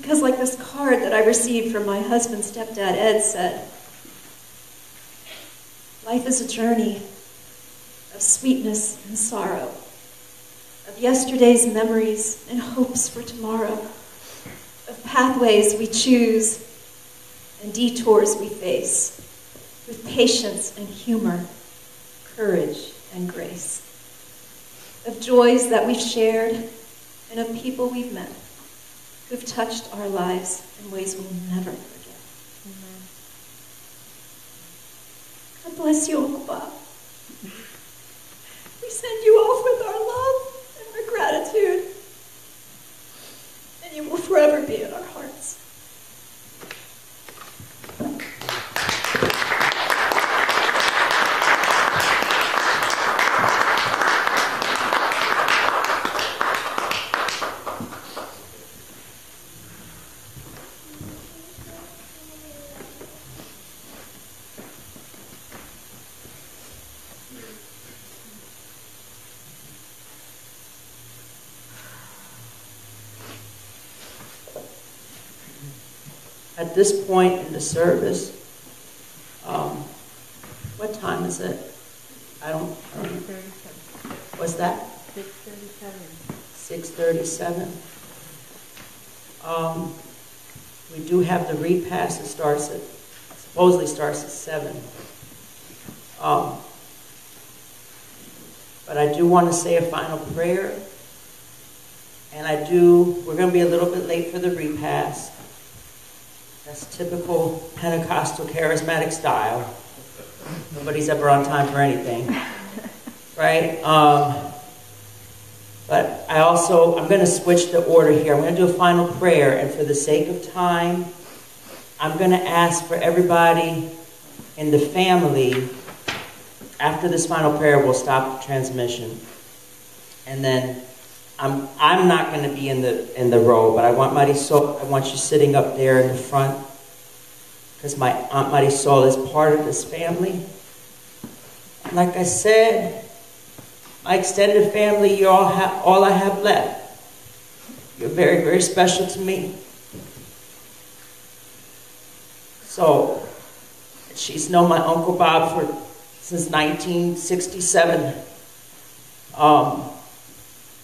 Because, like this card that I received from my husband's stepdad, Ed, said, life is a journey of sweetness and sorrow, of yesterday's memories and hopes for tomorrow, of pathways we choose and detours we face, with patience and humor, courage and grace, of joys that we've shared and of people we've met who've touched our lives in ways we'll never forget. God bless you, Bob. We send you off with our love and our gratitude, and you will forever be in our at this point in the service, um, what time is it? I don't, I don't know. What's that? Six thirty-seven. Six thirty-seven. Um, we do have the repass, it starts at, supposedly starts at seven. Um, but I do want to say a final prayer. And I do, we're gonna be a little bit late for the repass. That's typical Pentecostal charismatic style. Nobody's ever on time for anything, [LAUGHS] right? Um, but I also, I'm going to switch the order here. I'm going to do a final prayer, and for the sake of time, I'm going to ask for everybody in the family. After this final prayer, we'll stop the transmission, and then I'm I'm not going to be in the in the row, but I want Marisol. I want you sitting up there in the front, because my aunt Marisol is part of this family. Like I said, my extended family, you all have all I have left. You're very, very special to me. So, she's known my Uncle Bob for since 1967. Um,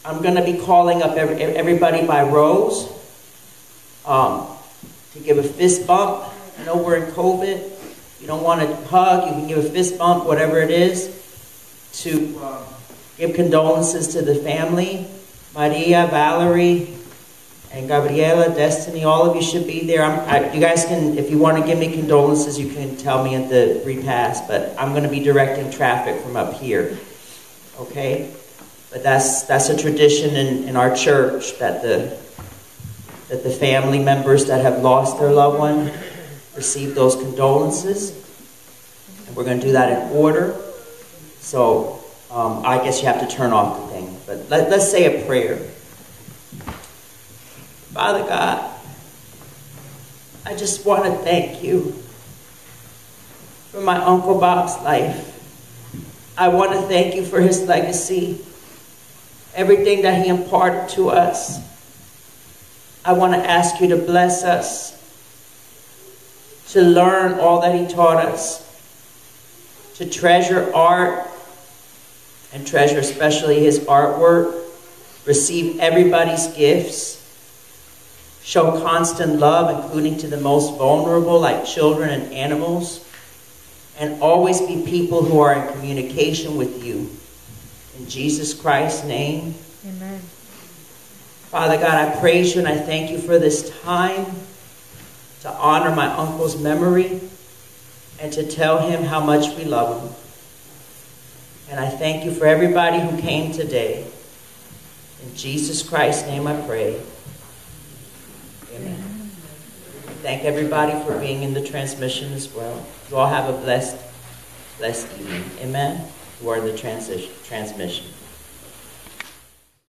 I'm going to be calling up every, everybody by rows um, to give a fist bump. I know we're in COVID. You don't want to hug, you can give a fist bump, whatever it is, to um, give condolences to the family. Maria, Valerie, and Gabriela, Destiny, all of you should be there. I, you guys can, if you want to give me condolences, you can tell me at the repast, but I'm going to be directing traffic from up here. Okay? But that's, that's a tradition in, in our church that the, that the family members that have lost their loved one receive those condolences. And we're going to do that in order. So um, I guess you have to turn off the thing. But let, let's say a prayer. Father God, I just want to thank you for my Uncle Bob's life. I want to thank you for his legacy, everything that he imparted to us. I want to ask you to bless us, to learn all that he taught us, to treasure art and treasure especially his artwork, receive everybody's gifts, show constant love, including to the most vulnerable, like children and animals, and always be people who are in communication with you. In Jesus Christ's name. Amen. Father God, I praise you and I thank you for this time to honor my uncle's memory and to tell him how much we love him. And I thank you for everybody who came today. In Jesus Christ's name I pray. Amen. Thank everybody for being in the transmission as well. You all have a blessed, blessed evening. Amen. You are in the transition, transmission.